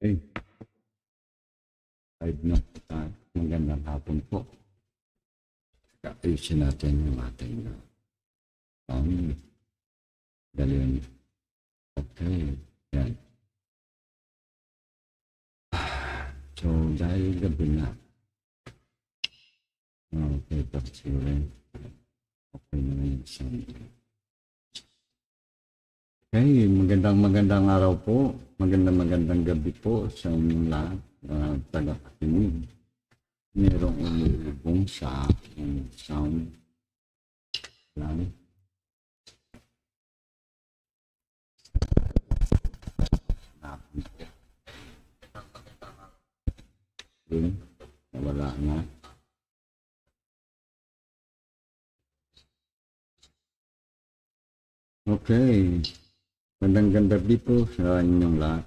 Okay. Five na po tayo. Magandang hapon po. Ayusin natin yung ating uh, um, dalawang Okay. Yan. So, dahil gabi na. Okay, pagsirin. Okay na yung sound. Okay, magandang magandang araw po. Magandang magandang gabi po sa inyong lahat. Uh, tagapakinig. Merong umulubong sa aking sound. Lang. Yun, nawala na. Okay. Magandang gabi po sa inyong lahat.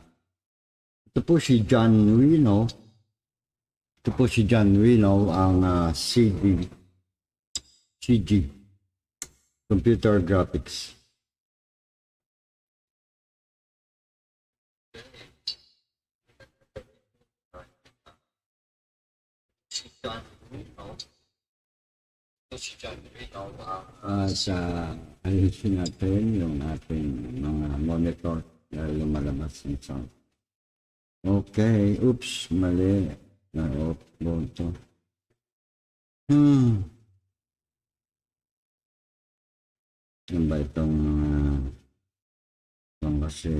Ito po si John Reno. Ito po si John Reno, ang uh, CG, CG, Computer Graphics. Si John Reno. Ito si John Reno, uh, sa ayusin natin yung ating mga monitor na lumalabas ng sound. Okay, oops, mali. Na-off mo ito. Hmm. Ano ba itong uh, itong kasi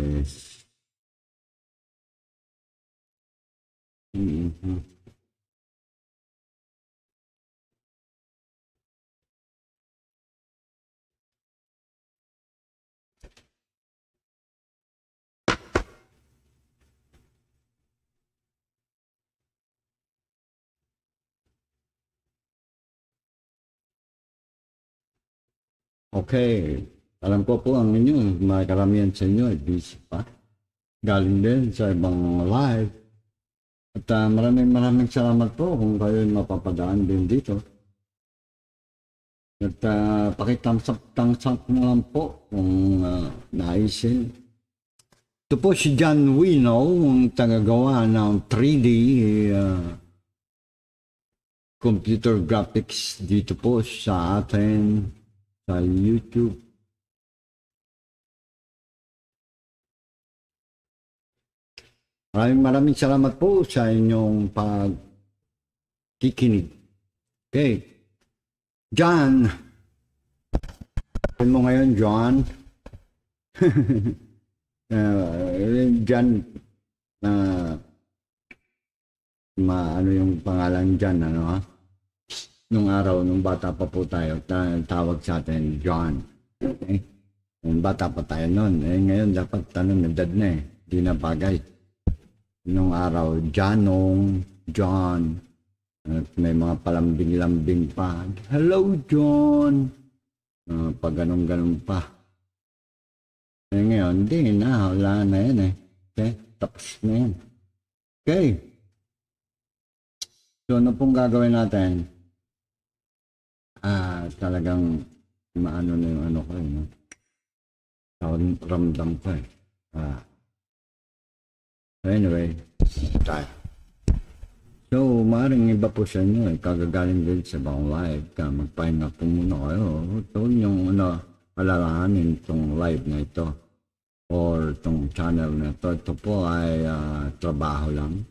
mm-hmm. Okay. Alam ko po ang inyo, mga karamihan sa inyo ay busy pa. Galing din sa ibang live. At uh, maraming maraming salamat po kung kayo mapapadaan din dito. At uh, pakitangsak-tangsak mo lang po kung uh, naisin. Ito po si John Wino, ang tagagawa ng 3D uh, computer graphics dito po sa atin sa YouTube. Maraming maraming salamat po sa inyong pagkikinig. Okay. John. Ano mo ngayon, John? uh, John, na uh, ma ano yung pangalan dyan, ano ha? Nung araw, nung bata pa po tayo, ta- tawag sa atin, John. Okay? Nung bata pa tayo noon. Eh, ngayon, dapat tanong, edad na eh. Di na bagay. Nung araw, Janong, John. At may mga palambing-lambing pa. Hello, John! Uh, pag ganun-ganun pa. Eh, ngayon, hindi na. Wala na yan eh. Okay? Tapos na yan. Okay. So, ano pong gagawin natin? Ah, talagang maano na yung ano ko eh, no? ramdam ko eh. Ah. Anyway, tayo. So, maaaring iba po sa inyo eh, kagagaling din sa bang live ka, magpahinga po muna kayo. Ito yung ano, alalahanin itong live na ito or itong channel na ito. Ito po ay uh, trabaho lang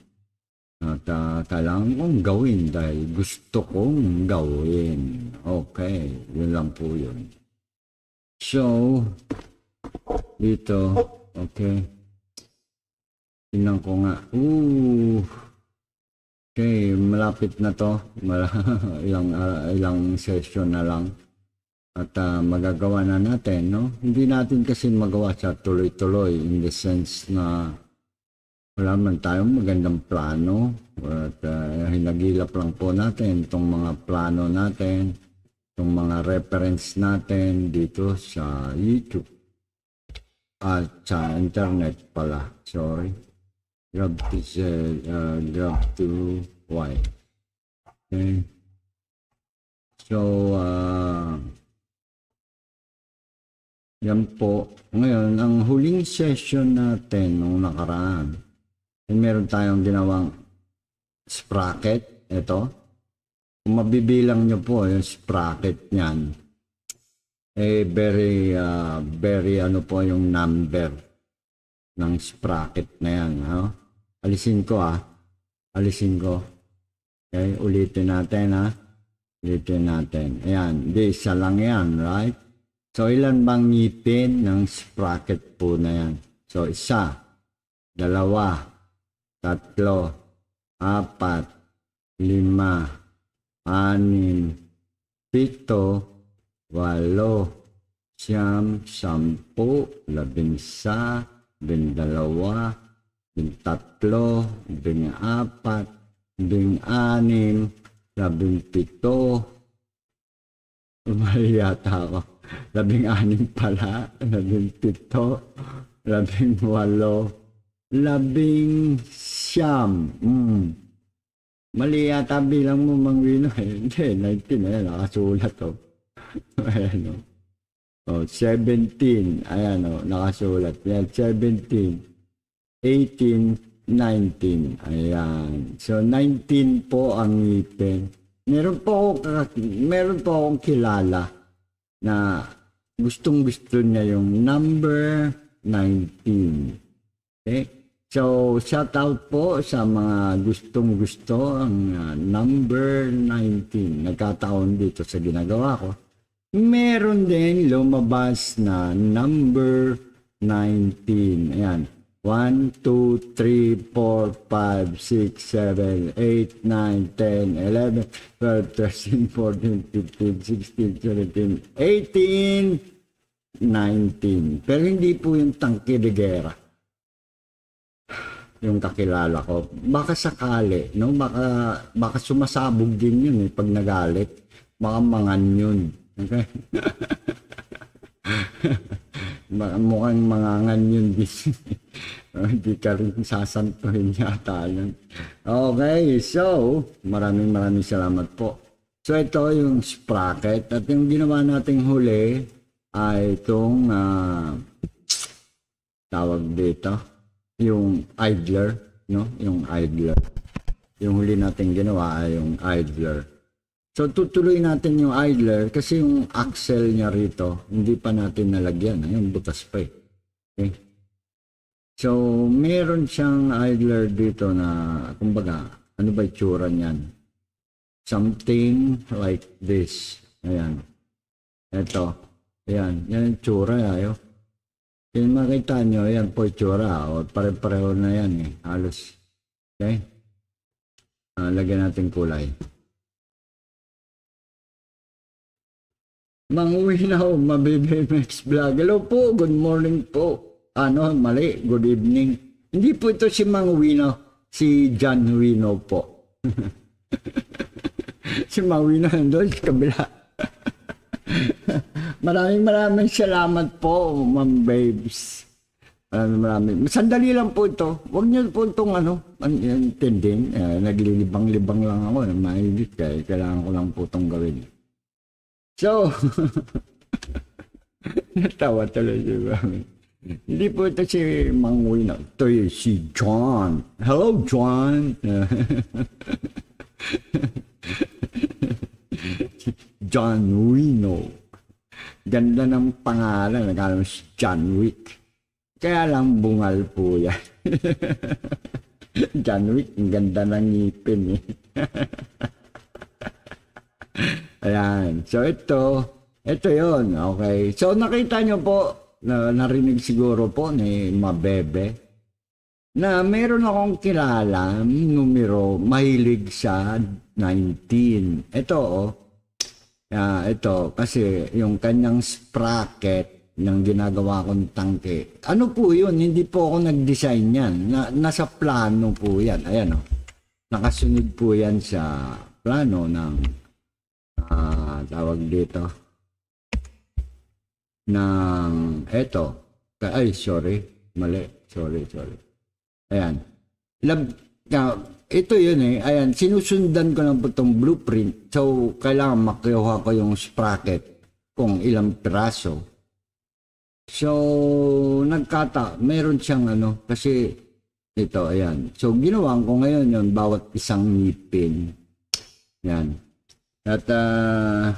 at uh, kailangan kong gawin dahil gusto kong gawin. Okay, yun lang po yun. So, dito, okay. Tingnan ko nga. Ooh. Okay, malapit na to. Mal ilang, uh, ilang session na lang. At uh, magagawa na natin, no? Hindi natin kasi magawa sa tuloy-tuloy in the sense na wala man tayong magandang plano at uh, hinagilap lang po natin itong mga plano natin, itong mga reference natin dito sa YouTube at sa internet pala. Sorry. Grab to, uh, grab to Y. Okay. So, uh, yan po. Ngayon, ang huling session natin nung nakaraan, And meron tayong ginawang sprocket. Ito. Kung mabibilang nyo po yung sprocket niyan, eh very, uh, very ano po yung number ng sprocket na yan. No? Alisin ko ah. Alisin ko. Okay, ulitin natin ha. Ulitin natin. Ayan, di isa lang yan, right? So, ilan bang ngipin ng sprocket po na yan? So, isa, dalawa, tatlo, apat, lima, anim, pito, walo, siyam, sampu, labinsa, bindalawa, bintatlo, bingapat, binganim, labimpito, mali yata ako. Labing anim pala, labing pito, labing walo, labing siyam. Mm. Mali yata bilang mo mang wino eh. Hindi, 19 eh, nakasulat to. Ayan o. Oh, 17, ayan o, nakasulat. Yan, 17, 18, 19. Ayan. So, 19 po ang ngipin. Meron po, ako, meron po akong kilala na gustong gusto niya yung number 19. Okay? So, shout out po sa mga gustong gusto ang uh, number 19. Nagkataon dito sa ginagawa ko. Meron din lumabas na number 19. Ayan. 1, 2, 3, 4, 5, 6, 7, 8, 9, 10, 11, 12, 13, 14, 15, 16, 17, 18, 19. Pero hindi po yung tangke guerra. Yung kakilala ko. Baka sakali, no? Baka, baka sumasabog din yun eh, pag nagalit. Baka mangan yun. Okay? Baka mukhang mangangan yun din. Hindi ka rin sasantuhin yata yun. Okay, so, maraming maraming salamat po. So, ito yung sprocket. At yung ginawa nating huli ay itong uh, tawag dito, yung idler, no? Yung idler. Yung huli nating ginawa ay yung idler. So tutuloy natin yung idler kasi yung axle niya rito, hindi pa natin nalagyan. Ayun, butas pa eh. Okay? So, meron siyang idler dito na, kumbaga, ano ba itsura niyan? Something like this. Ayan. Ito. Ayan. Yan yung tsura. Ayo. Yung makita nyo, yan po itsura. O, pare-pareho na yan eh. Halos. Okay? Uh, lagyan natin kulay. Manguwi na ho, Max Vlog. Hello po, good morning po. Ano, mali, good evening. Hindi po ito si Mang Wino, si John Wino po. si Mang Wino nandun sa kabila. maraming maraming salamat po, Ma'am Babes. Maraming maraming. Sandali lang po ito. Huwag niyo po itong ano, intindihin. Eh, naglilibang-libang lang ako. Mahilig kaya kailangan ko lang po itong gawin. So, natawa tuloy si Mami. Hindi po ito si Mang Wino. Ito si John. Hello, John. John Wino. Ganda ng pangalan. Nakala mo si John Wick. Kaya lang bungal po yan. John Wick, ang ganda ng ngipin eh. Ayan. So ito, ito yon Okay. So nakita nyo po, na, narinig siguro po ni Mabebe, na meron akong kilala, numero, mahilig sa 19. Ito oh, uh, ito, kasi yung kanyang sprocket ng ginagawa kong tangke. Ano po yun? Hindi po ako nag-design yan. Na, nasa plano po yan. Ayan oh. Nakasunod po yan sa plano ng uh, tawag dito ng eto ay sorry mali sorry sorry ayan lab na, ito yun eh ayan sinusundan ko lang po itong blueprint so kailangan makuha ko yung sprocket kung ilang piraso so nagkata meron siyang ano kasi ito, ayan. So, ginawa ko ngayon yun, bawat isang ngipin. Yan. At, ah,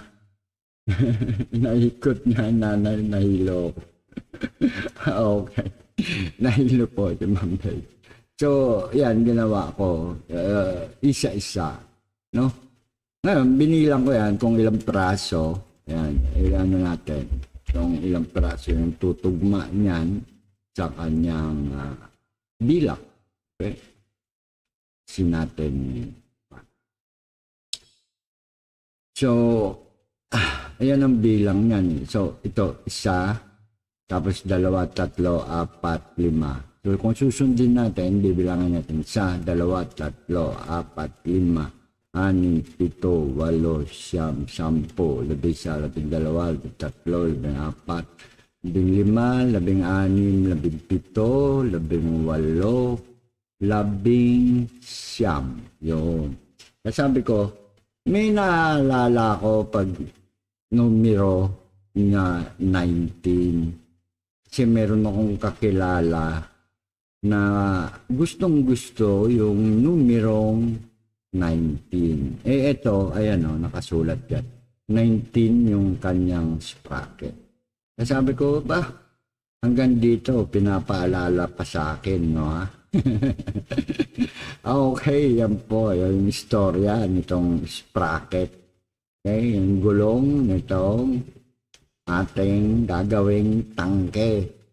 naikot niya, nanay, nahilo okay. nahilo po si Ma'am. So, yan, ginawa ko. Uh, isa-isa. No? Ngayon, binilang ko yan kung ilang praso. Yan, ilan natin. Kung ilang praso yung tutugma niyan sa kanyang uh, bilak. Okay? Sinatin. So, ah, ayan ang bilang niyan. So, ito, isa, tapos dalawa, tatlo, apat, lima. So, kung susundin natin, bibilangan natin isa, dalawa, tatlo, apat, lima, anim, pito, walo, siyam, sampo, labing isa, labing dalawa, labing tatlo, labing apat, labing lima, labing anim, labing pito, labing walo, labing siyam. Yun. Kasi sabi ko, may naalala ko pag numero na 19. Kasi meron akong kakilala na gustong gusto yung numerong 19. Eh ito, ayan o, nakasulat yan. 19 yung kanyang sprocket. Kaya sabi ko, ba, hanggang dito, pinapaalala pa sa akin, no ha? okay, yan po, yung istorya nitong sprocket. Okay, yung gulong nitong ating gagawing tangke.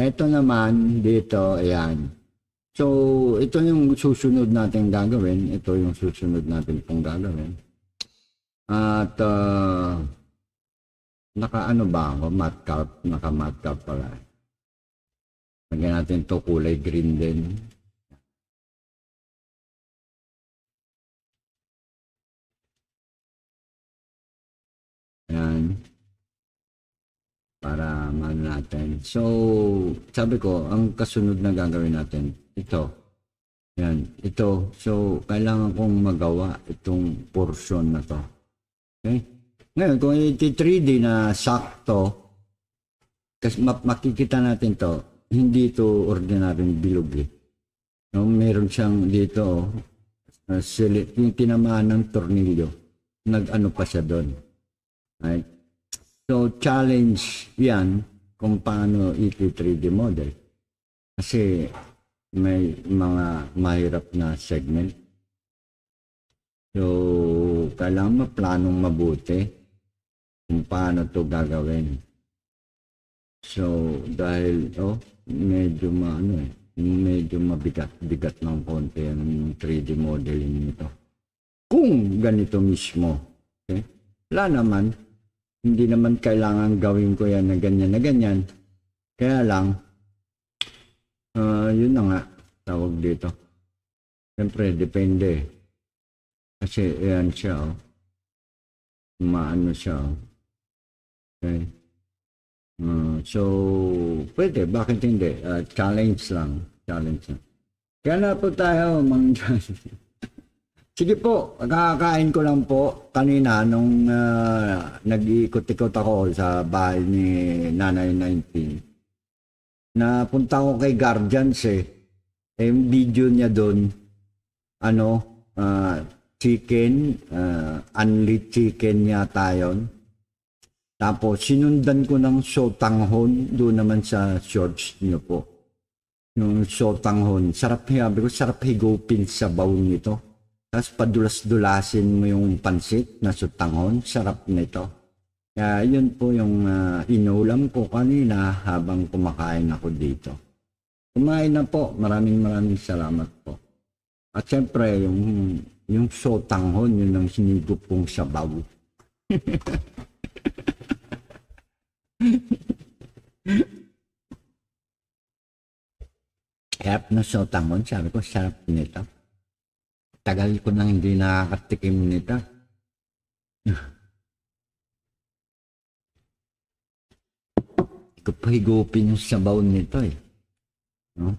Ito naman dito, ayan. So, ito yung susunod natin gagawin. Ito yung susunod natin pong gagawin. At, uh, naka-ano ba ako? Mat cap, naka-mat cap pala. Lagyan natin to kulay green din. Yan. Para man natin. So, sabi ko, ang kasunod na gagawin natin, ito. Yan, ito. So, kailangan kong magawa itong portion na to. Okay? Ngayon, kung iti 3D na sakto, kasi makikita natin to, hindi ito ordinaryong bilog eh. No, meron siyang dito, uh, sili, yung tinamaan ng tornilyo, nag-ano pa siya doon. Right? So, challenge yan kung paano iti 3D model. Kasi may mga mahirap na segment. So, kailangan maplanong mabuti kung paano to gagawin. So, dahil, oh, medyo maano eh, medyo mabigat-bigat ng konti ang 3D modeling nito. Kung ganito mismo, okay? wala naman, hindi naman kailangan gawin ko yan na ganyan na ganyan. Kaya lang, uh, yun na nga, tawag dito. Siyempre, depende. Kasi yan siya, oh. maano siya. Oh. Okay. Uh, so, pwede. Bakit hindi? Uh, challenge lang. Challenge lang. Kaya na po tayo, John. Sige po, kakakain ko lang po kanina nung uh, nag-ikot-ikot ako sa bahay ni Nanay 19. Napunta ko kay Guardians eh. eh yung video niya doon, ano, uh, chicken, uh, unlit chicken yata yun tapos, sinundan ko ng sotanghon doon naman sa shorts niyo po. Yung sotanghon. Sarap sabi ko, sarap higupin sa baon nito. Tapos padulas-dulasin mo yung pansit na sotanghon. Sarap nito. Kaya yun po yung uh, inulam ko kanina habang kumakain ako dito. Kumain na po. Maraming maraming salamat po. At syempre, yung, yung sotanghon, yun ang sinigup kong sabaw. Sarap na sotangon. Sabi ko, sarap nito. Tagal ko nang hindi nakakatikim nito. ko pahigupin yung sabaw nito eh. No?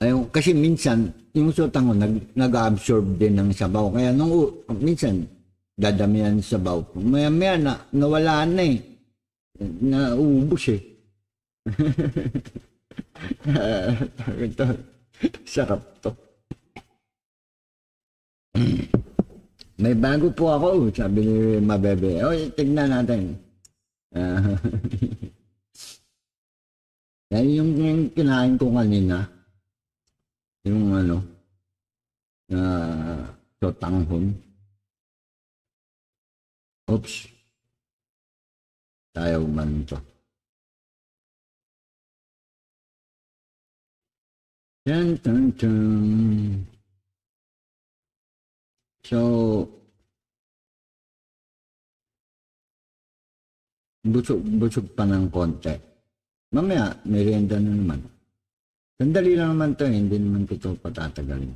Ayun, kasi minsan, yung sotangon nag, nag-absorb din ng sabaw. Kaya nung minsan, dadamihan sa sabaw. Maya-maya na, nawala na eh. Naubos eh. Sarap to. May bago po ako, sabi ni Mabebe. O, tignan natin. Ah. Yan yung, yung kinain ko kanina. Yung ano, na uh, sotanghon. Oops. Tayo man to. Dun, dun, dun. So, busog, busog pa ng konti. Mamaya, merienda na naman. Sandali lang naman to, eh. hindi naman ito patatagalin.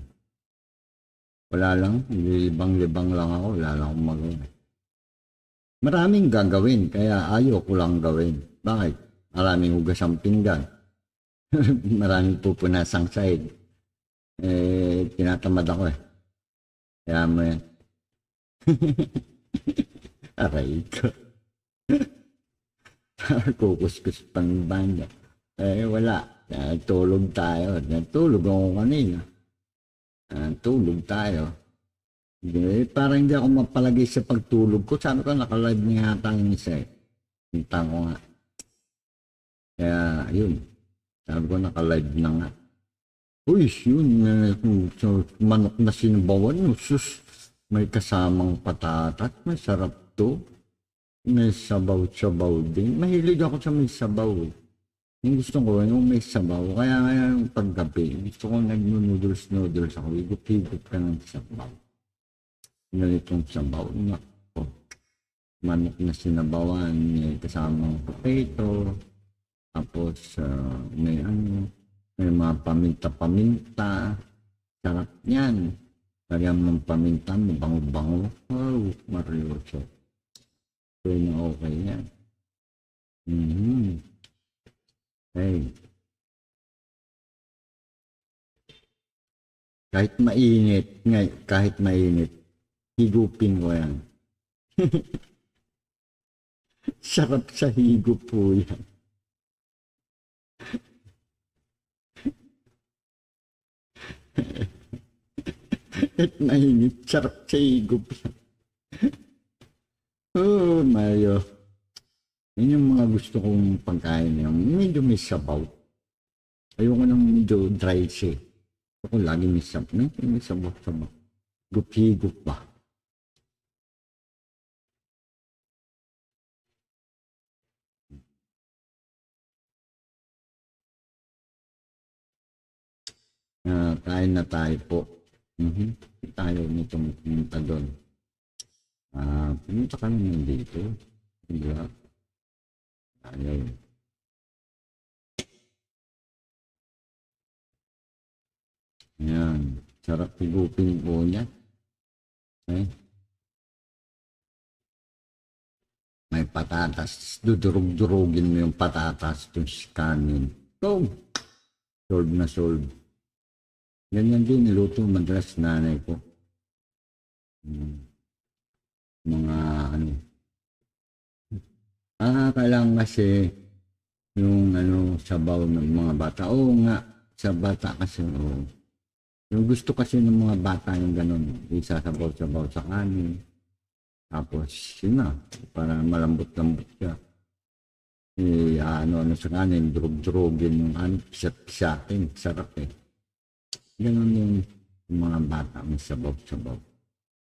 Wala lang, libang-libang lang ako, wala lang akong magawa. Maraming gagawin, kaya ayaw ko lang gawin. Bakit? Maraming hugas ang pinggan. Maraming pupunasang side. Eh, tinatamad ako eh. Kaya mo yan. Aray ko. Kukuskus pang banda. Eh, wala. Uh, tulog tayo. Tulog ako kanina. Uh, tulog tayo. Eh, parang hindi ako mapalagay sa pagtulog ko. Sabi ko, nakalive niya yata yung isa eh. Hinta ko nga. Kaya, yun. Sabi ko, nakalive na nga. Uy, yun. Manok na sinabawan. Sus, may kasamang patatat. Masarap to. May sabaw-sabaw din. Mahilig ako sa may sabaw eh. Yung gusto ko, yung may sabaw. Kaya kaya yung paggabi, gusto ko nag-noodles-noodles ako. Higop-higop ka ng sabaw. Ganitong sabaw. Nako. Manok na sinabawan. May kasamang potato. Tapos, uh, may ano, may mga paminta-paminta. Sarap yan. Kaya mga paminta, may bango-bango. Wow, marioso. So, na okay yan. Mm-hmm. Hey. Kahit mainit, ngay, kahit mainit, higupin ko yan. Sarap sa higup po yan. Kahit mainit, sarap sa higup yan. oh, Mario. Yun yung mga gusto kong pagkain yung medyo may sabaw. Ayoko nang medyo dry siya. Ako lagi may sabaw. May, sabaw-sabaw. Gupi-gup ba? Uh, kain na tayo po. Mm-hmm. Tayo nitong pumunta doon. Ah, uh, pumunta kami nandito. Hindi Ayaw. Yan. Sarap higupin po niya. Okay. May patatas. Dudurog-durugin mo yung patatas. Yung kanin. Boom! Solve na solve. Ganyan din niluto madalas nanay ko. Hmm. Mga ano, Ah, kailangan kasi yung ano, sabaw ng mga bata. Oo nga, sa bata kasi, oo. Yung gusto kasi ng mga bata yung ganun, isasabaw-sabaw sa kanin. Tapos, yun na, para malambot-lambot ka. Eh, ano-ano sa kanin, drog-drogin yung ano, pisat-pisatin, sarap eh. Ganun yung, mga bata, may sabaw-sabaw.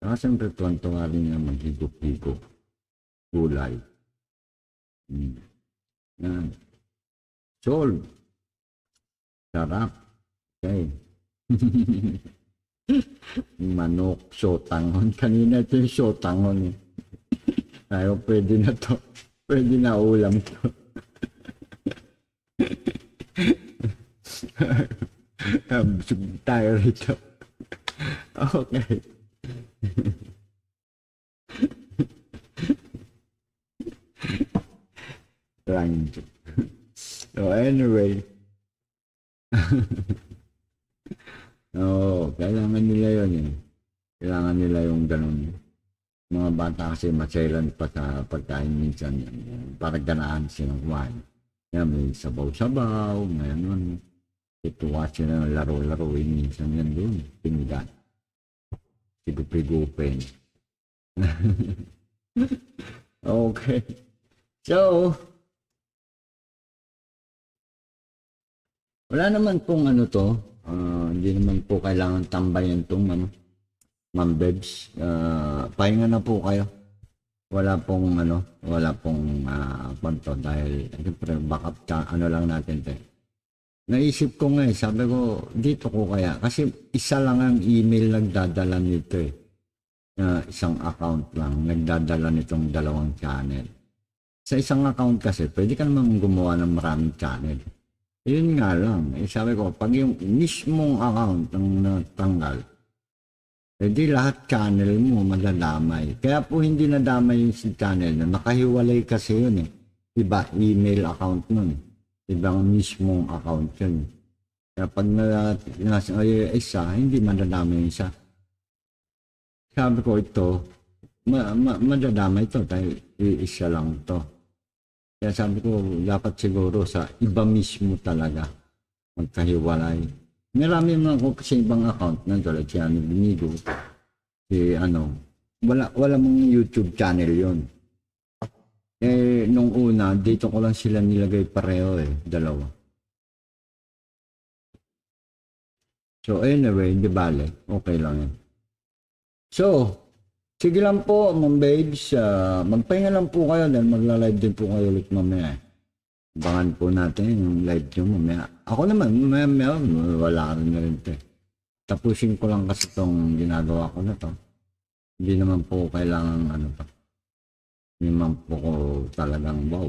Saka siyempre, tuwan-tuwa rin na maghigop-higop. Gulay. Hmm. Yan. Solve. Sarap. Okay. Manok, sotangon. Kanina ito yung sotangon. Eh. Tayo pwede na to. Pwede na ulam to. Busog tayo rito. Okay. Lang. so anyway. Oo, oh, kailangan nila yun eh. Kailangan nila yung ganun. Mga bata kasi maselan pa sa pagkain minsan. Para ganaan silang kumain. Yan, may sabaw-sabaw, may ano, ituwa sila ng laro-laro, eh, minsan yan doon, pinggan. Sigupigupin. okay. So, wala naman pong ano to, ah, hindi naman po kailangan tambayan tong ano, Ma'am Bebs, ah, pahinga na po kayo. Wala pong ano, wala pong uh, kwanto dahil siyempre backup ano lang natin te. Naisip ko nga eh, sabi ko, dito ko kaya. Kasi isa lang ang email nagdadala nito eh. Na isang account lang, nagdadala nitong dalawang channel. Sa isang account kasi, pwede ka naman gumawa ng maraming channel. Yun nga lang, eh, sabi ko, pag yung mismong account ang natanggal, eh di lahat channel mo madadamay. Kaya po hindi nadamay yung si channel na nakahiwalay kasi yun eh. Iba email account nun. Ibang mismong account yun. Kaya pag na, nasa ay, isa, hindi madadamay yung isa. Sabi ko ito, ma, ma, madadamay ito dahil iisa lang to. Kaya sabi ko, dapat siguro sa iba mismo talaga magkahiwalay. Marami mga ko kasi ibang account na tulad si ano, Binigo, si ano, wala, wala mong YouTube channel yon Eh, nung una, dito ko lang sila nilagay pareho eh, dalawa. So anyway, di bale, okay lang yan. So, sige lang po, Ma'am Babes, uh, magpahinga lang po kayo dahil magla-live din po kayo ulit mamaya. Abangan po natin yung live nyo mamaya. Ako naman, mamaya, mamaya wala rin na rin ito. eh. Tapusin ko lang kasi itong ginagawa ko na to. Hindi naman po kailangan ano to. Naman po ko talagang wow.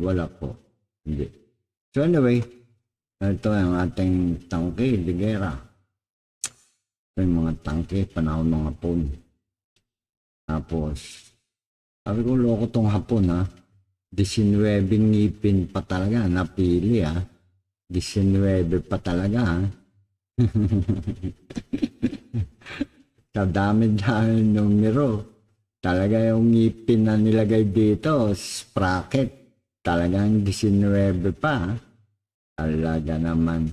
Wala po. Hindi. So anyway, ito ang ating tangke, ligera. Ito yung mga tangke, panahon ng hapon. Tapos, sabi ko, loko tong hapon ha. 19 ngipin pa talaga, napili ha. 19 pa talaga ha. Sa dami-dami numero. Talaga yung ngipin na nilagay dito, sprocket. Talagang 19 pa. Talaga naman.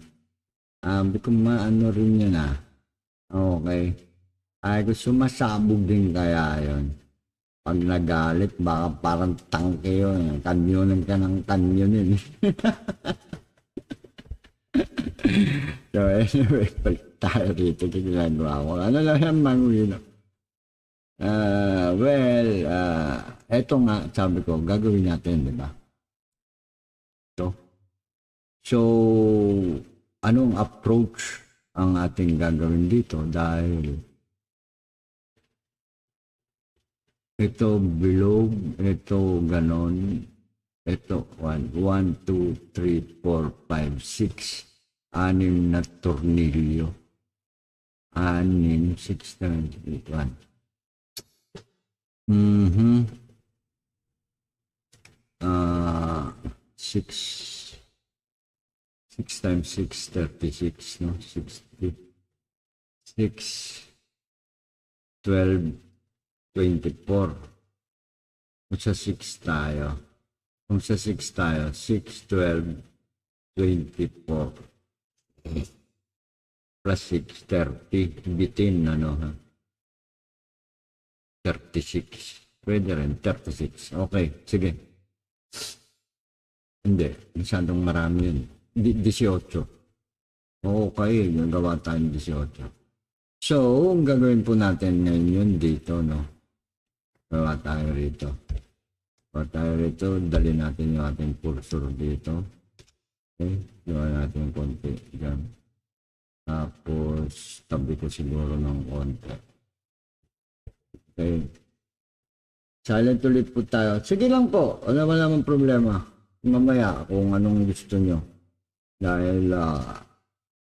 Sabi ko maano rin yun ah. Okay. Ay ko sumasabog din kaya yun. Pag nagalit, baka parang tangke yun. Kanyonin ka ng kanyonin. so anyway, balik tayo rito sa ginagawa ko. Ano lang yan, Manguino? Uh, well, uh, eto nga, sabi ko, gagawin natin, di ba? Ito. So, anong approach ang ating gagawin dito? Dahil ito bilog, ito ganon, ito 1, 1, 2, 3, 4, 5, 6, anim na tornilyo. Anim, 6, 7, 8, 1. Mm-hmm. Uh, 6, 6 times 6, 36, no? 60, 6, 12, 24. Kung sa 6 tayo. Kung sa 6 tayo, 6, 12, 24. Plus 6, 30. Bitin, ano ha? 36. Pwede rin, 36. Okay, sige. Hindi, masyadong marami yun. Di, 18. Okay, gagawa tayong 18. So, ang gagawin po natin ngayon yun dito, no? Gawa tayo rito. Gawa tayo rito, dali natin yung ating cursor dito. Okay, gawa natin konti dyan. Tapos, tabi ko siguro ng konti. Okay. Silent ulit po tayo. Sige lang po, wala wala namang problema. Mamaya kung anong gusto nyo. Dahil, uh,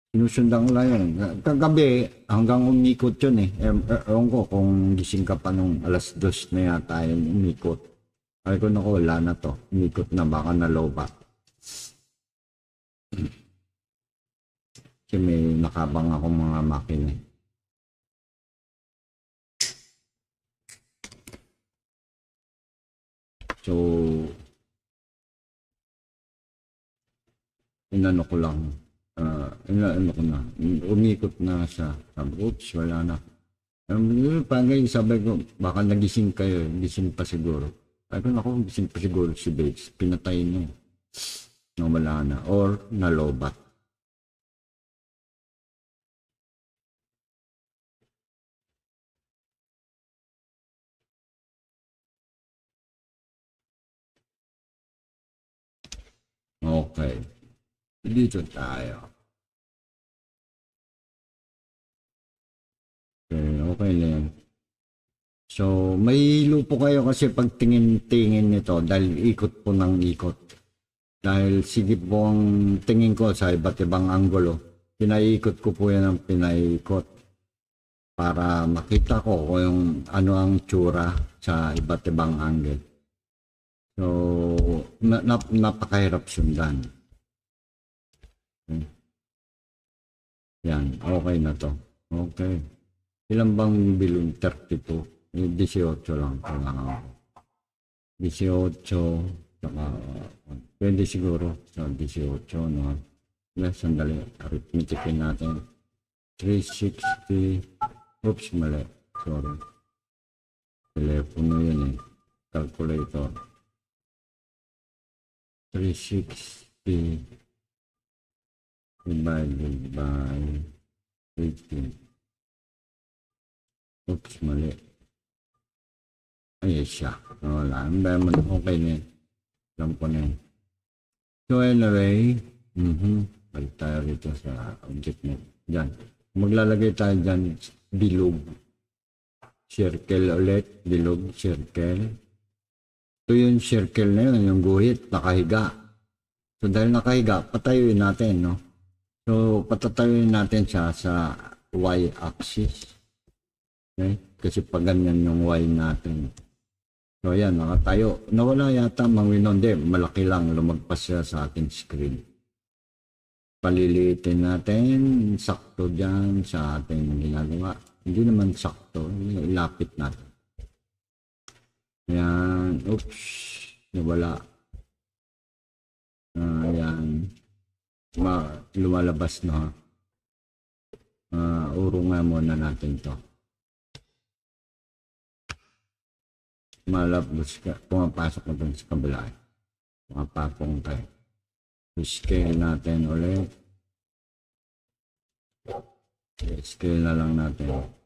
Sinusundan ko lang yun. Kagabi, hanggang umikot yun eh. Ewan ko kung gising ka pa nung alas dos na yata yung umikot. Ay ko na wala na to. Umikot na, baka naloba. Kasi may nakabang ako mga makina. eh. So, inano ko lang, ah, uh, inano ko na, umikot na sa, sabi, oops, wala na. Um, pagay, sabi ko, baka nagising kayo, gising pa siguro. Sabi ko, naku, gising pa siguro si Bates, pinatay niya. No, wala na, or nalobat. Okay. Dito tayo. Okay, okay na yan. So, may lupo kayo kasi pag tingin-tingin nito dahil ikot po ng ikot. Dahil sige po ang tingin ko sa iba't ibang anggulo. Pinaikot ko po yan ng pinaikot para makita ko kung ano ang tsura sa iba't ibang angle. So, na, nap, napakahirap sundan. Okay. Yan, okay na to. Okay. Ilan bang bilon? 32. Eh, 18 lang kailangan ko. 18, saka, uh, pwede siguro sa 18, no? Yes, sandali. Arithmeticin natin. 360. Oops, mali. Sorry. Telepono yun eh. Calculator. 360 divided by 18. Oops, mali. Ay, siya. Wala. Ang man, okay na yun. Alam ko na yun. So anyway, mhm, balik tayo rito sa object mo. Diyan. Maglalagay tayo dyan, bilog. Circle ulit, bilog, circle. Ito yung circle na yun, yung guhit, nakahiga. So dahil nakahiga, patayuin natin, no? So patatayuin natin siya sa y-axis. Okay? Kasi pag ganyan yung y natin. So ayan, nakatayo. Nawala yata mga winon. Hindi, malaki lang. Lumagpas siya sa ating screen. Paliliitin natin. Sakto dyan sa ating ginagawa. Hindi naman sakto. Ilapit natin. Ayan. Oops. Nawala. Ah, ayan. Ma lumalabas na. Uh, urungan muna natin to. Malabas ka. Pumapasok na dun sa kabila. eh. Pumapakong tayo. Scale natin ulit. Scale na lang natin.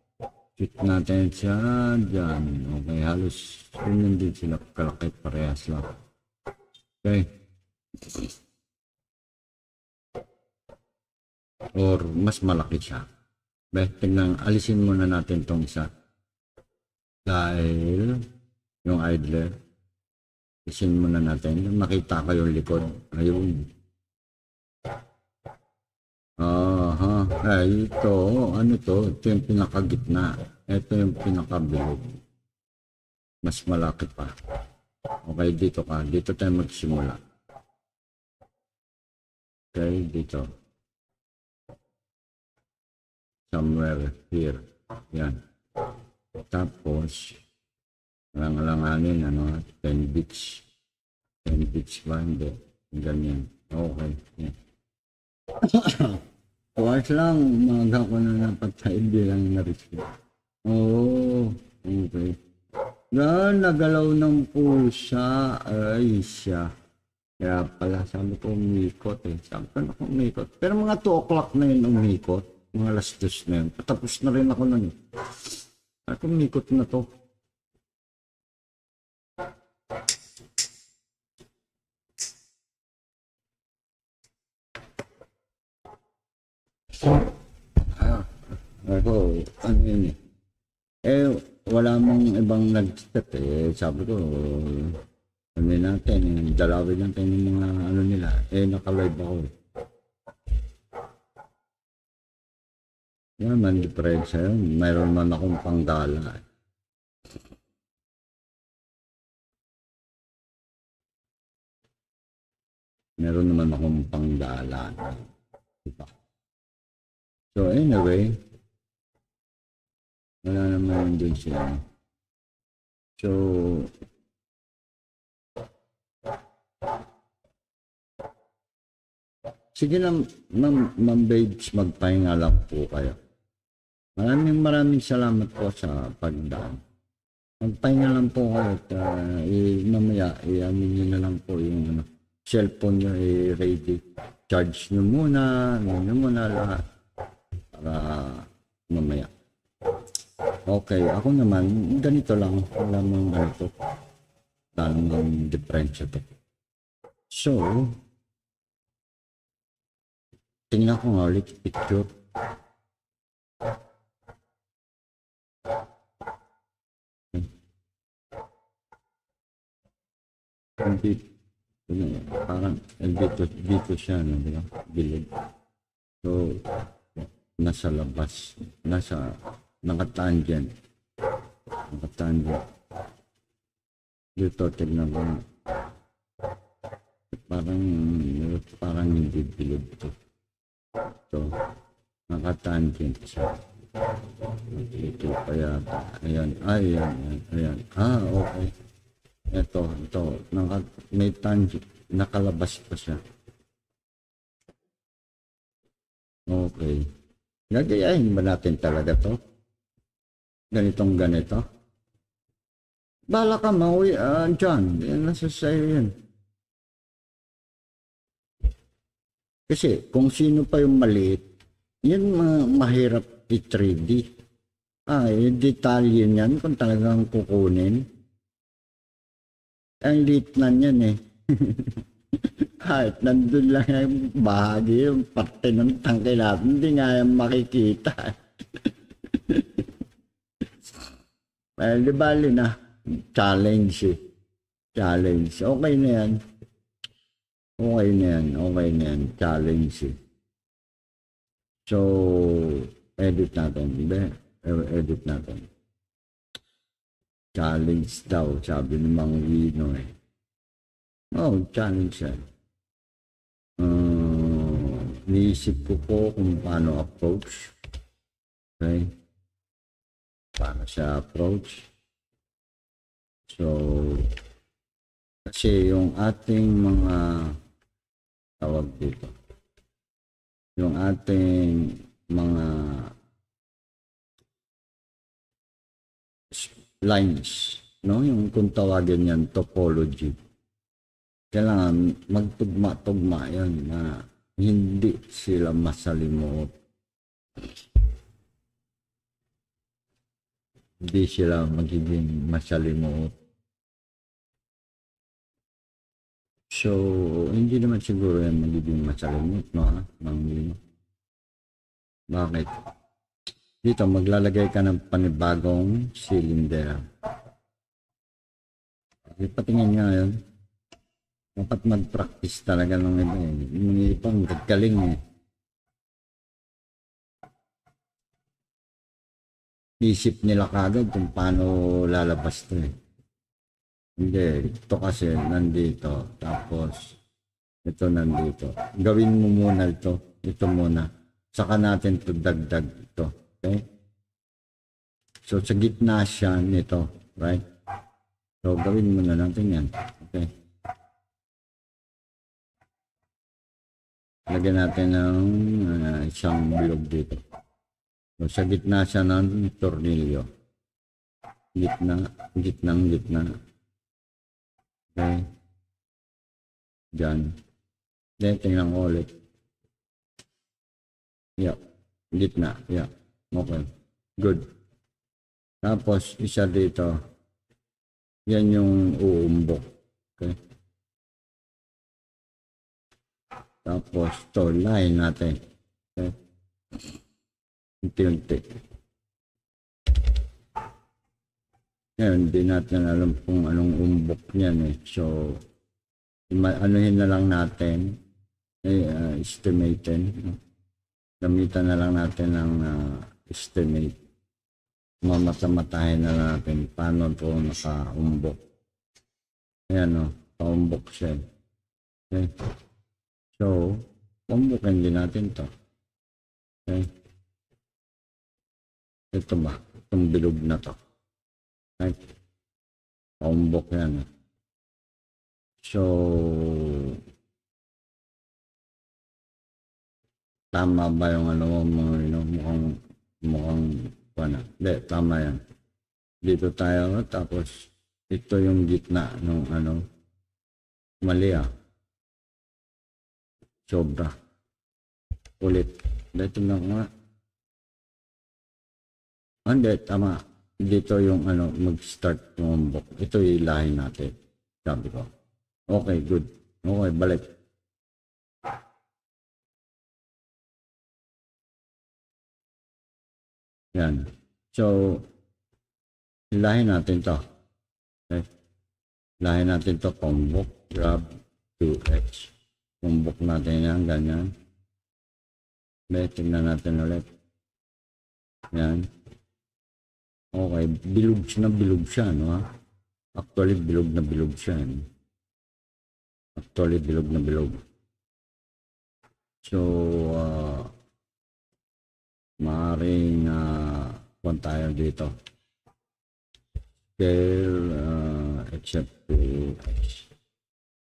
Shoot natin siya dyan. Okay, halos ganyan din sila kalaki parehas lang. Okay. Or mas malaki siya. Be, tingnan, alisin muna natin tong isa. Dahil yung idler, alisin muna natin. Makita ko yung likod. Ayun. Aha, ay ito, ano to? Ito yung pinakagitna. Ito yung pinakabilog. Mas malaki pa. Okay, dito ka. Dito tayo magsimula. Okay, dito. Somewhere here. Yan. Tapos, lang-langanin, ano, 10 bits. 10 bits ba? Hindi. Ganyan. Okay. Yan. Tuwas lang, umaga ko na napatay bilang na-receive. Oo, okay. Yan, nagalaw ng pusa. Ay, siya. Kaya pala, sabi ko umikot eh. Sabi ko na umikot. Pero mga 2 o'clock na yun umikot. Mga alas dos na yun. Patapos na rin ako nun eh. Sabi ko umikot na to. Ah, ako, ano yun eh. Eh, wala mong ibang nag-step eh. Sabi ko, ano natin, eh, dalawin natin yung mga ano nila. Eh, naka-live ako eh. Yan man, diferensya yun. Mayroon man akong panggala eh. Meron naman akong panggala. Diba? So anyway, wala naman din siya. So, Sige lang, ma'am, ma'am babes, magpahinga lang po kayo. Maraming maraming salamat po sa pagdaan. Magpahinga lang po kayo at uh, i, mamaya, i-amin nyo na lang po yung ano, cellphone nyo i-ready. Charge nyo muna, ano nyo muna lahat. Para mamaya. Okay, ako naman, ganito lang. Wala mong ano to. Tanong diferensya to. So, tingnan ko nga ulit picture. Hindi, ano, parang eh, dito, dito siya, no, di ba? So, nasa labas, nasa, nakatangent. Nakatangent. Dito, tignan ko nga. Parang, parang hindi bilid to. Ito, nakatangent siya. Dito pa yata. Ayan, ay, ayan, ayan, ayan. Ah, okay. Ito, ito, naka, may tangent, nakalabas pa siya. Okay. Gagayahin ba natin talaga to? Ganitong ganito? Bala ka, mauwi, ah, dyan. Yan, nasa sa'yo yan. Kasi kung sino pa yung maliit, yan ma- mahirap i-3D. Ah, yung detalye niyan kung talagang kukunin. Ang liit na niyan eh. Kahit nandun lang yung bahagi, yung parte ng tangke natin, hindi nga yan makikita. eh, di bali na. Challenge eh. Challenge. Okay na yan. Okay na yan. Okay na yan. Challenge eh. So, edit natin. Hindi. Edit natin. Challenge daw, sabi ni Mang Wino eh. Oh, challenge yan. Uh, niisip ko po kung paano approach. Okay? Paano siya approach. So, kasi yung ating mga tawag dito, yung ating mga lines, no? Yung kung tawagin yan, topology. Kailangan magtugma-tugma yan na hindi sila masalimot. Hindi sila magiging masalimot. So, hindi naman siguro yan magiging masalimot, no? Mang. Bakit? Dito, maglalagay ka ng panibagong cylinder. Okay, patingin nga yun. Dapat mag-practice talaga ng iba eh. Yung iba, ang gagaling eh. Isip nila kagad kung paano lalabas to eh. Hindi, ito kasi nandito. Tapos, ito nandito. Gawin mo muna ito. Ito muna. Saka natin to dagdag ito. Okay? So, sa gitna siya nito. Right? So, gawin muna natin yan. Okay? Lagyan natin ng ah, isang bilog dito. So, sa gitna siya ng tornilyo. Gitna, gitnang gitna. Okay. Diyan. Then, tingnan ko ulit. Yeah. Gitna. Yeah. Okay. Good. Tapos, isa dito. Yan yung uumbok. Okay. Tapos, to line natin. Okay. Unti-unti. Ngayon, hindi natin alam kung anong umbok niyan eh. So, anuhin na lang natin, eh, uh, estimaten. no? Gamitan na lang natin ng ah, estimate. Mamata-matahin na natin paano ito nakaumbok. Ayan o, paumbok siya. Okay. So, umbukin din natin to. Okay. Ito ba? Itong bilog na to. Right? Paumbok yan. So, tama ba yung ano mo, you know, mukhang, mukhang, ano, hindi, tama yan. Dito tayo, tapos, ito yung gitna ng ano, mali ah. Sobra. Ulit. Dito na nga. Hindi, tama. Dito yung ano, mag-start tumumbok. Ito ilahin natin. Sabi ko. Okay, good. Okay, balik. Yan. So, ilahin natin to. Okay. Ilahin natin to. Kumbok, grab, 2x. Kumbok natin yan, ganyan. Okay, tingnan natin ulit. Yan. Okay, bilog na bilog siya, no? Actually, bilog na bilog siya. eh. Actually, bilog na bilog. So, uh, maaaring uh, kung tayo dito. Scale, uh, except to.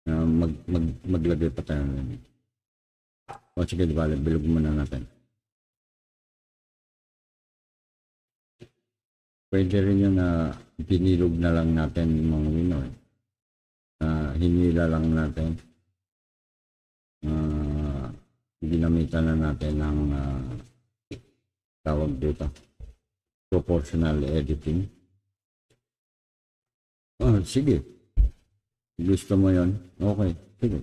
Uh, mag, mag, maglagay pa tayo ng o sige, di ba, bilog muna natin. Pwede rin yun na binilog na lang natin mga wino eh. Ah, hinila lang natin. Ah, ginamitan na natin ng ah, tawag dito. Proportional editing. Ah, sige. Gusto mo yon? Okay, sige.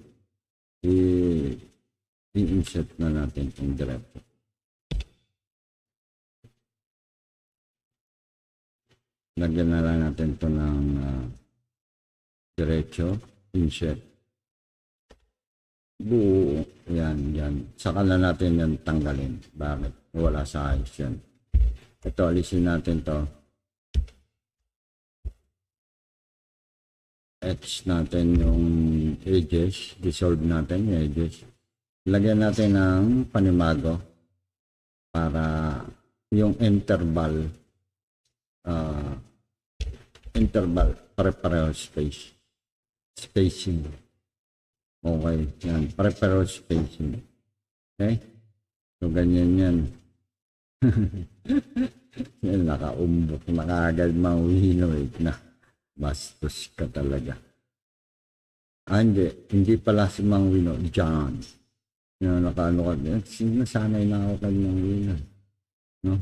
I- i-insert na natin yung diretso. Lagyan na lang natin to ng ah, diretso, insert. Buo, yan, yan. Saka na natin yan tanggalin. Bakit? Wala sa ayos yan. Ito, alisin natin to. Etch natin yung edges. Dissolve natin yung edges. Lagyan natin ng panimago para yung interval uh, interval pare-pareho space spacing. Okay yan pare-pareho spacing. Okay? So ganyan yan. Yan nakaumbok. Na kaagad mauhino eh na bastos ka talaga ah hindi pala si Mang Wino John yung nakaano ka nasanay na ako kay Mang Wino no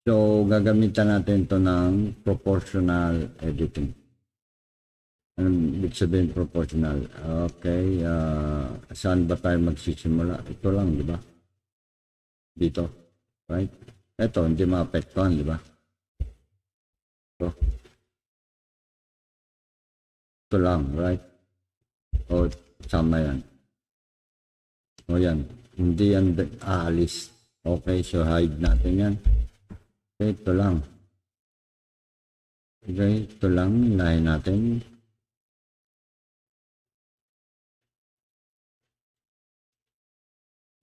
So, gagamitan natin to ng proportional editing. Anong ibig sabihin proportional? Okay, ah, saan ba tayo magsisimula? Ito lang, di ba? Dito, right? Ito, hindi maapektuhan, di ba? Ito. Ito lang, right? O, sama yan. O yan, hindi yan aalis. Okay, so hide natin yan. Okay, ito lang. Okay, ito lang. Lahin natin.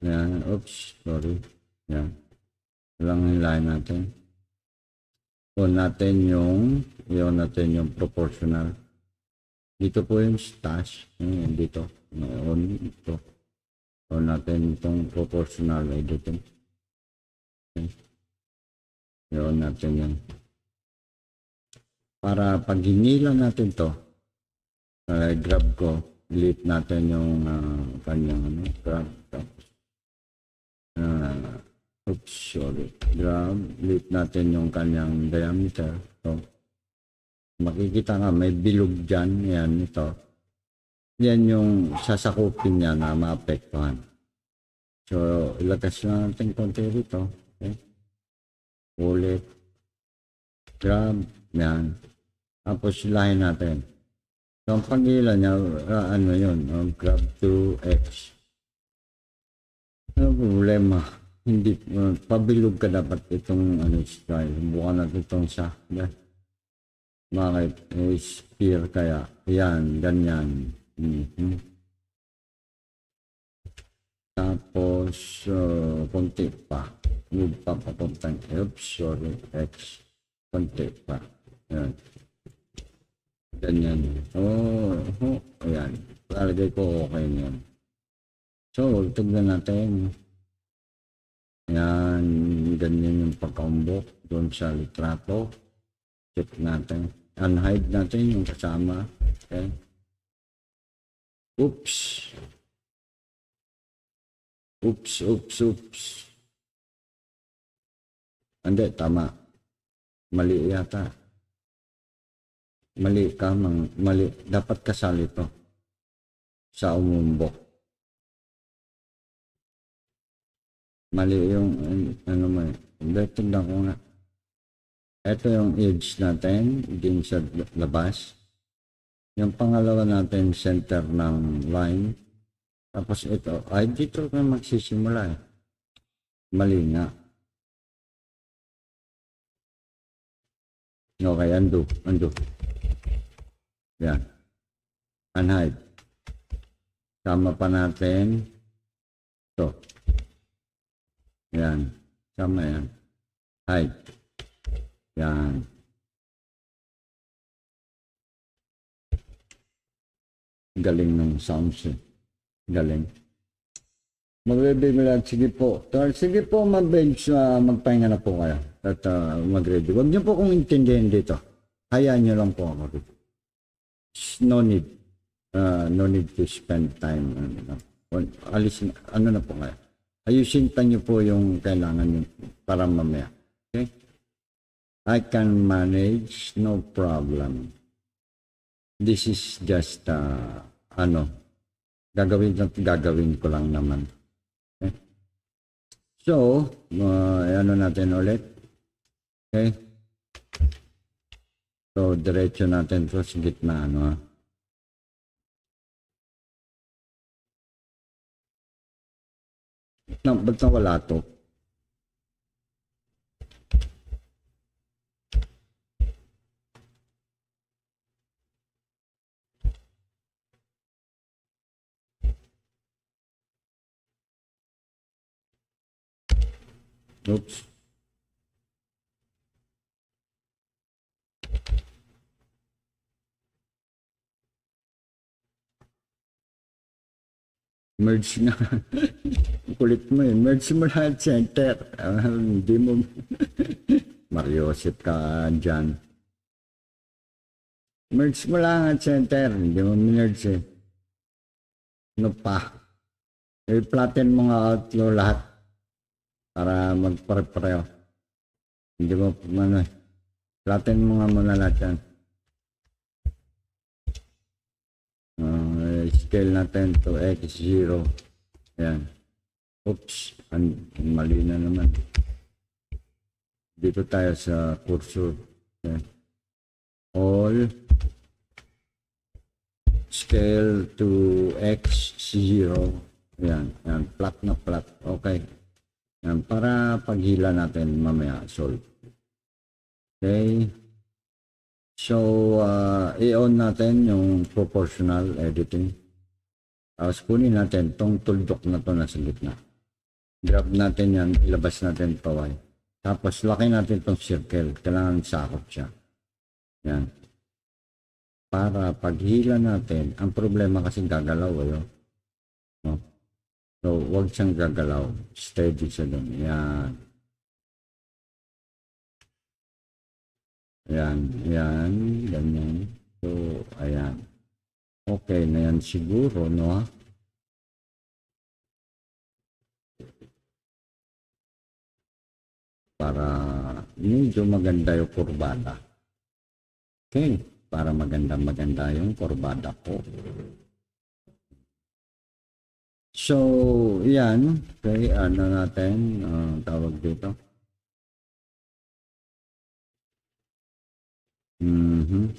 Yan. Oops, sorry. Yan. Ito lang hilahin natin. On natin yung, yun natin yung proportional. Dito po yung stash. Yan, dito. On ito. On natin itong proportional editing. Okay. Yun natin yan. Para pag natin to, uh, grab ko, delete natin yung uh, kanyang ano, grab. Tapos, uh, oops, sorry. Grab, delete natin yung kanyang diameter. So, makikita nga, may bilog dyan. Yan, ito. Yan yung sasakupin niya na maapektuhan. So, ilagas na natin konti rito. Okay ulit, grab, yan. Tapos silahin natin. So, ang pagila niya, uh, ano yun, um, grab to X. Ano problema? Hindi, uh, pabilog ka dapat itong ano, style. Bukan natin itong sa. Yeah. Bakit? Eh, spear kaya. Yan, ganyan. Mm-hmm. Tapos, uh, konti pa move pa papuntang oops, sorry, X. Konti pa. Ayan. Ganyan. Oh, oh, ayan. Lalagay ko okay na. So, tignan natin. Yan, ganyan yung pagkaumbok doon sa litrato. Check natin. Unhide natin yung kasama. Okay. Oops. Oops, oops, oops. Hindi, tama. Mali yata. Mali ka, mang, mali. Dapat kasali to sa umumbok. Mali yung, an- ano mo eh. Hindi, tignan ko nga. Ito yung edge natin, din sa labas. Yung pangalawa natin, center ng line. Tapos ito, ay dito ka magsisimula eh. Mali nga. Okay, undo, undo. Yan. Unhide. Sama pa natin. Ito. Yan. Sama yan. Hide. Yan. Galing ng sounds eh. Galing. Magre-ready lang. Sige po. Sige po, ma-bench. Uh, magpahinga na po kayo. At uh, mag-ready. Huwag niyo po kong intindihin dito. Hayaan niyo lang po ako. No need. Uh, no need to spend time. Ano, no. Alis, na- ano na po kayo. Ayusin pa niyo po yung kailangan niyo para mamaya. I can manage, no problem. This is just, uh, ano, gagawin at gagawin ko lang naman. Okay? So, uh, ano natin ulit? Okay? So, diretso natin to sa gitna, ano ha? Na, ba't nawala to? Oops. Merge na. Kulit mo eh. Merge mo lahat center. Ah, Hindi mo. Mariosip ka dyan. Merge mo lang at center. Hindi mo merge eh. Ano pa? I-flatten mo nga out lahat para magpare-pareho. Hindi mo ano. Flatten mo nga muna lahat yan. Uh, scale natin to x0. Ayan. Oops. An mali na naman. Dito tayo sa cursor. Ayan. All scale to x0. Ayan. Ayan. Flat na flat. Okay. Ayan. Para paghila natin mamaya solve. Okay. So, uh, i-on natin yung proportional editing. Tapos kunin natin tong tuldok na to nasa gitna. Grab natin yan, ilabas natin paway. Tapos laki natin tong circle. Kailangan sakop siya. Yan. Para paghila natin, ang problema kasi gagalaw eh. So, wag siyang gagalaw. Steady siya doon. Yan. Ayan, ayan, ganyan. So, ayan. Okay na yan siguro, no? Para medyo maganda yung kurbada. Okay, para maganda-maganda yung kurbada ko. So, yan. Okay, ano natin, ah, tawag dito. Mhm.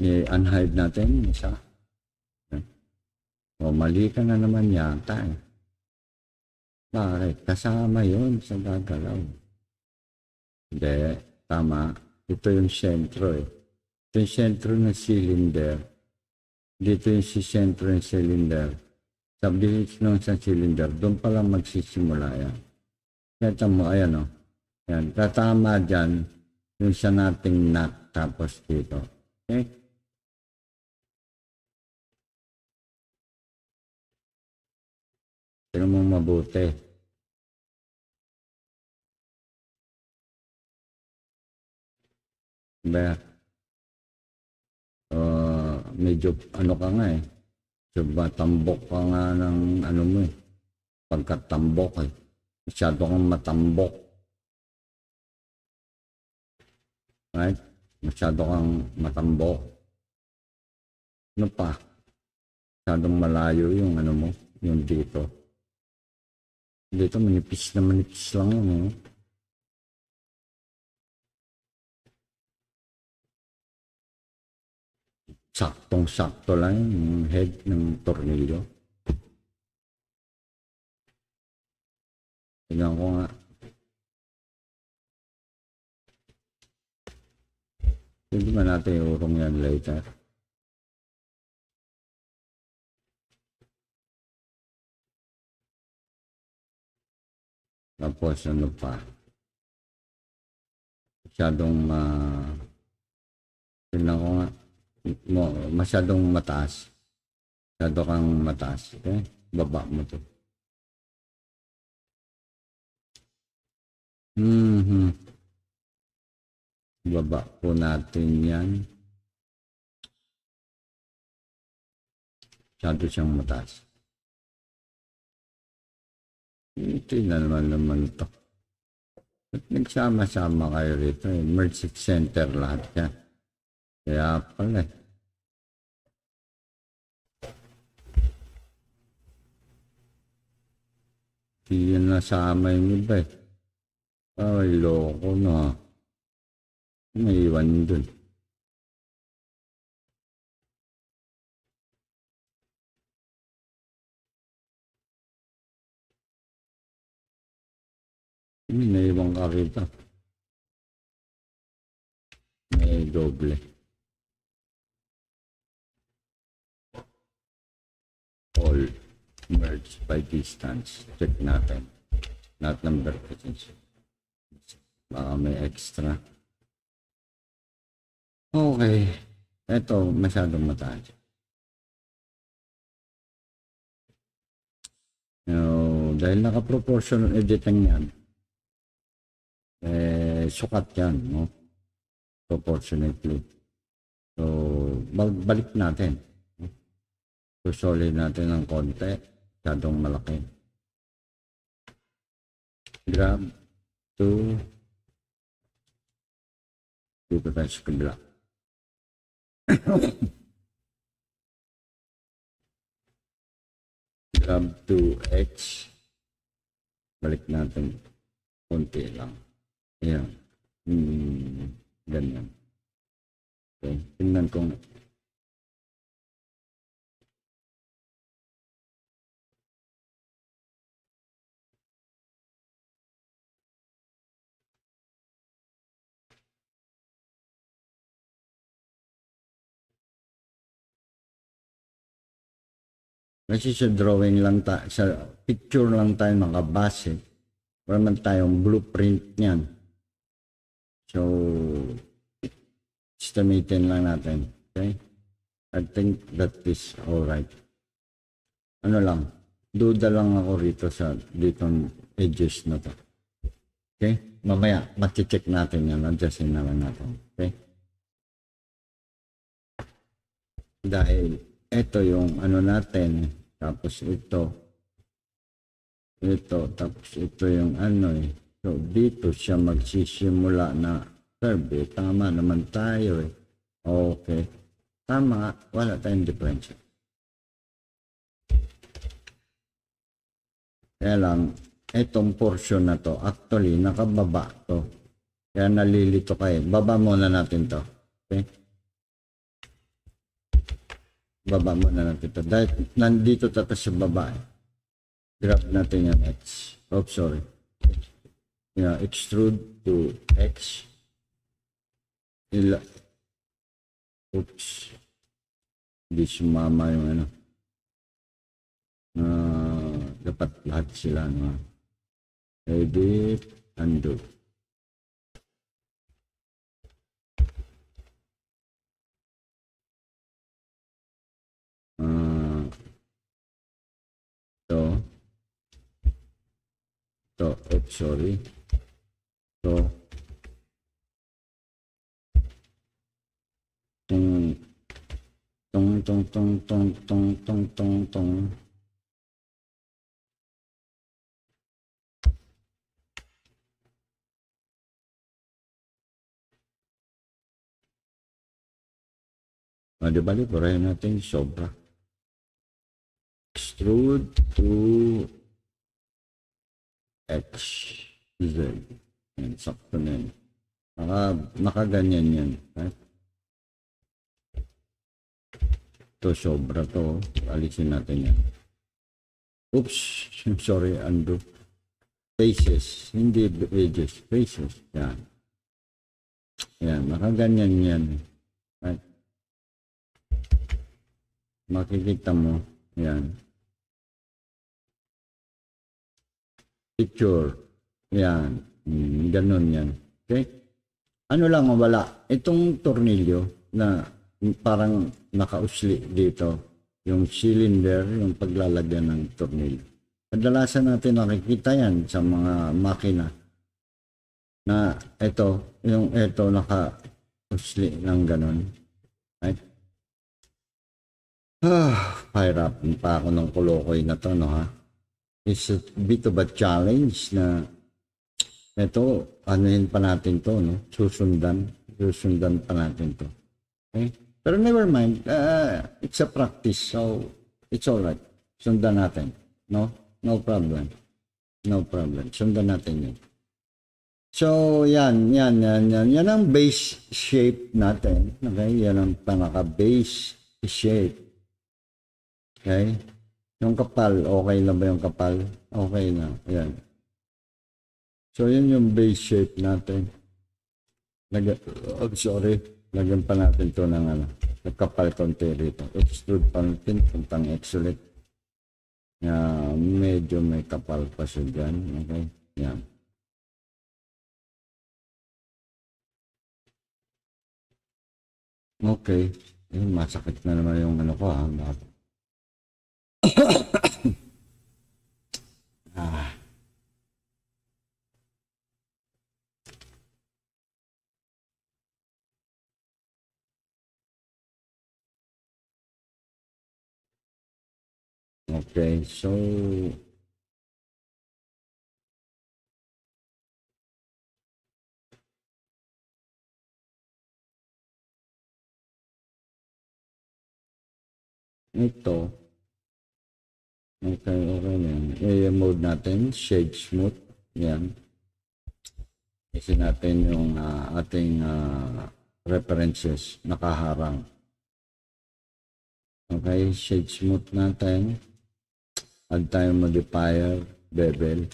I-unhide natin isa. O, mali ka na naman yata eh. Bakit? Kasama yon sa gagalaw. Hindi, tama. Ito yung sentro eh. Ito yung sentro ng cylinder. Dito yung si sentro ng cylinder. Bihis ng sa cylinder, doon pa lang magsisimula yan. Kaya mo, ayan o. Yan, tatama dyan yung sa nating nut tapos dito. Okay? Tingnan mo mabuti. Ba? Medyo ano ka nga eh. So, matambok ka nga ng ano mo eh. Pagkatambok eh. Masyado kang matambok. Right? Masyado kang matambok. Ano pa? Masyadong malayo yung ano mo, yung dito. Dito manipis na manipis lang yun eh. Saktong-sakto lang yung head ng tornilyo. Tingnan ko nga. Hindi ba natin iurong yan later? Tapos ano pa? Masyadong ma... Tingnan ko nga. Masyadong mataas. Masyado kang mataas. Okay? Baba mo to. Mm-hmm. Baba po natin yan. Masyado siyang mataas. Ito na naman naman ito. Ba't nagsama-sama kayo rito? Mercy Center lahat yan. Kaya pala eh. Hindi yan nasama yung iba eh. Ay, loko na. May iwan dun. May naiwan ka rito. May doble. All merge by distance. Check natin. Not number presence. Baka may extra. Okay. Ito, masyadong mataas. No, dahil naka-proportional editing yan, eh, sukat yan, no? Proportionately. So, balik natin. Susoli natin ng konti. Masyadong malaki. Grab to dito tayo sa kabila. Grab to X. Balik natin. Konti lang. Ayan. Hmm, ganyan. Okay. Tingnan ko Kasi sa drawing lang ta sa picture lang tayo nakabase. Wala man tayong blueprint niyan. So, estimatein lang natin. Okay? I think that is alright. Ano lang, duda lang ako rito sa ditong edges na to. Okay? Mamaya, mati-check natin yan. Adjustin na lang natin. Okay? Dahil ito yung ano natin, tapos ito, ito, tapos ito yung ano eh. So, dito siya magsisimula na curve eh. Tama naman tayo eh. Okay. Tama, wala tayong differential. Kaya lang, itong portion na to, actually, nakababa to. Kaya nalilito kayo. Baba muna natin to. Okay? Baba muna natin to. Dahil nandito tatas sa baba eh. Grab natin yung X. Oh, sorry. Yeah, extrude to X. Ila. Oops. Hindi sumama yung ano. Uh, dapat lahat sila. No? Edit, undo. Uh, so, to, oops, sorry. So, tung, tung, tung, tung, tung, tung, tung, tung, tung. Ah, di bali, pareho natin sobra. Extrude to X, Z. Yan, sakto na yan. Naka, nakaganyan yan. Right? Ito, sobra to. Alisin natin yan. Oops, sorry, undo. Faces, hindi edges, faces. Yan. Yan, nakaganyan yan. Right? Makikita mo, yan. Picture, yan. Mm, ganun yan. Okay? Ano lang wala, itong tornilyo na parang nakausli dito, yung cylinder, yung paglalagyan ng tornilyo. Kadalasan natin nakikita yan sa mga makina na ito, yung ito naka-usli ng ganun. Right? Ah, up pa ako ng kolokoy na to, no ha? It's a bit of a challenge na ito, anuhin pa natin to, no? Susundan, susundan pa natin to. Okay? Pero never mind, uh, it's a practice, so it's alright. Sundan natin, no? No problem. No problem. Sundan natin yun. So, yan, yan, yan, yan. Yan ang base shape natin. Okay? Yan ang pinaka-base shape. Okay? Yung kapal, okay na ba yung kapal? Okay na. Ayan. So, yun yung base shape natin. Lag oh, sorry. Lagyan pa natin to ng ano. Kapal konti rito. Extrude pa natin. Puntang exulate. Yeah, medyo may kapal pa siya dyan. Okay? Yan. Okay. Eh, masakit na naman yung ano ko ha. Bakit? ああオッケー、そう。えっと。Okay, okay yan. I-mode natin, shade smooth. Yan. Kasi natin yung uh, ating uh, references nakaharang. Okay, shade smooth natin. Add tayong modifier, bevel.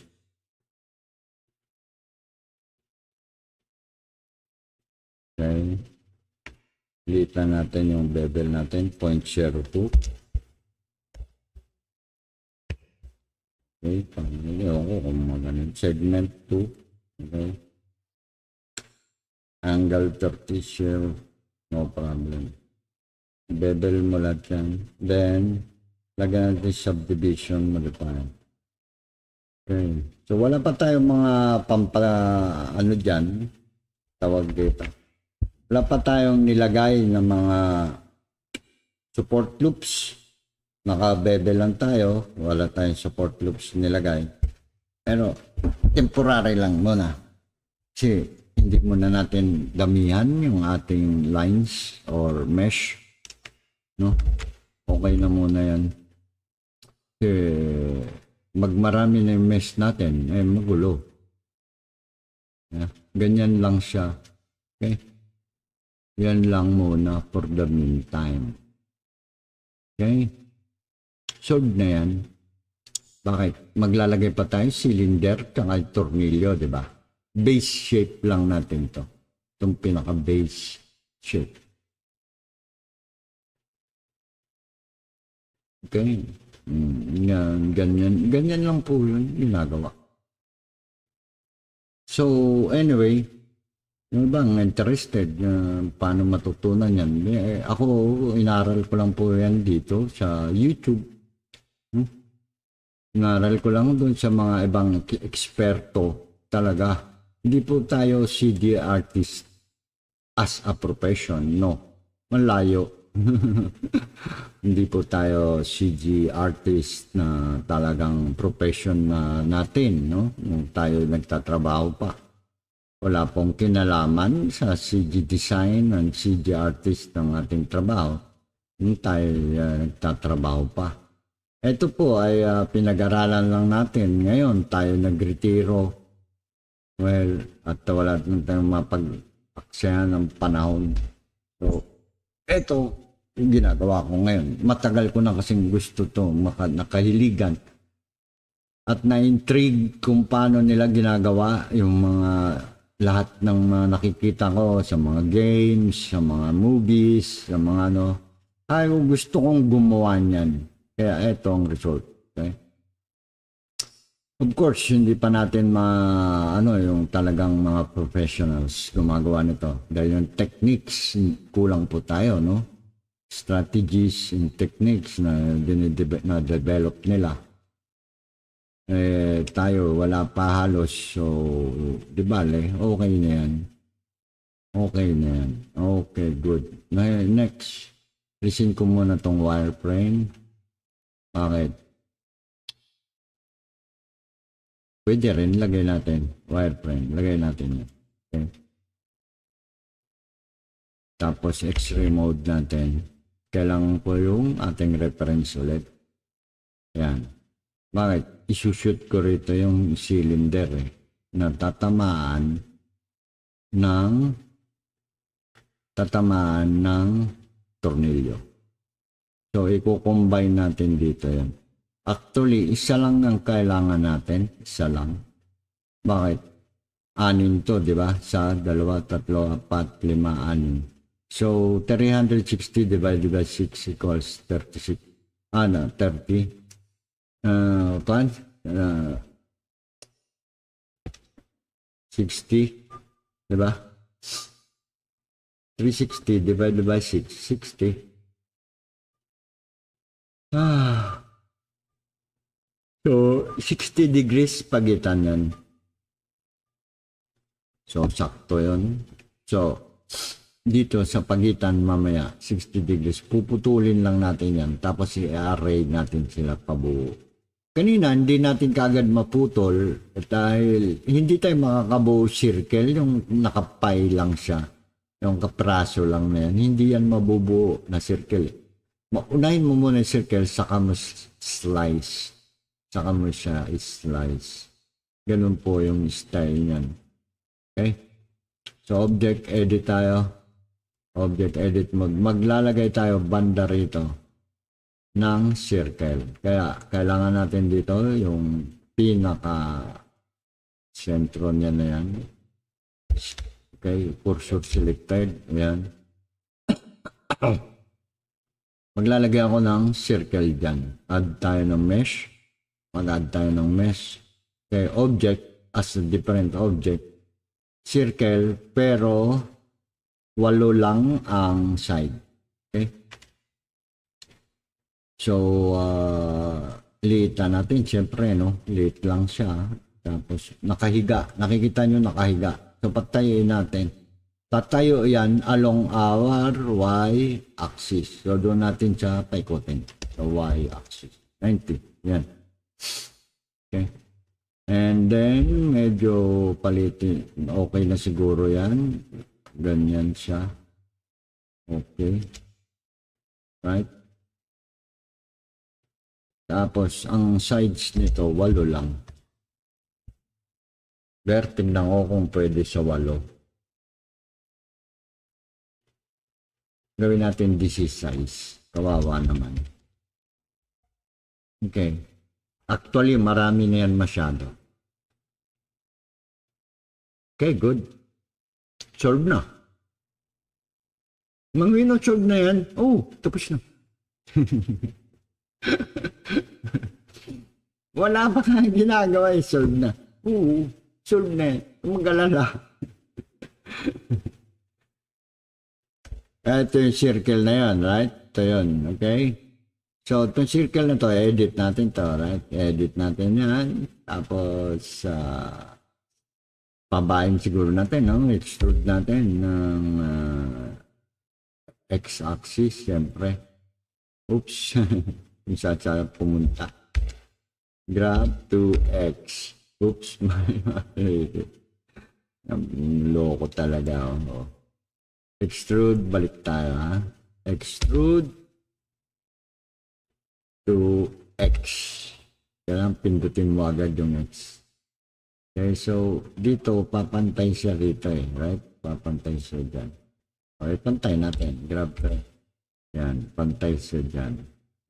Okay. Litan natin yung bevel natin, 0.02. Okay, pangili ako kung magaling. Segment 2. Okay. Angle 30 share. No problem. Bevel mo lahat yan. Then, lagyan natin subdivision modifier. Okay. So, wala pa tayong mga pampa, ano dyan, tawag dito. Wala pa tayong nilagay ng mga support loops naka-bebe lang tayo, wala tayong support loops nilagay. Pero temporary lang muna. Kasi hindi muna natin damihan yung ating lines or mesh. No? Okay na muna yan. Kasi magmarami na yung mesh natin, eh magulo. Yeah. Ganyan lang siya. Okay? Yan lang muna for the meantime. Okay? Solved na yan. Bakit? Maglalagay pa tayo cylinder tsaka tornilyo, di ba? Base shape lang natin to. Itong pinaka-base shape. Okay. Mm, yan, ganyan, ganyan lang po yun ginagawa. So, anyway, yung bang interested uh, paano matutunan yan? Eh, ako, inaral ko lang po yan dito sa YouTube. Naral ko lang dun sa mga ibang eksperto talaga. Hindi po tayo CD artist as a profession, no. Malayo. Hindi po tayo CG artist na talagang profession na natin, no? Nung tayo nagtatrabaho pa. Wala pong kinalaman sa CG design and CG artist ng ating trabaho. Nung tayo uh, nagtatrabaho pa. Ito po ay uh, pinag-aralan lang natin. Ngayon tayo nagretiro. Well, at wala naman tayong mapag-aksayan ng panahon. So, ito, yung ginagawa ko ngayon. Matagal ko na kasing gusto to, maka, nakahiligan. At na-intrigue kung paano nila ginagawa yung mga lahat ng mga nakikita ko sa mga games, sa mga movies, sa mga ano. Ay, gusto kong gumawa niyan. Kaya ito ang result. Okay? Of course, hindi pa natin ma ano yung talagang mga professionals gumagawa nito. Dahil yung techniques kulang po tayo, no? Strategies and techniques na na develop nila. Eh tayo wala pa halos so di ba le okay na yan. Okay na yan. Okay, good. Next, listen ko muna tong wireframe. Bakit? Pwede rin, lagay natin. Wireframe, lagay natin. Okay. Tapos x-ray mode natin. Kailangan po yung ating reference ulit. Yan. Bakit? Isushoot ko rito yung cylinder eh. Na tatamaan ng tatamaan ng tornilyo. So, i-combine natin dito yan. Actually, isa lang ang kailangan natin. Isa lang. Bakit? Anin to, di ba? Sa dalawa, tatlo, apat, lima, anin. So, 360 divided by 6 equals 36. Ano, 30. Uh, kan? Uh, 60. Di ba? 360 divided by 6. 60. Ah. So, 60 degrees pagitan yan. So, sakto yun. So, dito sa pagitan mamaya, 60 degrees, puputulin lang natin yan. Tapos i-array natin sila pabuo. Kanina, hindi natin kagad maputol dahil hindi tayo makakabuo circle, yung nakapay lang siya. Yung kapraso lang na yan. Hindi yan mabubuo na circle. Maunahin mo muna yung circle, saka mo slice. Saka mo siya slice. Ganun po yung style niyan. Okay? So, object edit tayo. Object edit mode. Maglalagay tayo banda rito ng circle. Kaya, kailangan natin dito yung pinaka sentro niya na yan. Okay, cursor selected. Ayan. Maglalagay ako ng circle dyan. Add tayo ng mesh. Mag-add tayo ng mesh. Okay, object as a different object. Circle, pero walo lang ang side. Okay? So, uh, liitan natin, syempre, no? Liit lang siya. Tapos, nakahiga. Nakikita nyo, nakahiga. So, patayin natin. Tatayo yan along our y-axis. So, doon natin siya paikotin. So, y-axis. 90. Yan. Okay. And then, medyo palitin. Okay na siguro yan. Ganyan siya. Okay. Right? Tapos, ang sides nito, walo lang. Pero tingnan ko kung pwede sa walo. Gawin natin this is size. Kawawa naman. Okay. Actually, marami na yan masyado. Okay, good. Solve na. Mangwino, solve na yan. Oh, tapos na. Wala pa nga ginagawa solve na. Oo, solve na eh. Mag-alala. Ito yung circle na yan, right? Ito yun, okay? So, itong circle na to, edit natin to, right? Edit natin yan. Tapos, uh, pabayin siguro natin, no? Extrude natin ng uh, x-axis, siyempre. Oops. Yung sa sa pumunta. Grab to x. Oops. Loko talaga. Oh. Extrude, balik tayo ha. Extrude to x. Kailangan pindutin mo agad yung x. Okay, so dito papantay siya dito eh, right? Papantay siya dyan. Okay, pantay natin. Grab to. Yan, pantay siya dyan.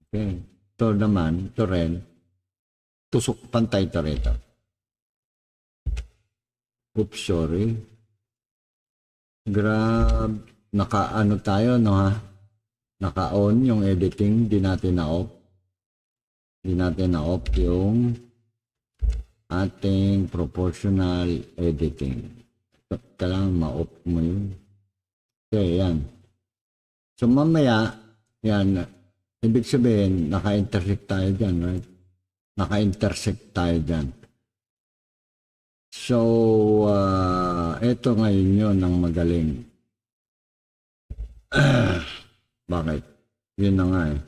Okay. Ito naman, ito rin. Tusok, pantay to rito. Oops, sorry. Grab, naka-ano tayo, no ha? Naka-on yung editing, di natin na-off. Di natin na-off yung ating proportional editing. Kailangan ma-off mo yun. Okay, yan. So mamaya, yan, ibig sabihin, naka-intersect tayo dyan, right? Naka-intersect tayo dyan. So, uh, ito ngayon yun ang magaling. Bakit? Yun na nga eh.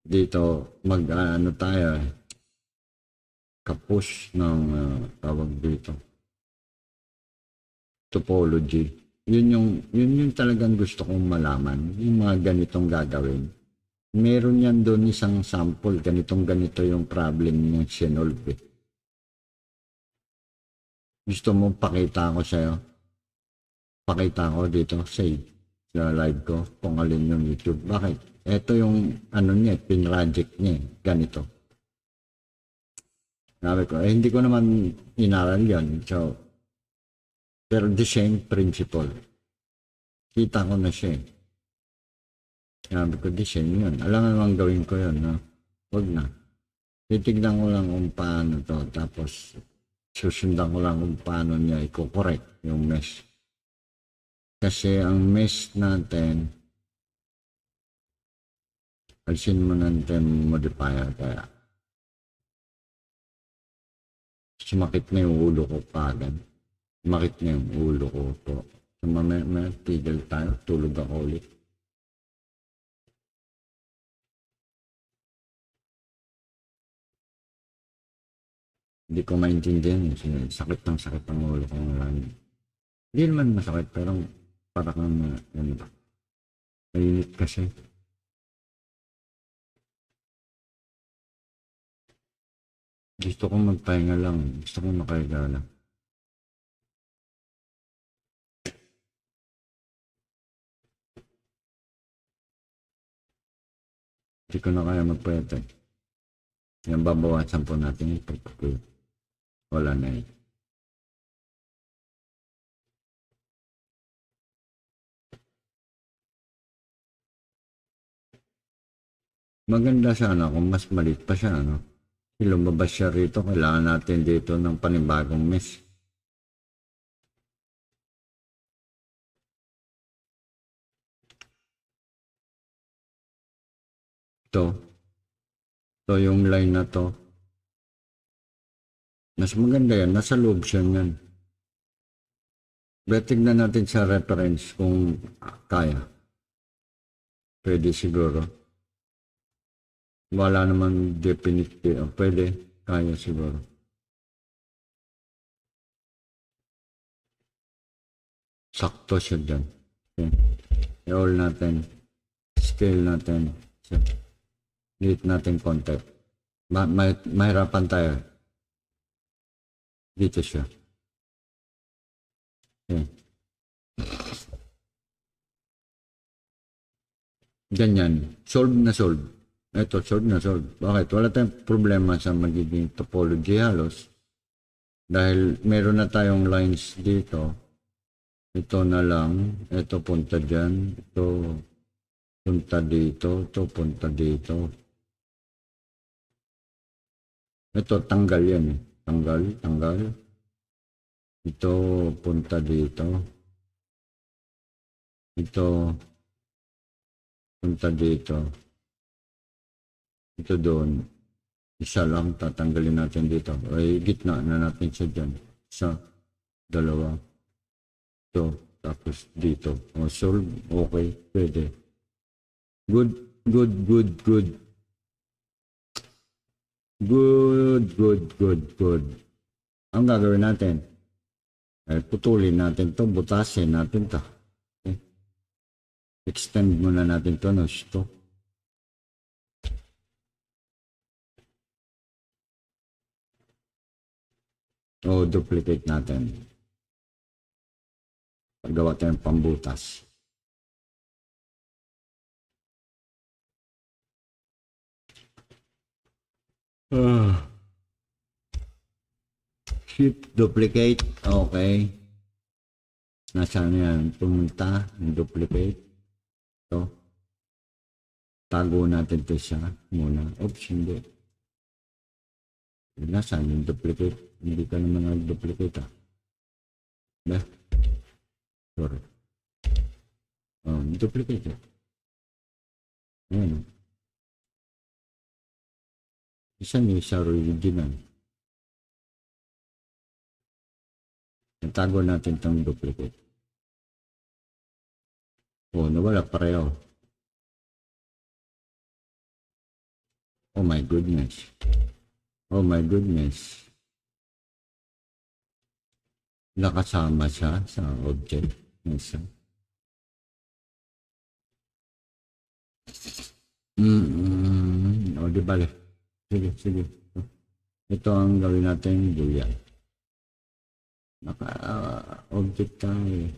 Dito, mag uh, ano tayo eh. Kapush ng uh, tawag dito. Topology. Yun yung, yun yung talagang gusto kong malaman. Yung mga ganitong gagawin. Meron yan doon isang sample. Ganitong ganito yung problem yung sinolve eh gusto mo pakita ko sa'yo? Pakita ko dito sa, live ko kung alin yung YouTube. Bakit? Ito yung ano niya, pinroject niya. Ganito. Sabi ko, eh hindi ko naman inaral yon So, pero the same principle. Kita ko na siya. Sabi ko, the same yun. Alam naman gawin ko yun, no? Huwag na. Titignan ko lang kung paano to. Tapos, susundan ko lang kung paano niya i-correct yung mesh. Kasi ang mesh natin, alisin mo natin modifier kaya sumakit na yung ulo ko kagad. Sumakit na yung ulo ko po. So, mamaya, mamaya, tigil tayo. Tulog ako ulit. Hindi ko maintindihan. Sakit ng sakit ng ulo ko ngayon. Hindi naman masakit, pero para kang na, ano ba? Mainit kasi. Gusto ko magpahinga lang. Gusto ko makahiga lang. Hindi ko na kaya magpayat eh. Yan babawasan po natin yung. Na eh. Maganda sana kung mas malit pa siya, no? Lumabas siya rito, kailangan natin dito ng panibagong mesh. Ito. Ito yung line na to. Mas maganda yan. Nasa loob siya yan. Pero tignan natin sa reference kung kaya. Pwede siguro. Wala naman definitive. Oh, pwede. Kaya siguro. Sakto siya dyan. Okay. I-all natin. Scale natin. So, Lit natin konti. Ma may mahirapan tayo. Dito siya. Okay. Ganyan. Solve na solve. Ito, solve na solve. Bakit? Wala tayong problema sa magiging topology halos. Dahil meron na tayong lines dito. Ito na lang. Ito punta dyan. Ito punta dito. Ito punta dito. Ito tanggal yan eh tanggal, tanggal. Ito, punta dito. Ito, punta dito. Ito doon. Isa lang, tatanggalin natin dito. Ay, gitna na natin siya dyan. Isa, dalawa. Ito, tapos dito. O, solve. Okay, pwede. Good, good, good, good. Good, good, good, good. Ang gagawin natin? Eh, putulin natin to, butasin natin to. Okay. Extend muna natin to, no, to. O, duplicate natin. Paggawa tayo ng pambutas. Ah. Shift duplicate. Okay. Nasaan yan? Pumunta. Duplicate. Ito. Tago natin ito siya muna. Oops, hindi. Nasaan yung duplicate? Hindi ka naman nag-duplicate ah. Ba? Sorry. Oh, duplicate eh. Ayan. Isa niyo sa original. Natago natin itong duplicate. Oh, nawala pareho. Oh my goodness. Oh my goodness. Nakasama siya sa object. Isa. Mm, o di bale. Sige, sige. Ito ang gawin natin, Julia. Naka-object tayo eh.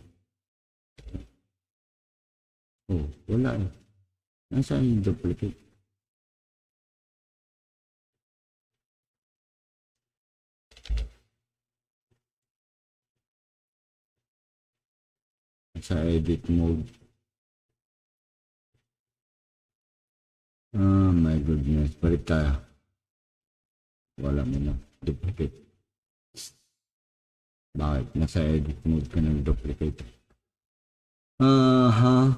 Oh, wala eh. Nasaan yung duplicate? Sa edit mode. Ah, my goodness. Balik tayo. Wala mo na. Duplicate. Bakit? Nasa edit mode ka ng duplicate. Aha.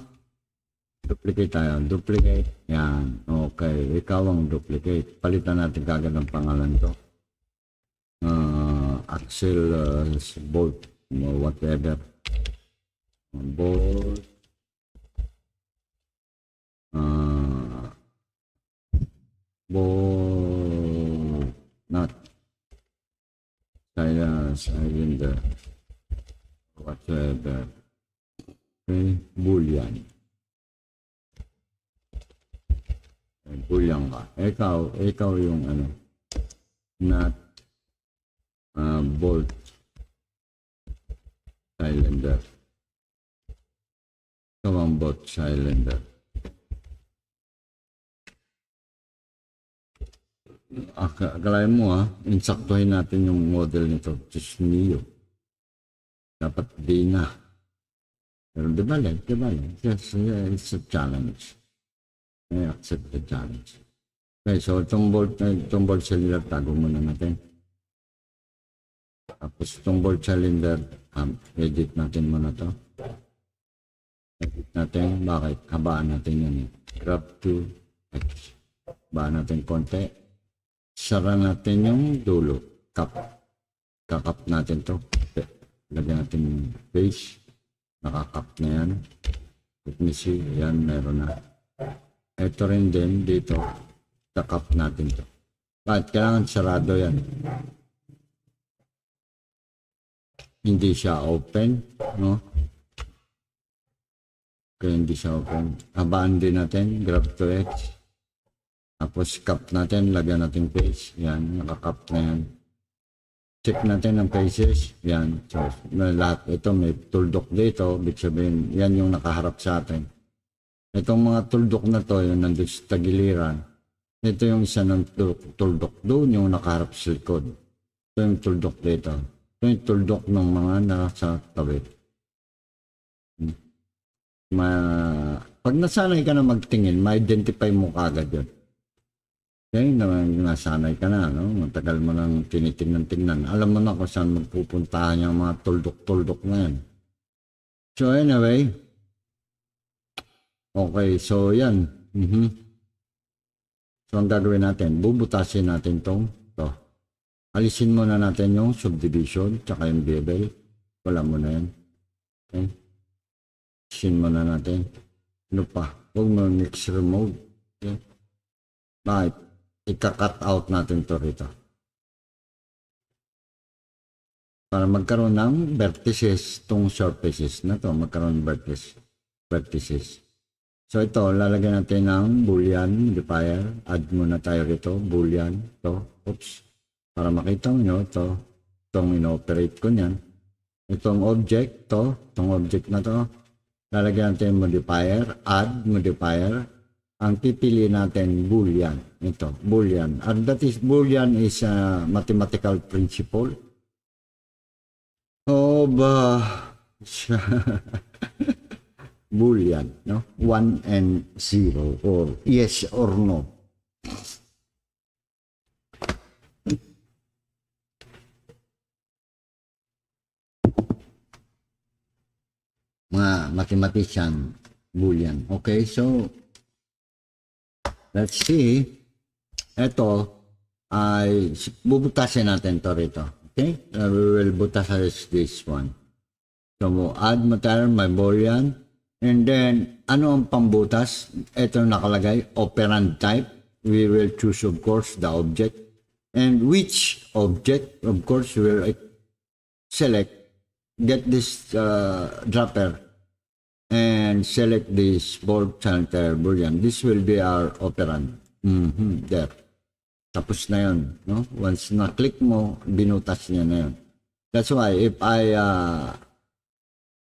Duplicate tayo. Duplicate. Yan. Okay. Ikaw ang duplicate. Palitan natin kagad ang pangalan to. Uh, Axel uh, Bolt. Whatever. Bolt. Uh, Bolt. Silence. Cylinder. Whatever. Okay. Boolean. Eh, Boolean ka. Ikaw, ikaw yung ano. Not. Uh, bolt. Cylinder. Ikaw ang bolt cylinder. Akalain mo ha, insaktuhin natin yung model nito. Niyo. Dapat di na. Pero di ba di ba lang? Yes, it's a challenge. I accept the challenge. Okay, so itong bolt, itong bolt cylinder, tago muna natin. Tapos itong bolt cylinder, um, edit natin muna to. Edit natin, bakit? Habaan natin yun eh. Grab to X. Habaan natin konti. Sara natin yung dulo. Cup. Kakap natin to. Lagyan natin yung face. Nakakap na yan. Let me see. Yan, meron na. Ito rin din dito. Kakap natin to. Bakit? Kailangan sarado yan. Hindi siya open. No? Kaya hindi siya open. Habaan din natin. Grab to X. Tapos cup natin, lagyan natin face. Yan, nakakap na yan. Check natin ang faces. Yan. So, lahat. Ito may tuldok dito. Ibig sabihin, yan yung nakaharap sa atin. Itong mga tuldok na to, yung nandun sa tagiliran. Ito yung isa ng tu- tuldok doon, yung nakaharap sa likod. Ito yung tuldok dito. Ito yung tuldok ng mga nasa tawid. Hmm. Ma pag nasanay ka na magtingin, ma-identify mo kagad yun. Okay, naman nasanay ka na, no? Matagal mo nang tinitingnan-tingnan. Alam mo na kung saan magpupuntahan yung mga tuldok-tuldok na yan. So anyway, okay, so yan. Mhm. So, ang gagawin natin, bubutasin natin tong to. Alisin muna natin yung subdivision, tsaka yung bevel. Wala mo na yan. Okay? Alisin muna natin. Ano pa? Huwag mo mix remove. Okay? Bakit? Ika-cut out natin to rito. Para magkaroon ng vertices tong surfaces na to. Magkaroon ng vertices. vertices. So ito, lalagyan natin ng boolean modifier. Add muna tayo rito, boolean. To, oops. Para makita nyo, to, itong inoperate ko niyan. Itong object, to, itong object na to, lalagyan natin modifier, add modifier. Ang pipili natin, boolean. Ito, boolean. And that is, boolean is a mathematical principle. Ba, siya. Boolean, no? 1 and 0 or yes or no. Mga mathematician, Boolean. Okay, so let's see. Ito ay bubutasin natin to rito. Okay? Uh, we will butasin this one. So, add material, my boolean. And then, ano ang pambutas? Ito nakalagay, operand type. We will choose, of course, the object. And which object, of course, we will select, get this uh, dropper and select this board center boolean. This will be our operand. Mhm, there. Tapos na yun. No? Once na-click mo, binutas niya na yun. That's why if I uh,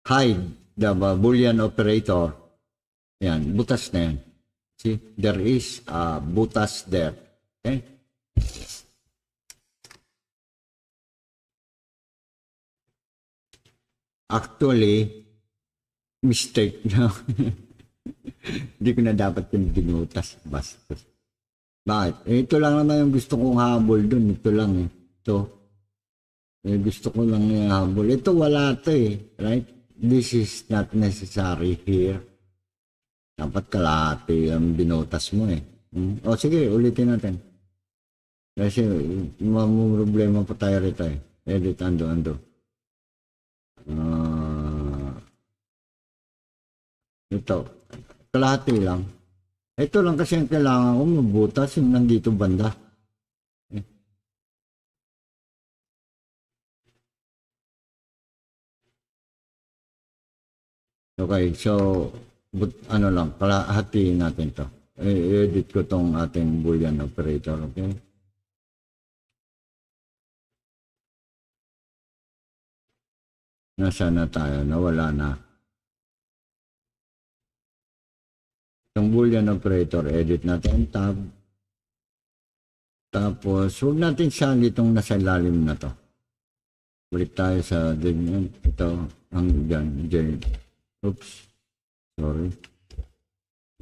hide the uh, boolean operator, yan, butas na yan. See, there is a butas there. Okay? Actually, mistake na. Hindi ko na dapat yung binutas. Bastos. Bakit? Eh, ito lang naman yung gusto kong habol dun. Ito lang eh. Ito. Eh, gusto ko lang yung habol. Ito wala to eh. Right? This is not necessary here. Dapat kalahati ang binutas mo eh. Hmm? O sige, ulitin natin. Kasi problema pa tayo rito eh. Edit, ando, ando. Ah, ito. Kalahati lang. Ito lang kasi ang kailangan ko mabutas yung nandito banda. Eh. Okay, so but, ano lang, kalahatiin natin to. I-edit ko tong ating boolean operator, okay? Nasa na tayo? Nawala na. Itong boolean operator, edit natin, tab. Tapos, huwag natin sali itong nasa lalim na to. Balik tayo sa. Ito, ang dyan, dyan. Oops. Sorry.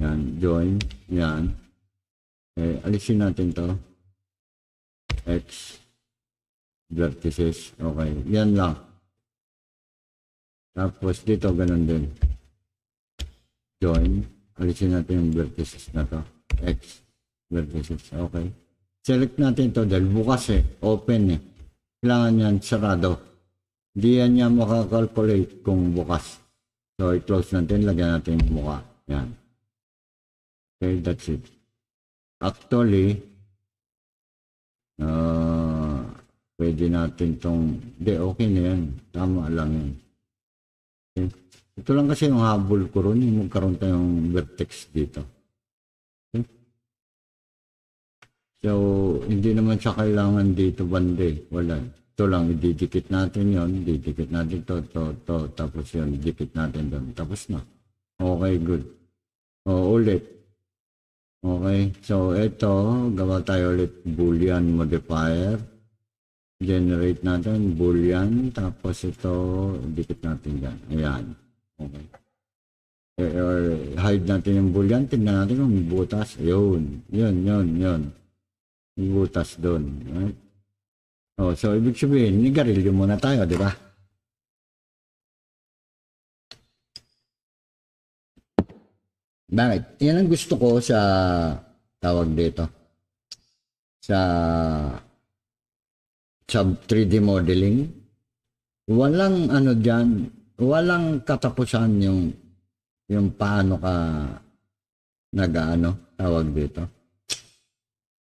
Yan, join. Yan. Eh, alisin natin to. X. Vertices. Okay. Yan lang. Tapos dito, ganun din. Join. Alisin natin yung vertices na to. X. Vertices. Okay. Select natin to dahil bukas eh. Open eh. Kailangan yan sarado. Hindi yan niya makakalculate kung bukas. So, i-close natin. Lagyan natin yung mukha. Yan. Okay, that's it. Actually, uh, pwede natin tong, hindi, okay na yan. Tama lang yan. Okay. Ito lang kasi yung habol ko ron, yung magkaroon tayong vertex dito. Okay. So, hindi naman siya kailangan dito bande. Wala. Ito lang, ididikit natin yon didikit natin to, to, to, tapos yun, dikit natin doon. Tapos na. Okay, good. O, ulit. Okay, so ito, gawa tayo ulit boolean modifier. Generate natin boolean, tapos ito, dikit natin dyan. Ayan. Okay. Eh, Or hide natin yung boolean, tingnan natin kung may butas. Yun, yun, yun, yun. May butas doon. Right? Oh, so ibig sabihin, nigarilyo muna tayo, di ba? Bakit? Yan ang gusto ko sa tawag dito sa sa 3D modeling walang ano diyan walang katapusan yung yung paano ka nag-ano tawag dito.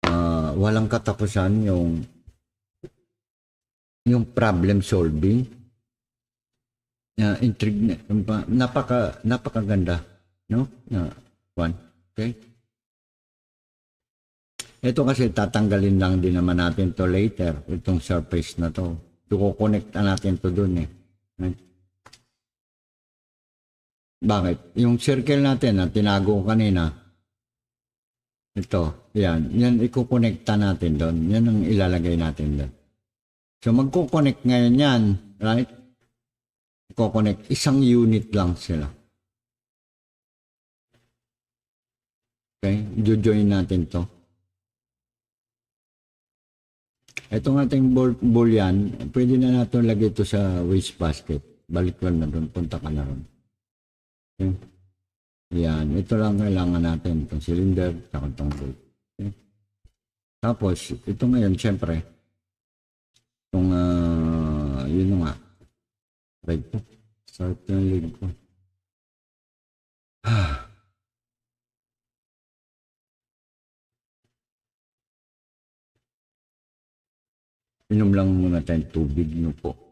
Ah, walang katapusan yung yung problem solving. Na intrigue yung pa- napaka napakaganda no? Na one okay? Ito kasi tatanggalin lang din naman natin to later itong surface na to. Na natin to dun eh. Right? Bakit? Yung circle natin na tinago kanina. Ito yan. Yan i-connecta natin doon. Yan ang ilalagay natin doon. So magko-connect ngayon yan right? I-connect isang unit lang sila. Okay join natin to. Itong ating yan, pwede na natin lagay ito sa waste basket. Balik ko na doon, punta ka na ron. Okay. Yan, ito lang kailangan natin, itong cylinder, saka itong bolt. Okay. Tapos, ito ngayon, syempre, itong, ah, yun nga, right po, start yung leg ko. Ah. Inom lang muna tayong tubig nyo po.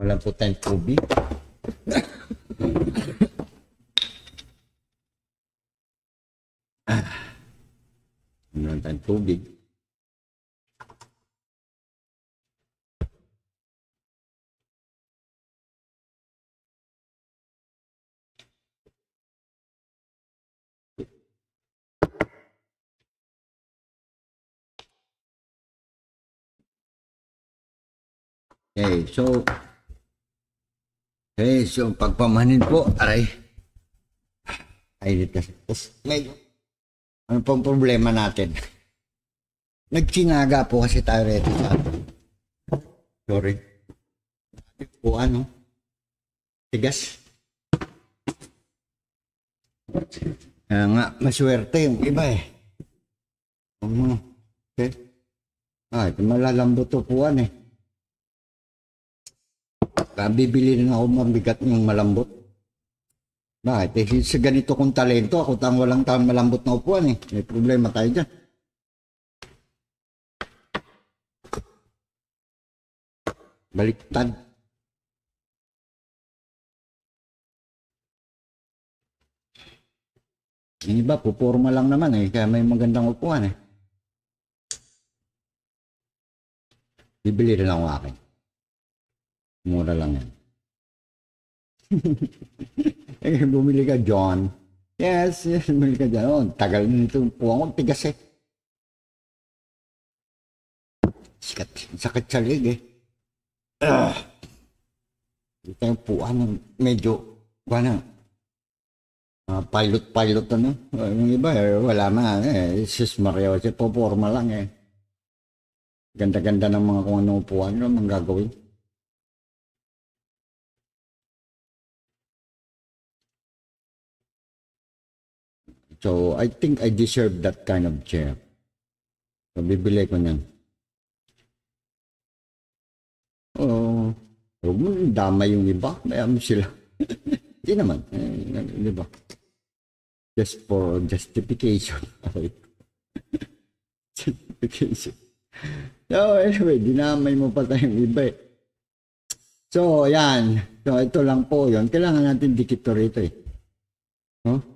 Wala po tayong tubig. ah. Wala tayong tubig. Okay, so Okay, so pagpamanin po, aray. Ay. Tapos, medyo, ano pong problema natin? Nagtsinaga po kasi tayo rito sa. Sorry. Po ano? Tigas. Kaya nga, maswerte yung iba eh. Okay. Ito malalambot to puan eh. Bibili rin ako mabigat yung malambot. Bakit? Eh, sa ganito kong talento, ako tang walang tang malambot na upuan eh. May problema tayo dyan. Baliktad. Yung iba, pupurma lang naman eh, kaya may magandang upuan eh. Bibili rin ako akin. Mura lang yan. eh, bumili ka, John. Yes, yes, bumili ka dyan. Oh, tagal nito po ako, tigas eh. Sikat. Sakit sa leg eh. Ah. Hindi tayo puan ng medyo, wala Ah, pilot-pilot ano. Yung iba, eh, wala na. Eh, sis Mario, si poporma lang eh. Ganda-ganda ng mga kung anong upuan, ano mang gagawin. So, I think I deserve that kind of chair. So, bibili ko niyan. Oo. Mo damay yung iba. Mayroon sila. Hindi naman. Eh, di ba? Just for justification. Justification. So, anyway, dinamay mo pa tayong iba eh. So, yan. So, ito lang po yun. Kailangan natin dikit to rito eh. No?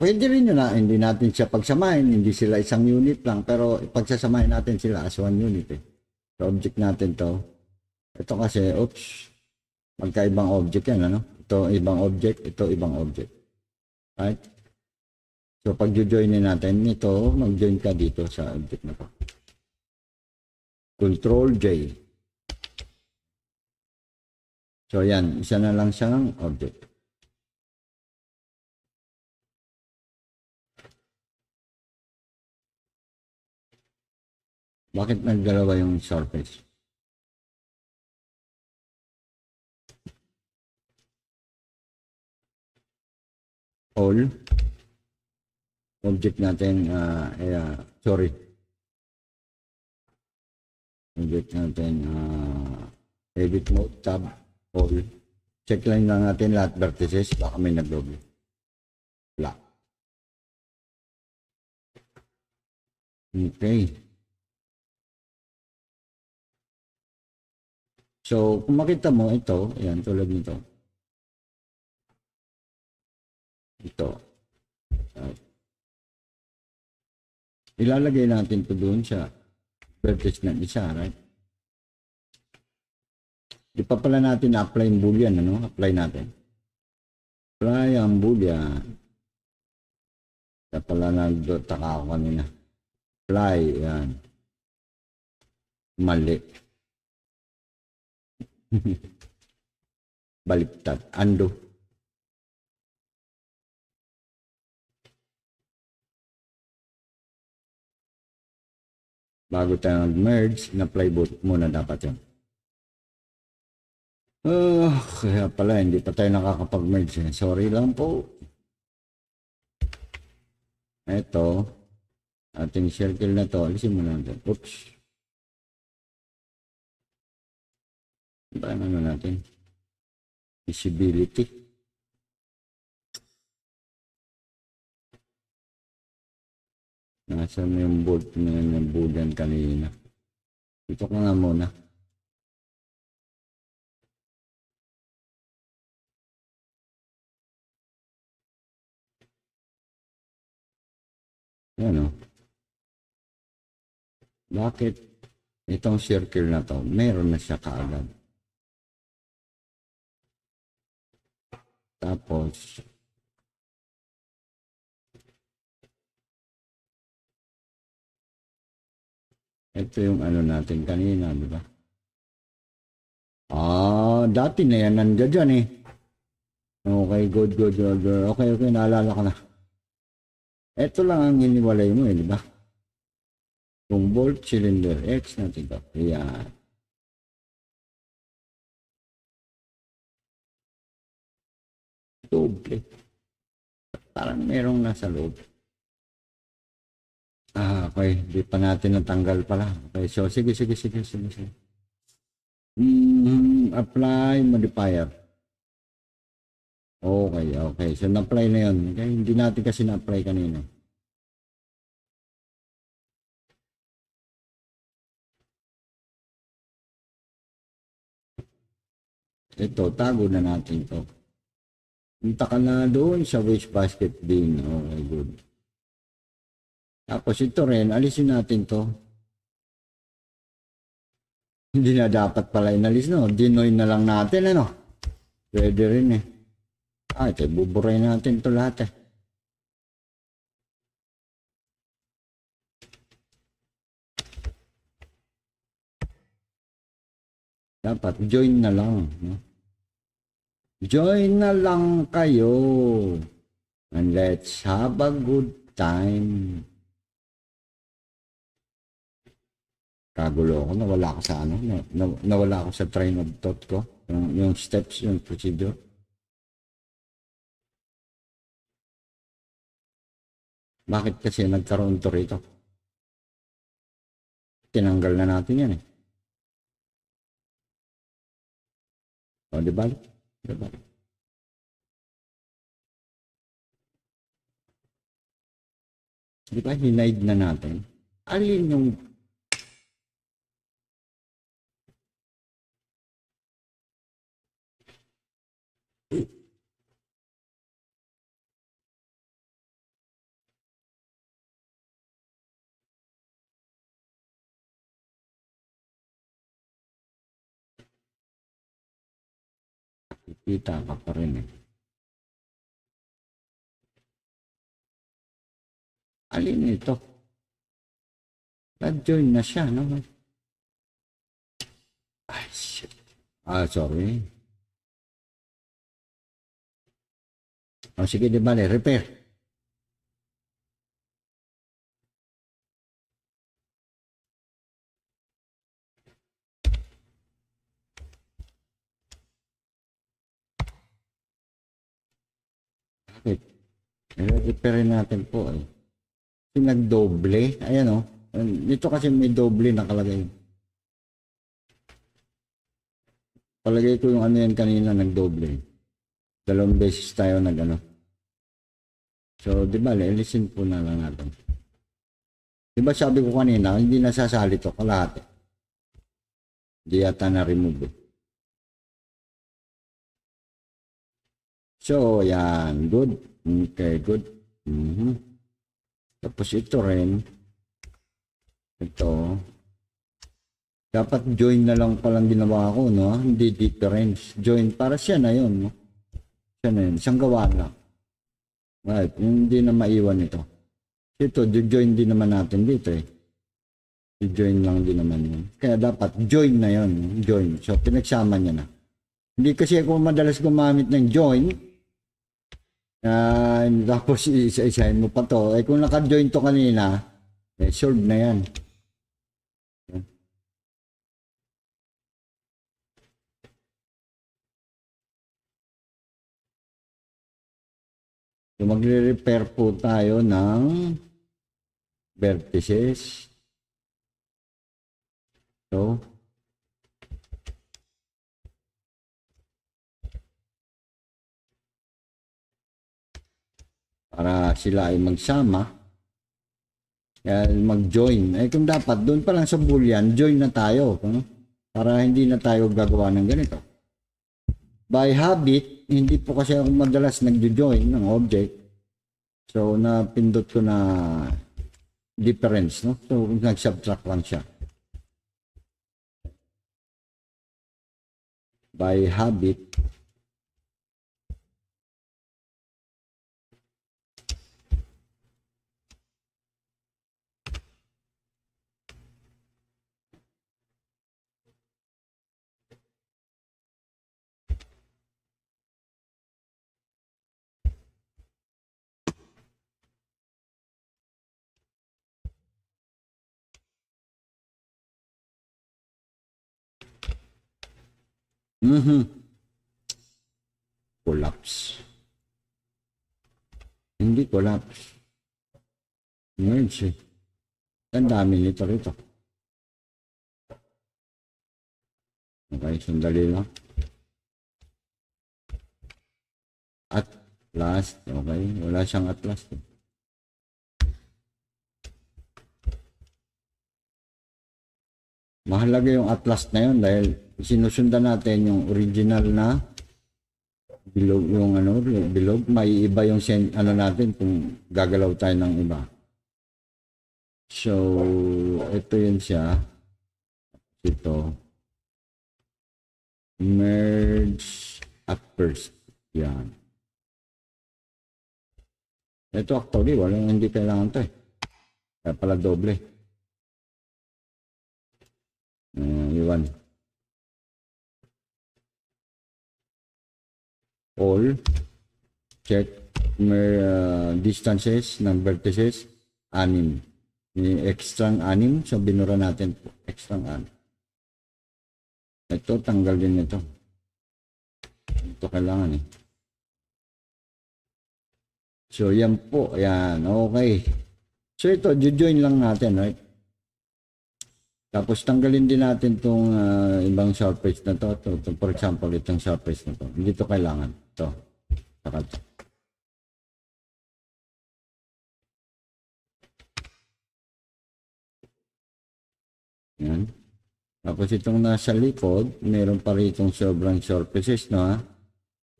Pwede rin yun na hindi natin siya pagsamahin, hindi sila isang unit lang, pero pagsasamahin natin sila as one unit eh. So, object natin to. Ito kasi, oops, magkaibang object yan, ano? Ito ibang object, ito ibang object. Right? So, pag joinin natin nito, mag-join ka dito sa object na to. Control J. So, yan. Isa na lang siyang object. Bakit nagdalawa yung surface? All. Object natin, eh, ah, sorry. Object natin, ah, edit mode, tab, all. Check lang lang natin lahat vertices, baka may nagdoble. Wala. Okay. So, kung makita mo ito, ayan, tulad nito. Ito. Right. Ilalagay natin to doon sa vertex ng isa, right? Di pa pala natin apply yung boolean, ano? Apply natin. Apply ang boolean. Kaya pala nagtaka ako kanina. Apply, yan. Mali. Baliktad. Undo. Bago tayo mag-merge, boot muna dapat yun. Ah, kaya pala, hindi pa tayo nakakapag-merge. eh. Sorry lang po. Ito, ating circle na to, alisin mo natin. Oops. Ba ano natin? Visibility. Nasaan yung bolt na yun yung boolean kanina? Dito ka nga muna. Yan o. Bakit itong circle na to, meron na siya kaagad. Tapos, ito yung ano natin kanina, di ba? Ah, dati na yan nandiyan dyan eh. Okay, good, good, good, good. Okay, okay, naalala ko na. Ito lang ang hiniwalay mo eh, di ba? Kung bolt cylinder X natin to. Ayan. Doble. Parang merong nasa loob. Ah, okay. Di pa natin natanggal pala. Okay, so sige, sige, sige, sige, sige. Mm, apply modifier. Okay, okay. So, na-apply na yun. Okay, hindi natin kasi na-apply kanina. Ito, tago na natin to. Punta ka na doon sa wastebasket bin. Okay, good. Tapos ito rin, alisin natin to. Hindi na dapat pala inalis, no? Dinoy na lang natin, ano? Pwede rin eh. Ah, ito, buburay natin ito lahat eh. Dapat join na lang. No? Join na lang kayo. And let's have a good time. Kagulo ako, nawala ako sa ano, na, na- nawala ako sa train of thought ko. Yung, yung steps, yung procedure. Bakit kasi nagkaroon to rito? Tinanggal na natin yan eh. O, di ba? Ba? Di ba, hinaid na natin? Alin yung Kita ka pa rin eh. Alin ito? Nag-join na siya, no? Ay, shit. Ah, sorry. O sige, di bale, repair. Bakit? I-repair natin po eh. Kasi nagdoble. Ayan o. Dito kasi may doble nakalagay. Palagay ko yung ano yan kanina nagdoble. Dalawang beses tayo nag ano. So, di ba, alisin po na lang natin. Di ba sabi ko kanina, hindi nasasali to kalahati. Hindi yata na-remove eh. So, yan. Good. Okay, good. Mhm. Tapos ito rin. Ito. Dapat join na lang palang ginawa ko, no? Hindi difference. Join. Para siya na yun, no? Siya na yun. Isang gawa lang. Right. Hindi na maiwan ito. Ito, join din naman natin dito eh. join lang din naman yun. Kaya dapat join na yun. Join. So, pinagsama niya na. Hindi kasi ako madalas gumamit ng join. Ah, tapos isa-isahin mo pa to. Eh kung naka-join to kanina, eh solve na yan. So magre-repair po tayo ng vertices. So, para sila ay magsama. Kaya mag-join. Eh kung dapat doon pa lang sa boolean join na tayo ano? para hindi na tayo gagawa ng ganito. By habit hindi po kasi ako madalas nagjo-join ng object. So napindot ko na difference no? So nag-subtract lang siya. By habit Mhm. Collapse. Hindi collapse. Merge eh. Ang dami nito rito. Okay, sandali lang. At last, okay. Wala siyang at last. Eh. Mahalaga yung atlas na yun dahil sinusundan natin yung original na bilog yung ano bilog. May iba yung sen, ano natin kung gagalaw tayo ng iba. So ito yun siya. Ito. Merge at first. Yan. Ito actually walang hindi kailangan to eh. Kaya pala doble Ah, mm, yun. All. Check may, uh, distances ng vertices. Anim. Extrang anim. So, binura natin po. Extrang anim. Ito, tanggal din ito. Ito kailangan eh. So, yan po. Yan. Okay. So, ito, join lang natin, right? Tapos, tanggalin din natin itong ibang surface na to. to, to. For example, itong surface na to. Hindi to kailangan. Ito. Saka ito. Yan. Tapos itong nasa likod, meron pa rin itong sobrang surfaces, no?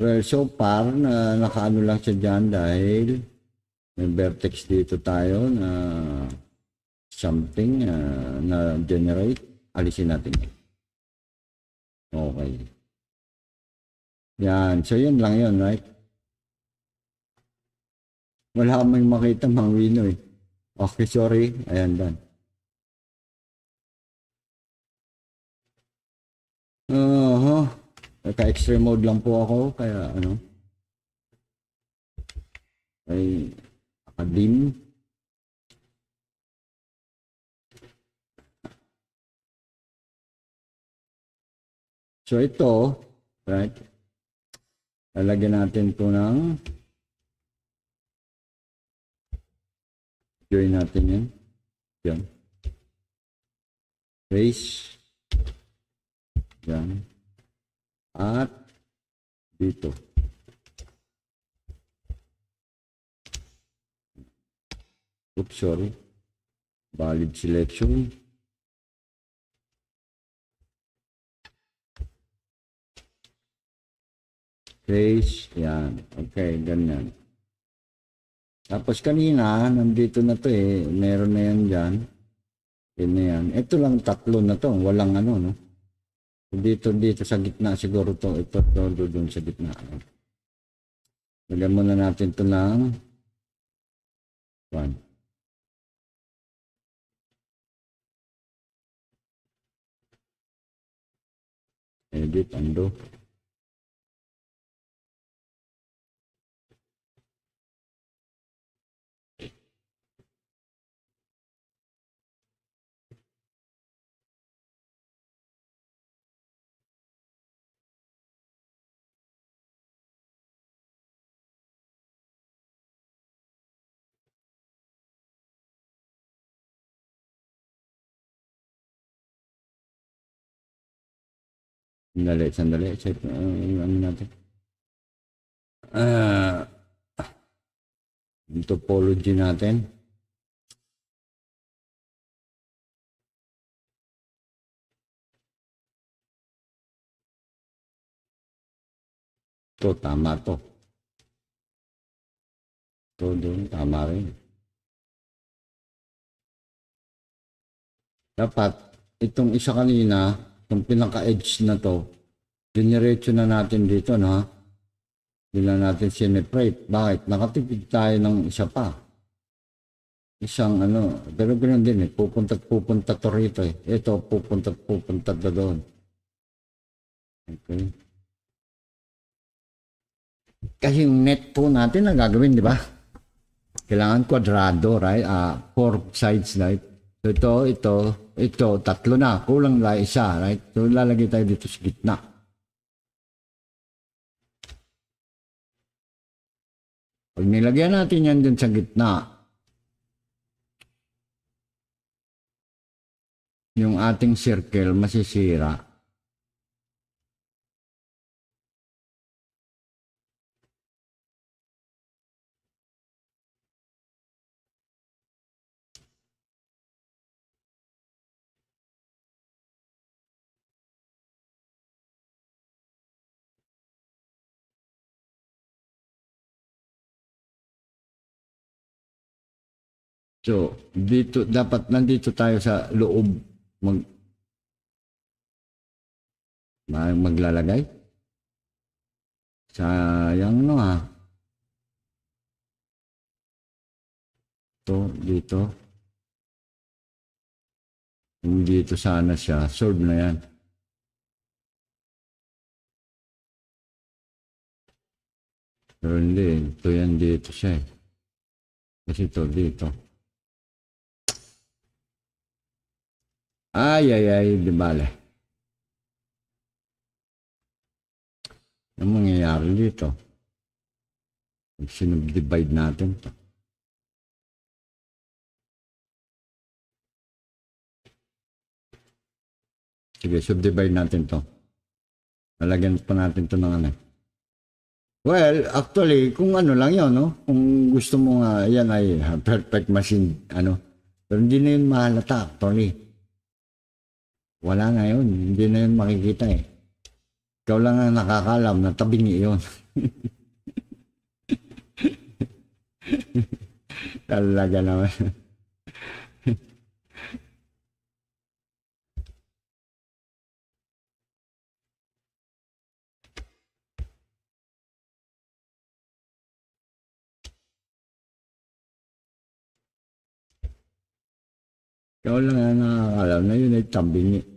Well, so far, na, nakaano lang siya dyan dahil may vertex dito tayo na something uh, na generate. Alisin natin. Okay. Yan. So, yun lang yun, right? Wala kaming makita mang wino eh. Okay, sorry. Ayan, done. Uh-huh. Naka-extreme mode lang po ako, kaya ano. Ay, naka-dim. So ito, right? Lalagyan natin to ng join natin yan. Yan. Trace. Yan. At dito. Oops, sorry. Valid selection. Face. Yan. Okay, ganyan. Tapos kanina, nandito na to eh. Meron na yan dyan. Yan na yan. Ito lang tatlo na to. Walang ano, no? Dito, dito sa gitna siguro to. Ito, to, doon sa gitna. Lagyan muna natin to ng one. Edit, undo. Sandali, sandali. Check uh, ano natin. Yung topology natin. Ito, tama to. Ito doon, tama rin. Dapat, itong isa kanina, itong pinaka-edge na to, diniretso na natin dito, no? Hindi na natin sineprate. Bakit? Nakatipid tayo ng isa pa. Isang ano, pero ganoon din eh, pupunta pupunta to rito eh. Ito, pupunta pupunta na doon. Okay. Kasi yung net po natin ang gagawin, di ba? Kailangan kwadrado, right? Ah, four sides, right? Ito, ito, ito, tatlo na. Kulang na isa, right? So lalagay tayo dito sa gitna. Pag nilagyan natin yan dun sa gitna, yung ating circle masisira. So, dito dapat nandito tayo sa loob mag mag maglalagay. Sayang no ha. To dito. Kung dito sana siya, solve na yan. Pero hindi, ito yan dito siya eh. Kasi ito dito. Ay, ay, ay, di bale. Ano mangyayari dito? Sinubdivide natin to. Sige, subdivide natin to. Lalagyan pa natin to ng ano. Well, actually, kung ano lang yun, no? Kung gusto mo nga, yan ay perfect machine, ano. Pero hindi na yun mahalata, actually. Wala na yun. Hindi na yun makikita eh. Ikaw lang ang nakakalam na tabingi yun. Talaga naman. Ikaw lang ang nakakalam na yun ay tabingi.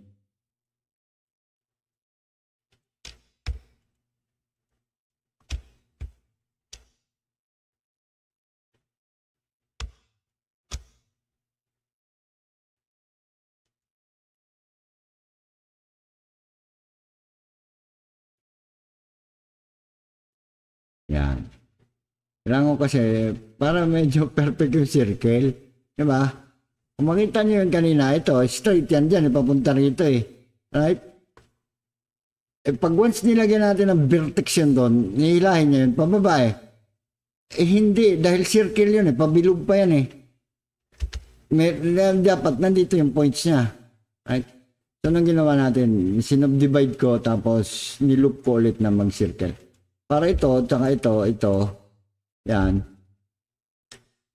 Yan. Kailangan ko kasi, para medyo perfect yung circle. Di ba? Kung makita nyo yun kanina, ito, straight yan dyan, ipapunta rito eh. Right? Eh, pag once nilagyan natin ng vertex yun doon, nihilahin niya yun, pababa eh. Eh hindi, dahil circle yun eh, pabilog pa yan eh. May, dapat nandito yung points niya. Right? So, anong ginawa natin? Sinubdivide ko, tapos niloop ko ulit na mag-circle. Para ito, tsaka ito, ito, yan.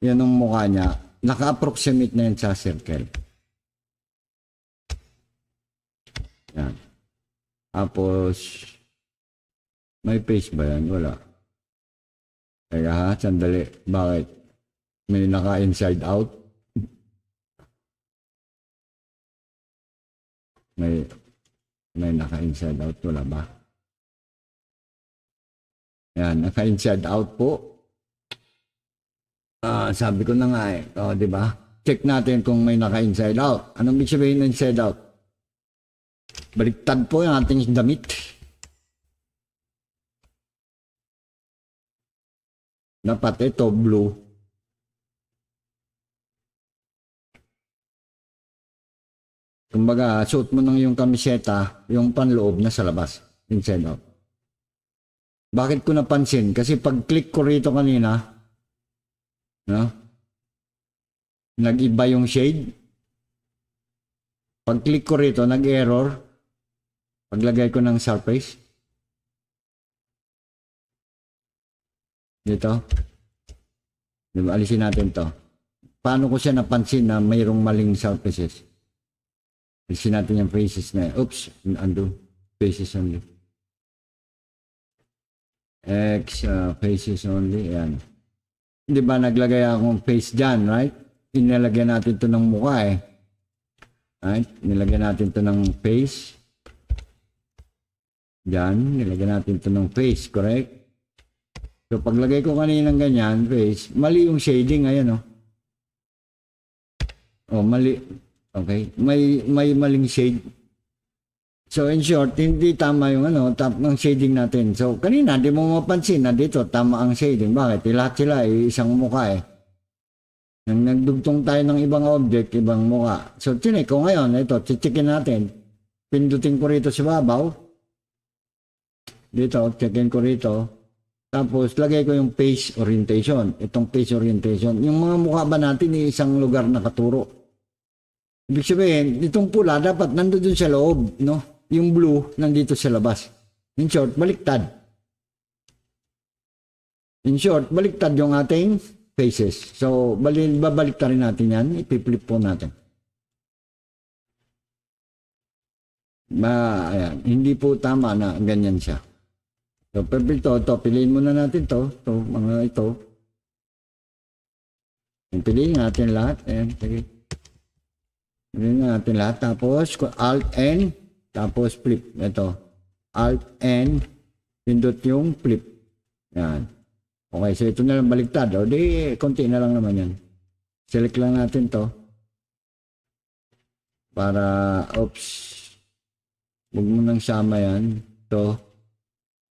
Yan ang mukha niya. Naka-approximate na yan sa circle. Yan. Tapos, may face ba yan? Wala. Teka ha, sandali. Bakit? May naka-inside out? May, may naka-inside out. Wala ba? Yan, naka-inside out po. Ah, sabi ko na nga eh. Oh, di ba? Check natin kung may naka-inside out. Anong ibig sabihin ng inside out? Baliktad po yung ating damit. Dapat ito blue. Kumbaga, suot mo nang yung kamiseta, yung panloob na sa labas. Inside out. Bakit ko napansin? Kasi pag-click ko rito kanina, no? nag-iba yung shade. Pag-click ko rito, nag-error. Paglagay ko ng surface. Dito. Diba, alisin natin to. Paano ko siya napansin na mayroong maling surfaces? Alisin natin yung faces na, oops, undo. Faces only. X uh, faces only. Yan. Di ba naglagay akong face dyan, right? Inilagyan natin to ng mukha eh. Right? Nilagyan natin to ng face. Diyan, nilagyan natin to ng face, correct? So paglagay ko kanina ng ganyan, face, mali yung shading, ayan oh. Oh, mali. Okay, may may maling shade. So in short, hindi tama yung ano, tap ng shading natin. So kanina, di mo mapansin na dito tama ang shading. Bakit? Eh, lahat sila ay isang mukha eh. Nang nagdugtong tayo ng ibang object, ibang mukha. So tinik ko ngayon, ito, chichikin natin. Pindutin ko rito sa babaw. Dito, checkin ko rito. Tapos, lagay ko yung face orientation. Itong face orientation. Yung mga mukha ba natin, isang lugar nakaturo. Ibig sabihin, itong pula, dapat nandun sa loob, no? Yung blue, nandito sa labas. In short, baliktad. In short, baliktad yung ating faces. So, bali, babaliktad rin natin yan. Ipiplip po natin. Ba, ayan. Hindi po tama na ganyan siya. So, perfecto. Ito, piliin muna natin to. Ito, mga ito. Piliin natin lahat. Ayan, sige. Piliin natin lahat. Tapos, Alt-N. Tapos, flip. Ito. Alt-N. Pindot yung flip. Yan. Okay, so ito na lang baliktad. O di, konti na lang naman yan. Select lang natin to. Para, oops. Huwag mo nang sama yan. To,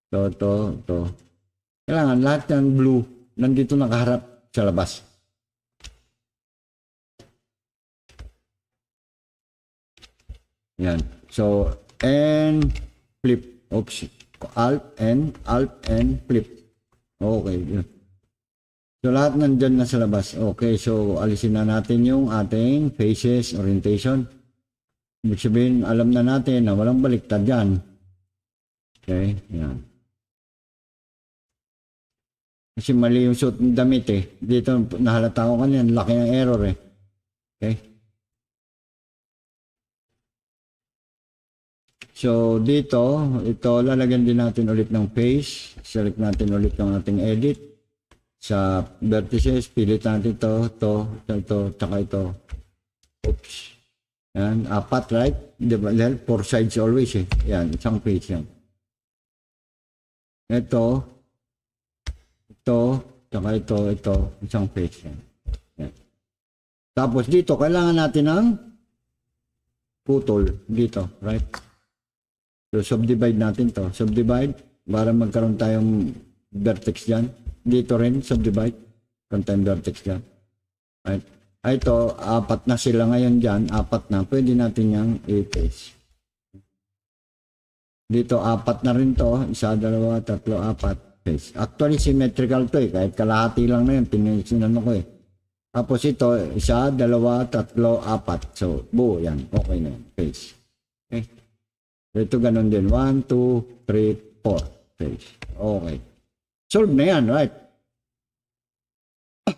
to, to, to. Kailangan lahat ng blue nandito nakaharap sa labas. Yan. So, and flip. Oops. Alt and, alt and flip. Okay. So, lahat nandyan na sa labas. Okay. So, alisin na natin yung ating faces, orientation. Ibig sabihin, alam na natin na walang baliktad yan. Okay. Yan. Kasi mali yung suot ng damit eh. Dito, nahalata ko kanina, laki ng error eh. Okay. So, dito, ito, lalagyan din natin ulit ng face. Select natin ulit yung ating edit. Sa vertices, pilit natin ito, ito, ito, tsaka ito. Oops. Yan, apat, right? Di ba? Dahil four sides always eh. Yan, isang face yan. Ito, ito, tsaka ito, ito, isang face yan. yan. Tapos dito, kailangan natin ng putol dito, right? So, subdivide natin to. Subdivide para magkaroon tayong vertex dyan. Dito rin, subdivide. Karoon tayong vertex dyan. Right? Ay, ito, apat na sila ngayon dyan. Apat na. Pwede natin yung i-face. Dito, apat na rin to. Isa, dalawa, tatlo, apat. Face. Actually, symmetrical to eh. Kahit kalahati lang na yun. Pinisinan ko eh. Tapos ito, isa, dalawa, tatlo, apat. So, buo yan. Okay na yan. Face. Ito ganun din. 1, 2, 3, 4. Page. Okay. Solve na yan, right?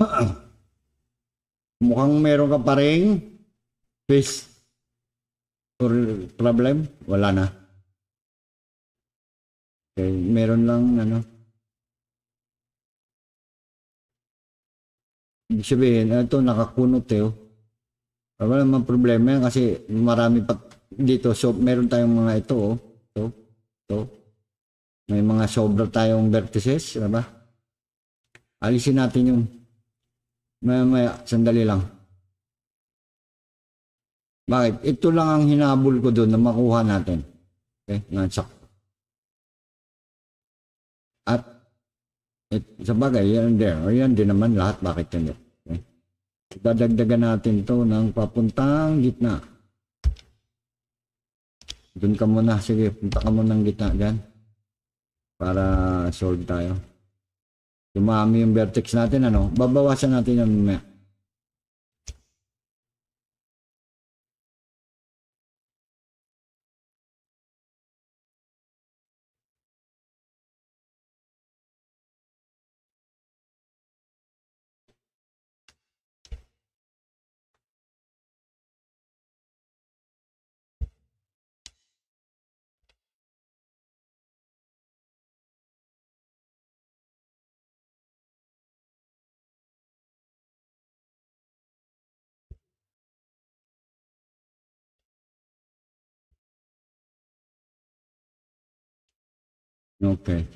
Mukhang meron ka pa rin face or problem. Wala na. Okay. Meron lang, ano. Ibig sabihin, ito nakakunot eh. oh. Wala naman problema yan kasi marami pa dito. So, meron tayong mga ito, oh. Ito, ito. May mga sobra tayong vertices, di ba? Alisin natin yung maya maya, sandali lang. Bakit? Ito lang ang hinabol ko doon na makuha natin. Okay? Nansak. At it, sa bagay, yan there. O yan din naman lahat. Bakit yan? Okay? Dadagdagan natin to ng papuntang gitna. Doon ka muna. Sige, punta ka muna ng gitna dyan. Para solve tayo. Dumami yung vertex natin, ano? Babawasan natin yung mamaya. Okay.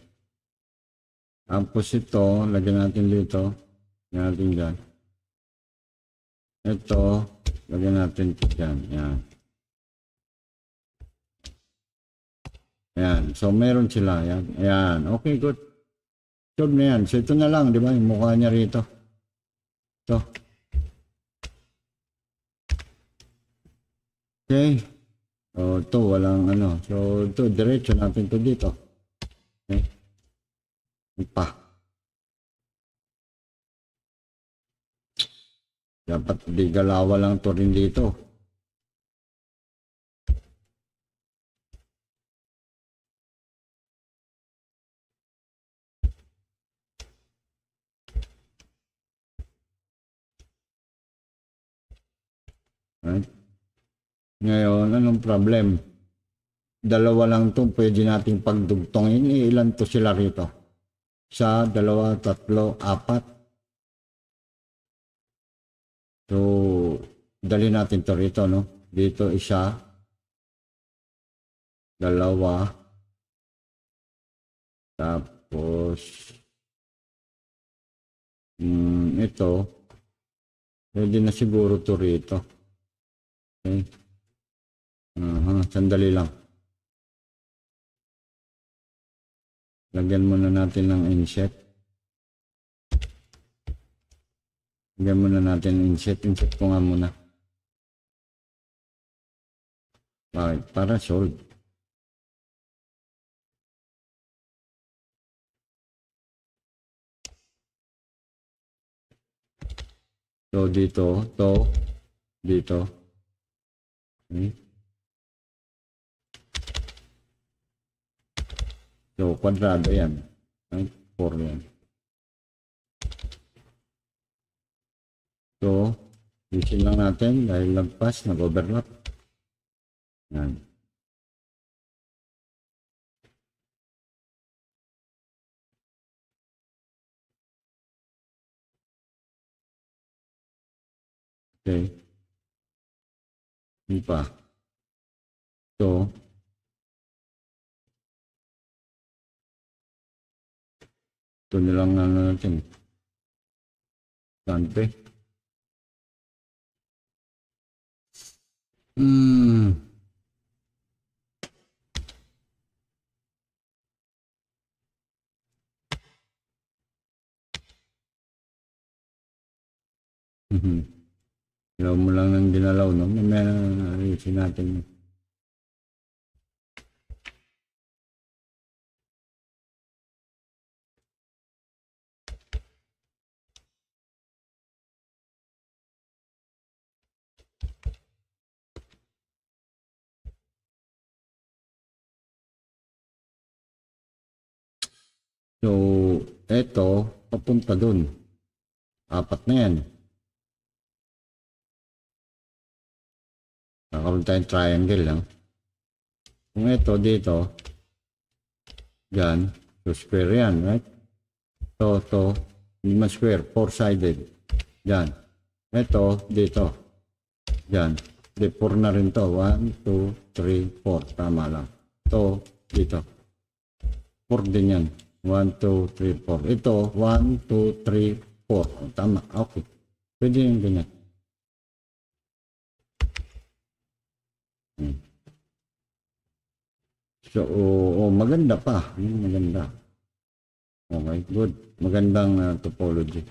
Tapos ito, lagyan natin dito. Lagyan natin dyan. Ito, lagyan natin dyan. Yan. Ayan. So, meron sila. Yan. Ayan. Okay, good. Solve na yan. So, ito na lang, di ba? Yung mukha niya rito. Ito. Okay. So, ito, walang ano. So, ito, diretso natin to dito. Pa. Dapat di galawa lang to rin dito. Right? Ngayon, anong problem? dalawa lang to pwede nating pagdugtongin. Eh, ilan to sila rito? Sa dalawa, tatlo, apat. So, dali natin to rito, no? Dito isa, dalawa, tapos Mm, ito. Pwede na siguro to rito. Okay. Aha, sandali lang. Lagyan muna natin ng inset. Lagyan muna natin inset. Inset ko nga muna. Bakit? Para solve. So, dito, to, dito. Okay. So, kwadrado yan. Right? 4 yan. So, isin lang natin dahil lagpas, nag-overlap. Yan. Okay. Hindi pa. So, ito nilang ano natin. dante, Hmm. Mhm. Ilaw mo lang ng dinalaw, no? Mamaya na ayusin natin. So, eto, papunta dun. Apat na yan. Nakaroon tayong triangle lang. Kung ito dito, dyan, so square yan, right? To, to, hindi man square, four-sided. Dyan. Ito, dito. Dyan. Di, four na rin to. One, two, three, four. Tama lang. To, dito. Four din yan. One, two, three, four. Ito, one, two, three, four. Tama. Okay. Pwede yung ganyan. Hmm. So, oh, oh, maganda pa. Hmm, maganda. Okay, good. Magandang uh, topology.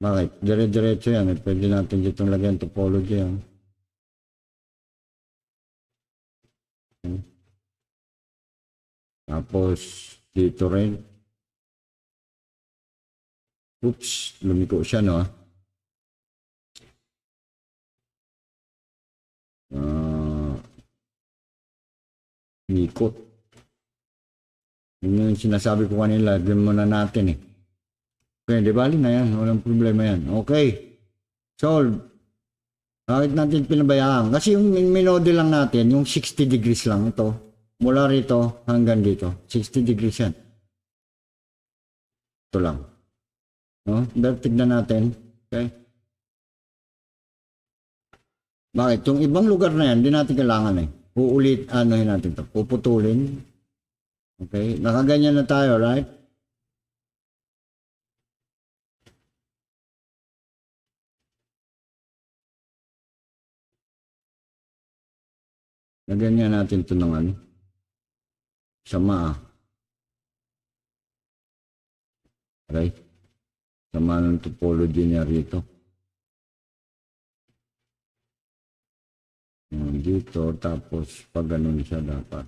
Bakit? Dire-diretso yan. Eh. Pwede natin dito lagyan topology yan. Hmm. Tapos, dito rin. Oops, lumiko siya, no? Ah, ikot. Yun yung sinasabi ko kanila, lagyan muna natin eh. Okay, di bali na yan. Walang problema yan. Okay. Solve. Bakit natin pinabayaan? Kasi yung minode lang natin, yung 60 degrees lang ito. Mula rito hanggang dito. 60 degrees yan. Ito lang. No? Pero tignan natin. Okay. Bakit? Yung ibang lugar na yan, hindi natin kailangan eh. Uulit, ano natin to Puputulin. Okay? Nakaganyan na tayo, right? Naganyan natin ito ng ano. Sama ah. Okay? Sama ng topology niya rito. Dito, tapos pag ganun siya dapat.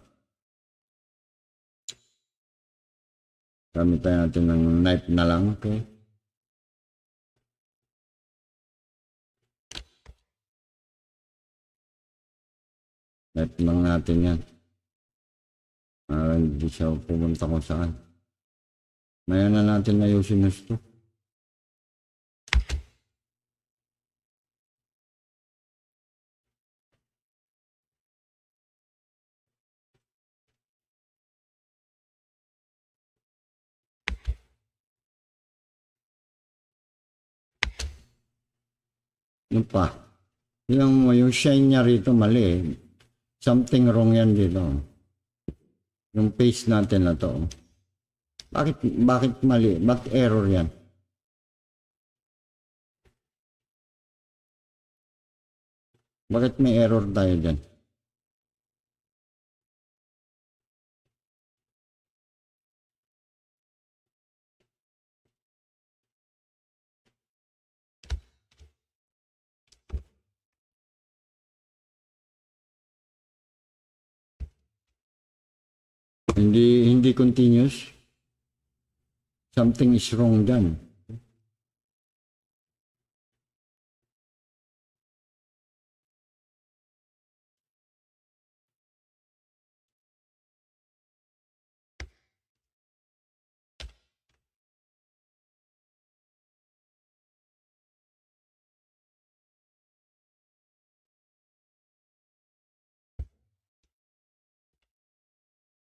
Gamit tayo natin ng knife na lang, okay? Knife lang natin yan. Para hindi siya pumunta kung saan. Maya na natin ayusin na ito. Yung pa. Yung, yung shine niya rito mali. Something wrong yan dito. Yung page natin na to. Bakit, bakit mali? Bakit error yan? Bakit may error tayo dyan? Hindi hindi continuous. Something is wrong dyan.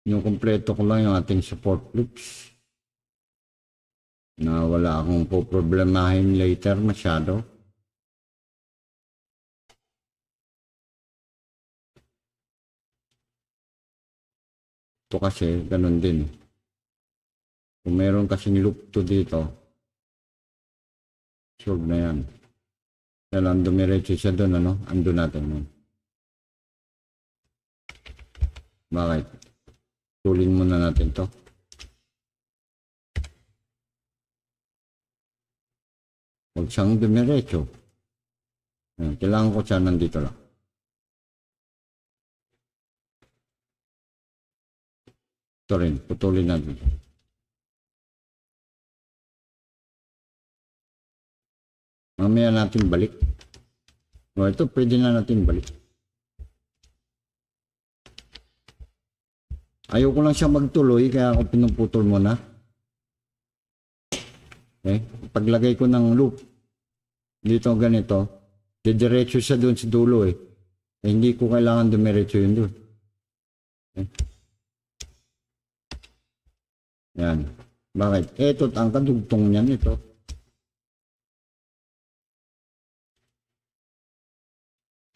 Yung kompleto ko lang yung ating support loops. Na wala akong po problemahin later masyado. Ito kasi, ganun din. Kung meron kasing loop to dito, solve na yan. Kaya lang dumiretso siya doon, ano? Ando natin yun. Bakit? Tulin muna natin to. Huwag siyang dumiretso. Ayan, Kailangan ko siya nandito lang. Ito rin, putulin natin. Mamaya natin balik. O, ito pwede na natin balik. Ayoko lang siya magtuloy kaya ako pinuputol muna. Okay? Paglagay ko ng loop dito ganito, didiretso siya doon sa dulo eh. eh hindi ko kailangan dumiretso yun doon. Okay? Yan. Bakit? Ito, ang kadugtong niyan ito.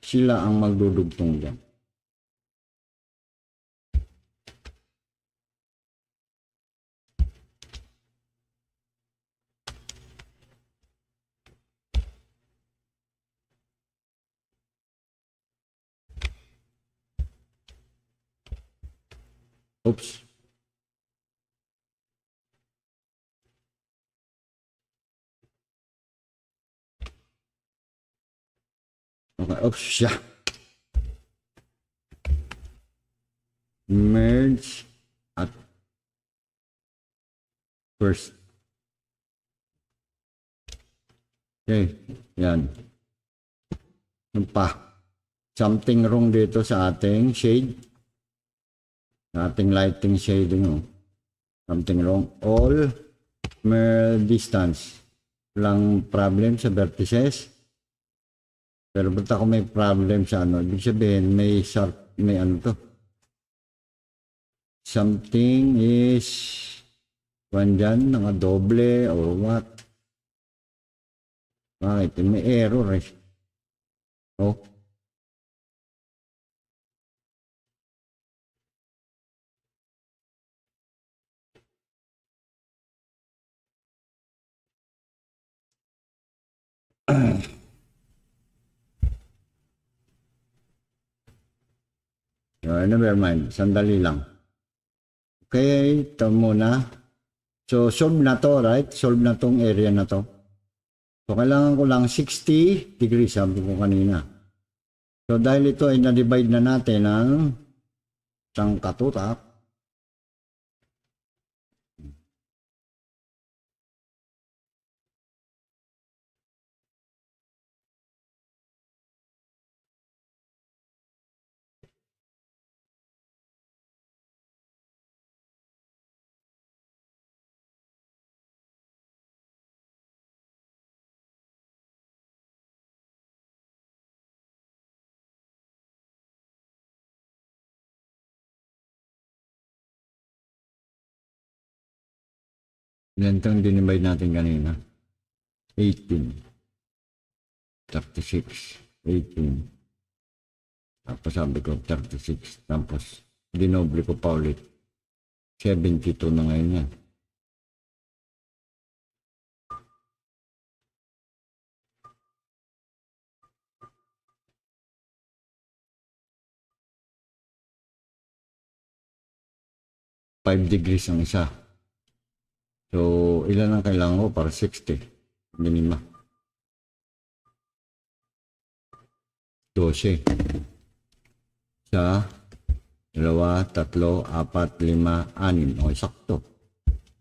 Sila ang magdudugtong dyan. Oops. Okay, oops, siya. Merge at first. Okay, yan. Ano pa? Something wrong dito sa ating shade. Ating lighting shading. Oh. Something wrong. All mer distance. Walang problem sa vertices. Pero ba't ako may problem sa ano? Ibig sabihin, may sharp, may ano to. Something is one dyan, nakadoble or what? Bakit? May error eh. Oh. Uh, never mind. Sandali lang. Okay, ito muna. So, solve na to, right? Solve na tong area na to. So, kailangan ko lang 60 degrees, sabi ko kanina. So, dahil ito ay na-divide na natin ng isang katutak. Yan itong natin kanina. 18. 36. 18. Tapos sabi ko 36. Tapos dinoble ko pa ulit. 72 na ngayon yan. Five degrees ang isa. So, ilan ang kailangan ko para 60? Minima. 12. Isa, dalawa, tatlo, apat, lima, anim. O, sakto.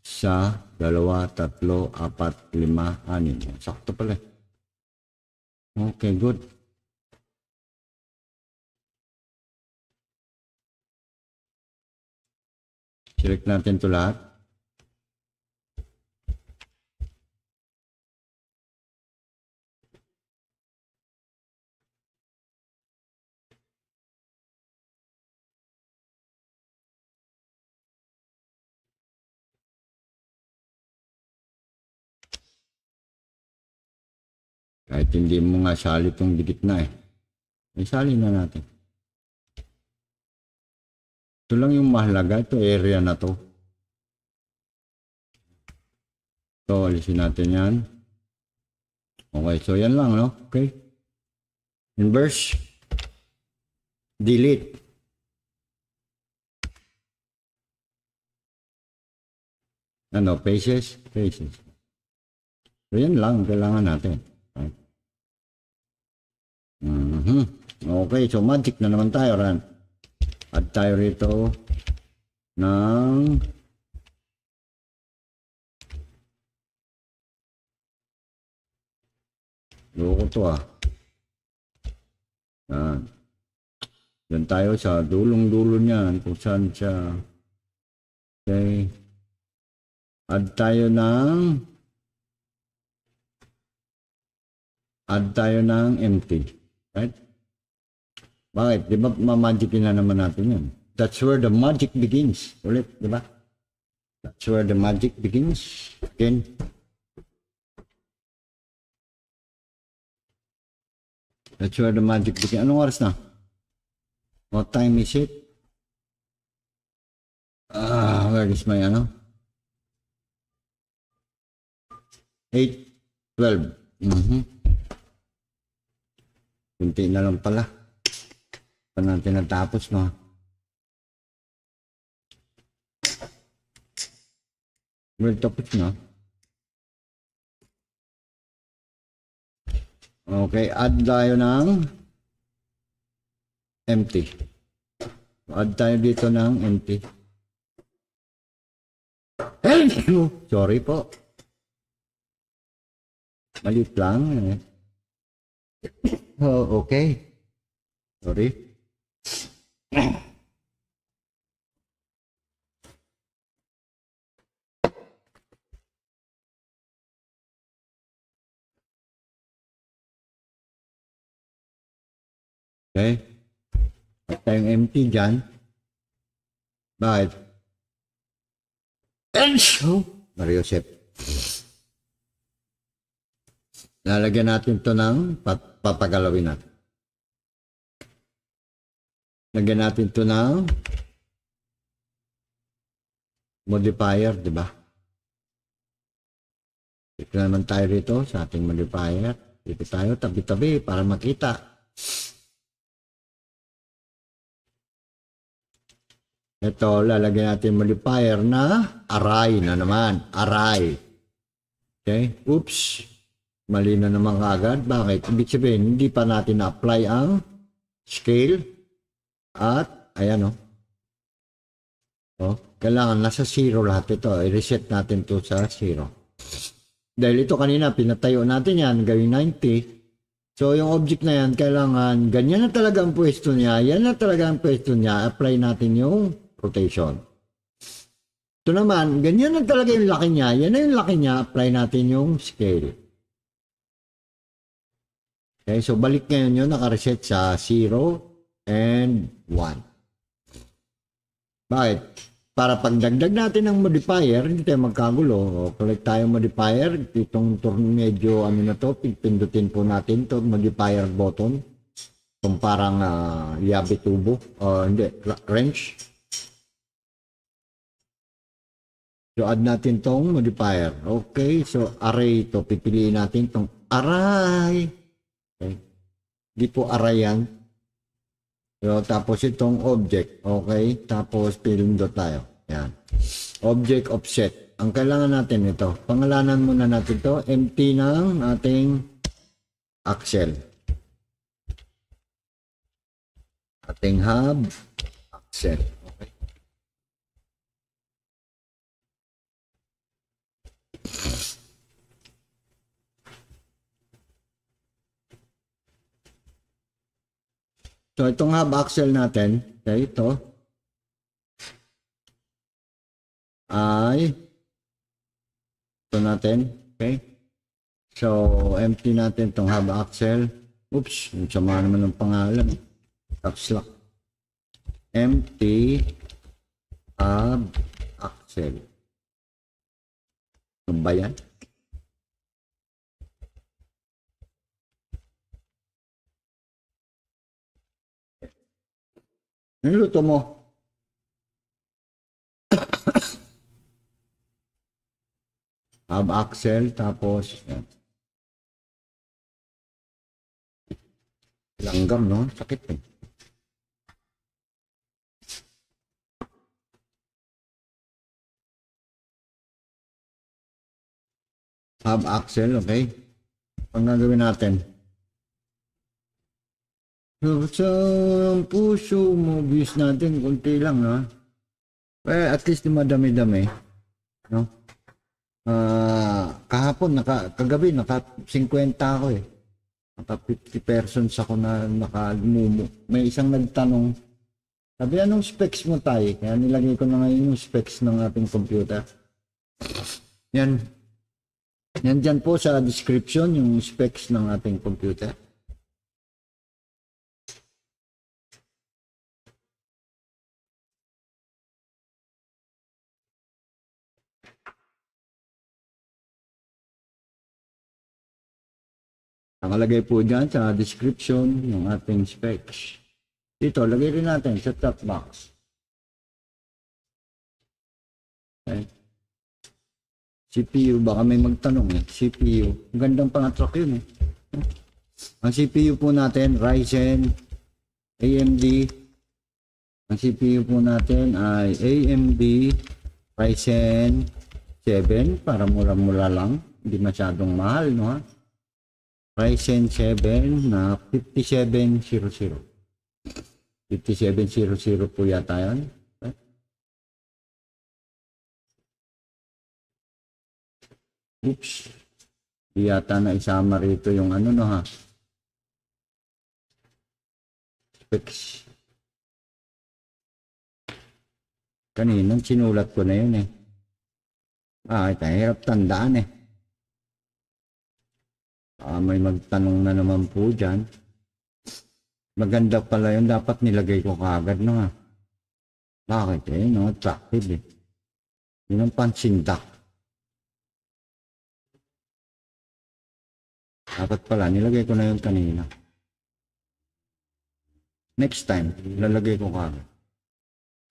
Isa, dalawa, tatlo, apat, lima, anim. O, sakto pala. Okay, good. Select natin to lahat. Kahit hindi mo nga sali itong dikit na eh. Ay sali na natin. Ito lang yung mahalaga. Ito area na to. So, alisin natin yan. Okay, so yan lang, no? Okay. Inverse. Delete. Ano, paces? Paces. So, yan lang. Kailangan natin. Mhm. Okay, so magic na naman tayo, Ran. Add tayo rito ng Loko to ah. Yan. Yan tayo sa dulong-dulo niyan kung saan siya. Okay. Add tayo ng add tayo ng empty. Right? Bakit? Di ba mamagicin na naman natin yan? That's where the magic begins. Ulit, di ba? That's where the magic begins. Again. That's where the magic begins. Anong oras na? What time is it? Ah, where is my ano? 8, 12. Mm-hmm. Kunti na lang pala. Pa natin natapos, no? Well, tapos na. Okay, add tayo ng empty. Add tayo dito ng empty. Sorry po. Malit lang. Eh. Oh, okay. Sorry. Okay. At tayong empty dyan. Bakit? Oh, Mario Josep. Lalagyan natin to ng papagalawin natin. Lagyan natin to ng modifier, di ba? Dito naman tayo rito sa ating modifier. Dito tayo, tabi-tabi para makita. Ito, lalagyan natin modifier na array na naman. Array. Okay? Oops. Mali na naman agad. Bakit? Ibig sabihin, hindi pa natin na-apply ang scale. At, ayan o. Oh. oh. Kailangan nasa zero lahat ito. I-reset natin to sa zero. Dahil ito kanina, pinatayo natin yan, gawin 90. So, yung object na yan, kailangan, ganyan na talaga ang pwesto niya, yan na talaga ang pwesto niya, apply natin yung rotation. Ito naman, ganyan na talaga yung laki niya, yan na yung laki niya, apply natin yung scale. Okay, so balik ngayon yun, nakareset sa 0 and 1. Bakit? Para pagdagdag natin ng modifier, hindi tayo magkagulo. O, collect tayo modifier. Itong turn medyo ano na to, pindutin po natin to modifier button. Itong parang uh, yabi tubo. O hindi, wrench. So add natin tong modifier. Okay, so array ito. Pipiliin natin tong array. Hindi po array yan. So, tapos itong object. Okay, tapos pindot tayo. Yan. Object offset. Ang kailangan natin ito, pangalanan muna natin to empty ng ating axle. Ating hub, axle. Okay. So, itong hub axle natin, okay, ito, ay ito natin, okay? So, empty natin itong hub axle. Oops, sama naman ng pangalan. Caps lock. Empty hub axle. Ano ba yan? Niluto mo. Hub axle, tapos. Langgam, no? Sakit eh. Hub axle, okay? Ang gagawin natin? So, sa puso mo, views natin, kunti lang, ha? Eh, at least di madami-dami. No? Ah, kahapon, naka, kagabi, naka 50 ako eh. Naka 50 persons ako na nakalumumo. May isang nagtanong, sabi, anong specs mo tayo? Kaya nilagay ko na ngayon yung specs ng ating computer. Yan. Yan dyan po sa description yung specs ng ating computer. Nakalagay po dyan sa description yung ating specs. Dito, lagay rin natin sa top box. Okay. CPU, baka may magtanong eh. CPU, Ang gandang pangatrack yun eh. Ang CPU po natin, Ryzen, AMD. Ang CPU po natin ay AMD Ryzen 7 para mura-mura lang. Hindi masyadong mahal, no ha? Ryzen 7 na 5700. 5700 po yata yan. Okay. Oops. Di yata na isama rito yung ano no ha. Specs. Kaninang sinulat ko na yun eh. Ah, ito, hirap tandaan eh. Ah, may magtanong na naman po dyan. Maganda pala yun. Dapat nilagay ko kagad no nga. Bakit eh? No, attractive eh. Yun ang pansindak. Dapat pala, nilagay ko na yun kanina. Next time, lalagay ko kagad.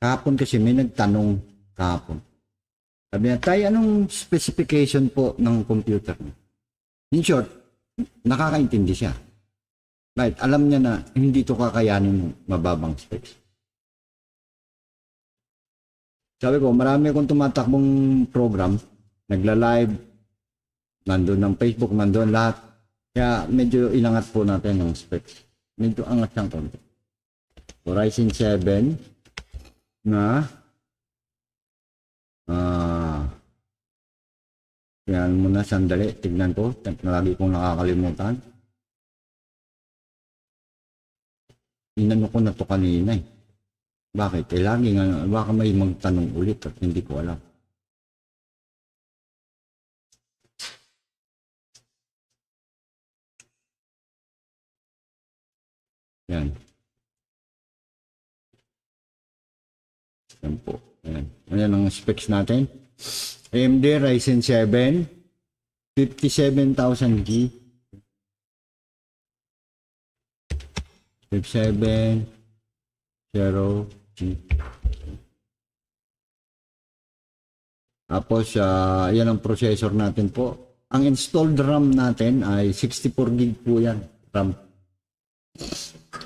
Kahapon kasi may nagtanong kahapon. Sabi niya, tayo anong specification po ng computer? In short, nakakaintindi siya. Right, alam niya na hindi to kakayanin ng mababang specs. Sabi ko, marami akong tumatakbong program, nagla-live, nandun ng Facebook, nandun lahat. Kaya medyo inangat po natin ng specs. Medyo angat siyang konti. Horizon 7 na ah yan muna sandali, tignan ko. Lagi kong nakakalimutan. Inano ko na to kanina eh. Bakit? Eh, lagi nga, baka may magtanong ulit at hindi ko alam. Yan. Yan po. Yan. Ayan ang specs natin. AMD Ryzen 7 57,000G 57 0G Tapos, uh, yan ang processor natin po. Ang installed RAM natin ay 64 gig po yan. RAM.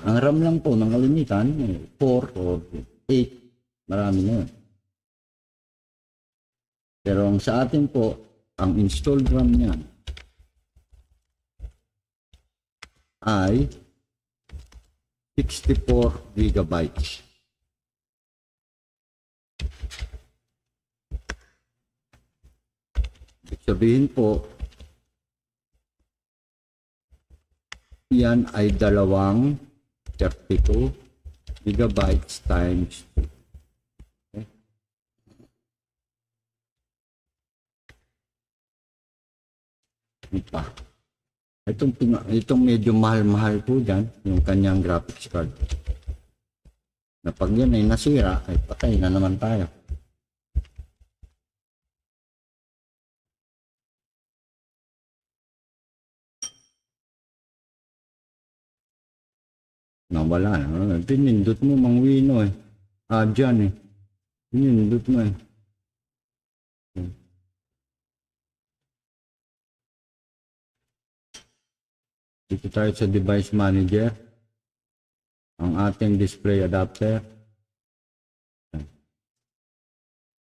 Ang RAM lang po ng kalimitan, 4 or 8. Marami na yun. Pero ang sa atin po, ang installed RAM niyan ay 64 gigabytes. Ibig sabihin po, yan ay dalawang 32 gigabytes times 2. Pa? Itong, itong medyo mahal-mahal po dyan, yung kanyang graphics card. Na pag yan ay nasira, ay patay na naman tayo. Nawala na. Pinindot mo, Mang Wino eh. Ah, dyan eh. Pinindot mo eh. Dito tayo sa device manager. Ang ating display adapter.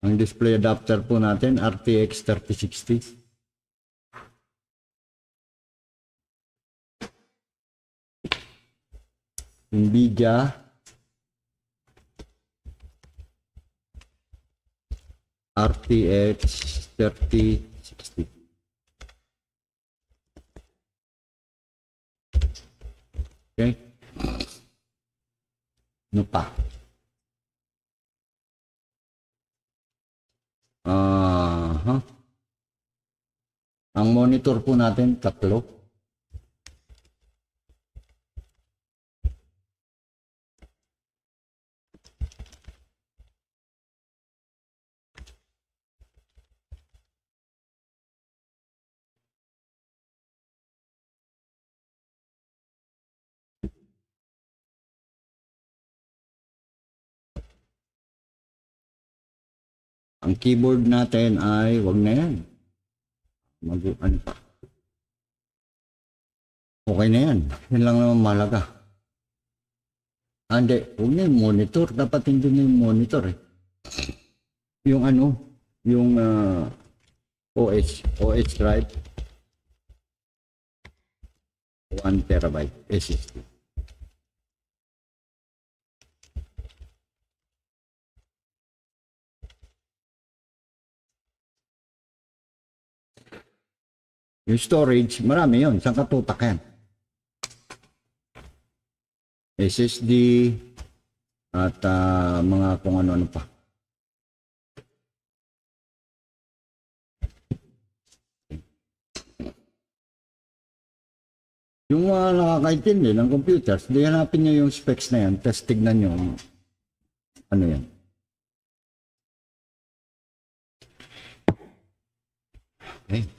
Ang display adapter po natin, RTX 3060. NVIDIA RTX 3060. Okay? Ano pa? Ah, huh? Ang monitor po natin, tatlo. Ang keyboard natin ay, wag na yan. Mag, ano pa? Okay na yan. Yan lang naman malaga. Ah, hindi. Huwag na monitor. Dapat hindi na monitor eh. Yung ano, yung ah, OS, OS drive. 1 terabyte SSD. Yung storage, marami yun. Saan ka tutak yan? SSD at ah, mga kung ano-ano pa. Yung mga nakakaintindi ng computers, di hanapin nyo yung specs na yan, tapos tignan nyo ano yan. Okay.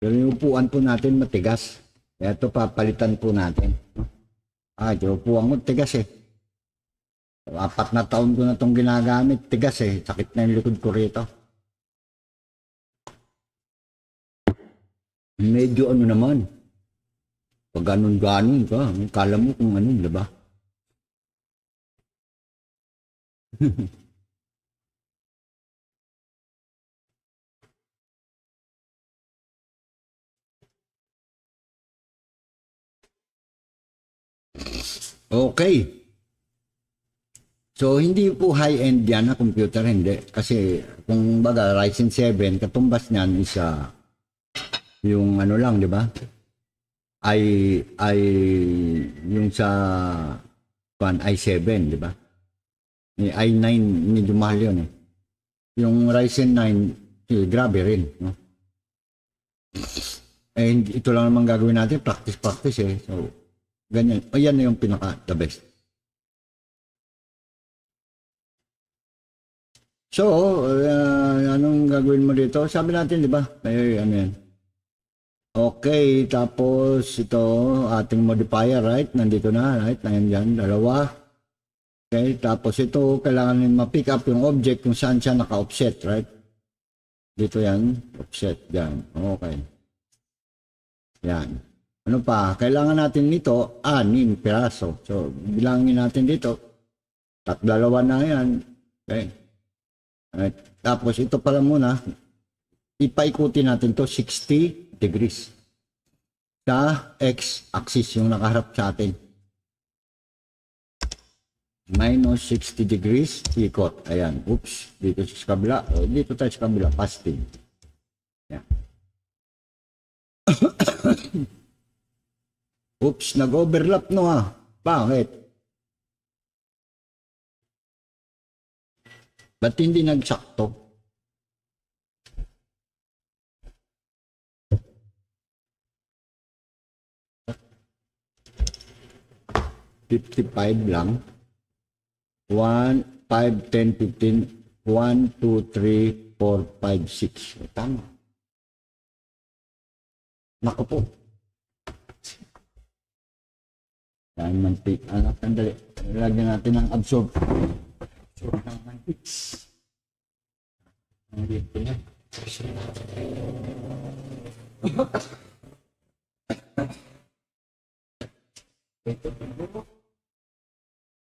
Pero yung upuan po natin matigas. Ito papalitan po natin. Ah, yung upuan ko tigas eh. Apat na taon ko na itong ginagamit. Tigas eh. Sakit na yung likod ko rito. Medyo ano naman. Pag ganun-ganun ka, kala mo kung ano, di Okay. So, hindi po high-end yan na computer, hindi. Kasi, kung baga, Ryzen 7, katumbas niyan is ah, yung ano lang, di ba? Ay, ay, yung sa, pan, i7, di ba? Yung i9, medyo mahal yun eh. Yung Ryzen 9, eh, grabe rin, no? And ito lang naman gagawin natin, practice-practice eh. So, ganyan. O, yan na yung pinaka the best. So, uh, anong gagawin mo dito? Sabi natin, di ba? Ay, ano yan? Okay, tapos ito, ating modifier, right? Nandito na, right? Ayan dyan, dalawa. Okay, tapos ito, kailangan nyo ma-pick up yung object kung saan siya naka-offset, right? Dito yan, offset, dyan. Okay. Yan. Ano pa? Kailangan natin nito, anim piraso. So, bilangin natin dito. Tatlalawa na yan. Okay. Alright. Tapos ito pala muna, ipaikuti natin to 60 degrees. Sa x-axis yung nakaharap sa atin. Minus 60 degrees, ikot. Ayan. Oops. Dito sa kabila. O, dito tayo sa kabila. Fasting. Yan. Oops, nag-overlap no ah. Bakit? Ba't hindi nagsakto? Fifty-five lang. One, five, ten, fifteen. One, two, three, four, five, six. Tama. Naku. Yan, mantik. Anak, sandali. Lagyan natin ng absorb. Absorb ng mantik. Ang dito na. Ito,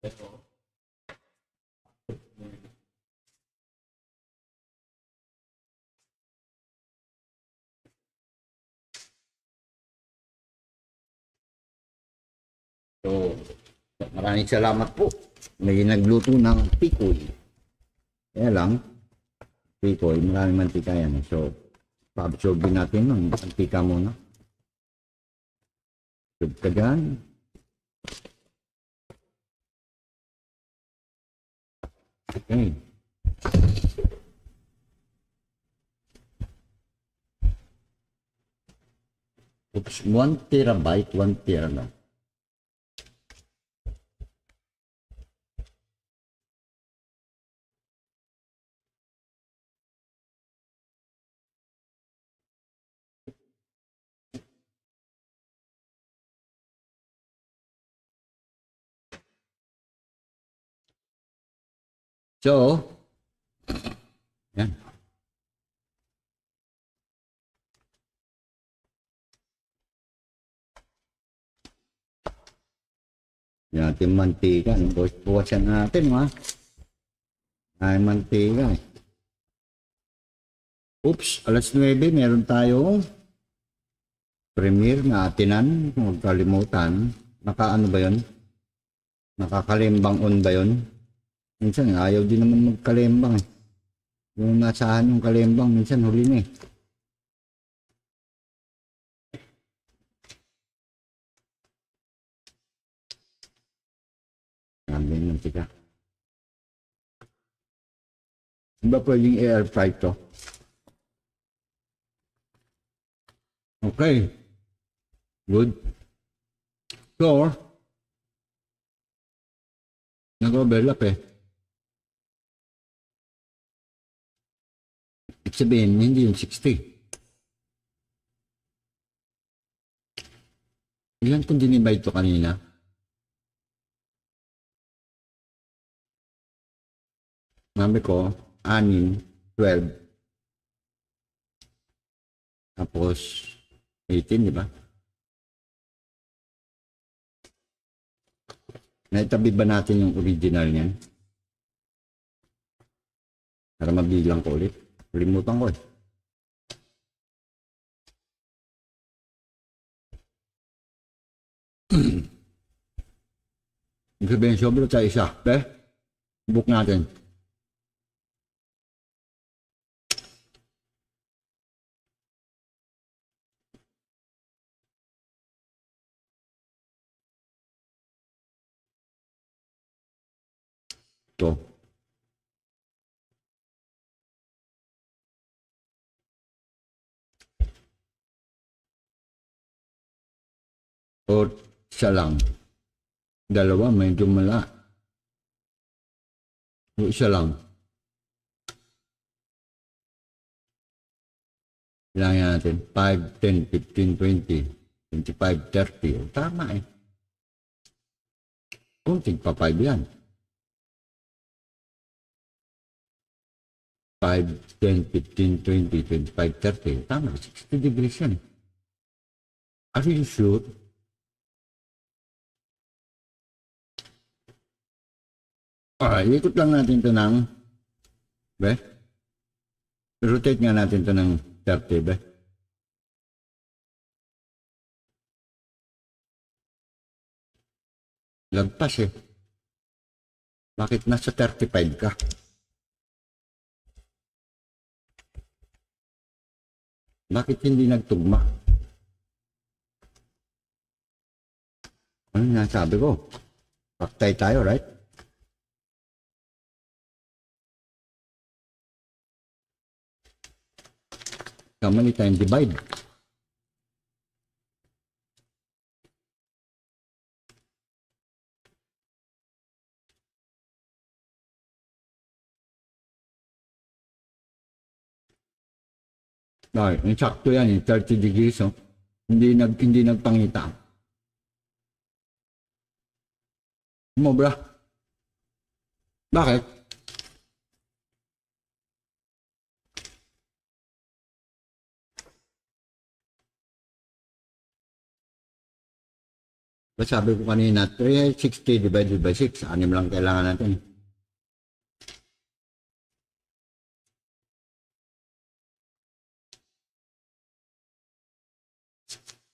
ito. So, maraming salamat po. May nagluto ng pikoy. Kaya lang, pikoy, maraming mantika yan. So, pa-absorbin natin ng mantika muna. Absorb ka dyan. Okay. Oops, 1 terabyte, 1 tera So, yan. Yan natin mantika. Buwasan natin, ha? Ay, mantika. Oops, alas 9, meron tayong premiere na atinan. Huwag kalimutan. Naka ano ba yun? Nakakalimbang on ba yun? Minsan ayaw din naman magkalembang eh. Yung nasahan yung kalembang, minsan huli na eh. Sabi ng tika. Hindi ba pwedeng air fry to? Okay. Good. So, nag-overlap eh. Ibig sabihin, hindi yung 60. Ilan kung dinivide to kanina? Sabi ko, 6, 12. Tapos, 18, di ba? Naitabi ba natin yung original niyan? Para mabilang ko ulit. Kalimutan ko eh. Ibig sabihin, sobra tayo isa. Eh, book natin. To. O lang. Dalawa, medyo mala. O isa lang. Bilangin natin. 5, 10, 15, 20, 25, 30. O, tama eh. Kung tigpa 5 yan. 5, 10, 15, 20, 25, 30. Tama, 60 degrees yan. eh. Are you sure? Ah, ikot lang natin to ng be? Rotate nga natin to ng 30 be? Lagpas eh. Bakit nasa 35 ka? Bakit hindi nagtugma? Ano nasabi ko? Paktay tayo, right? Kamali tayong divide. Okay, yung sakto yan, eh, 30 degrees, oh. Hindi nag hindi nagpangita. Mobra. Bakit? Ba sabi ko kanina, 360 divided by 6, anim lang kailangan natin.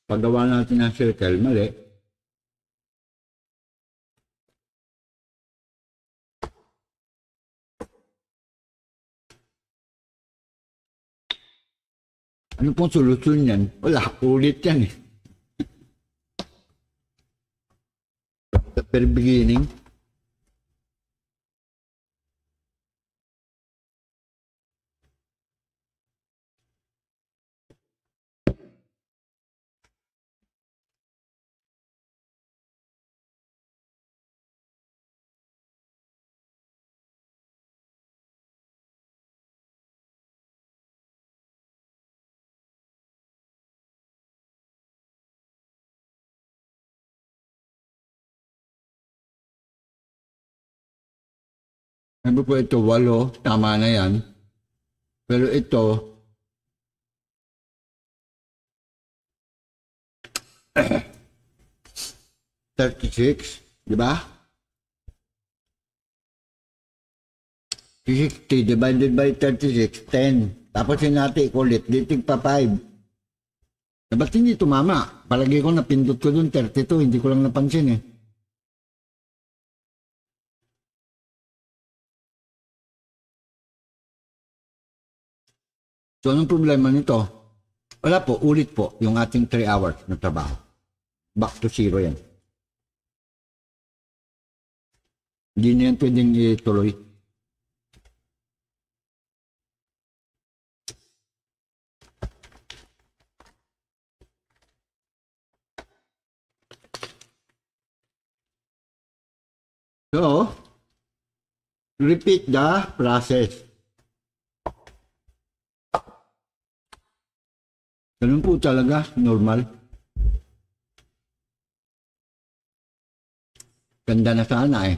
Paggawa natin ng circle, mali. Ano pong solusyon yan? Wala, ulit yan eh. The very beginning, Sabi po ito, walo, tama na yan. Pero ito, Thirty-six, di ba? 60 divided by 36, 10. Tapos sinati ulit, ditig pa 5. Eh, ba't hindi tumama? Palagi ko napindot ko dun 32, hindi ko lang napansin eh. So, anong problema nito? Wala po, ulit po yung ating 3 hours na trabaho. Back to zero yan. Hindi na yan pwedeng ituloy. So, repeat the process. Ganun po talaga, normal. Ganda na sana eh.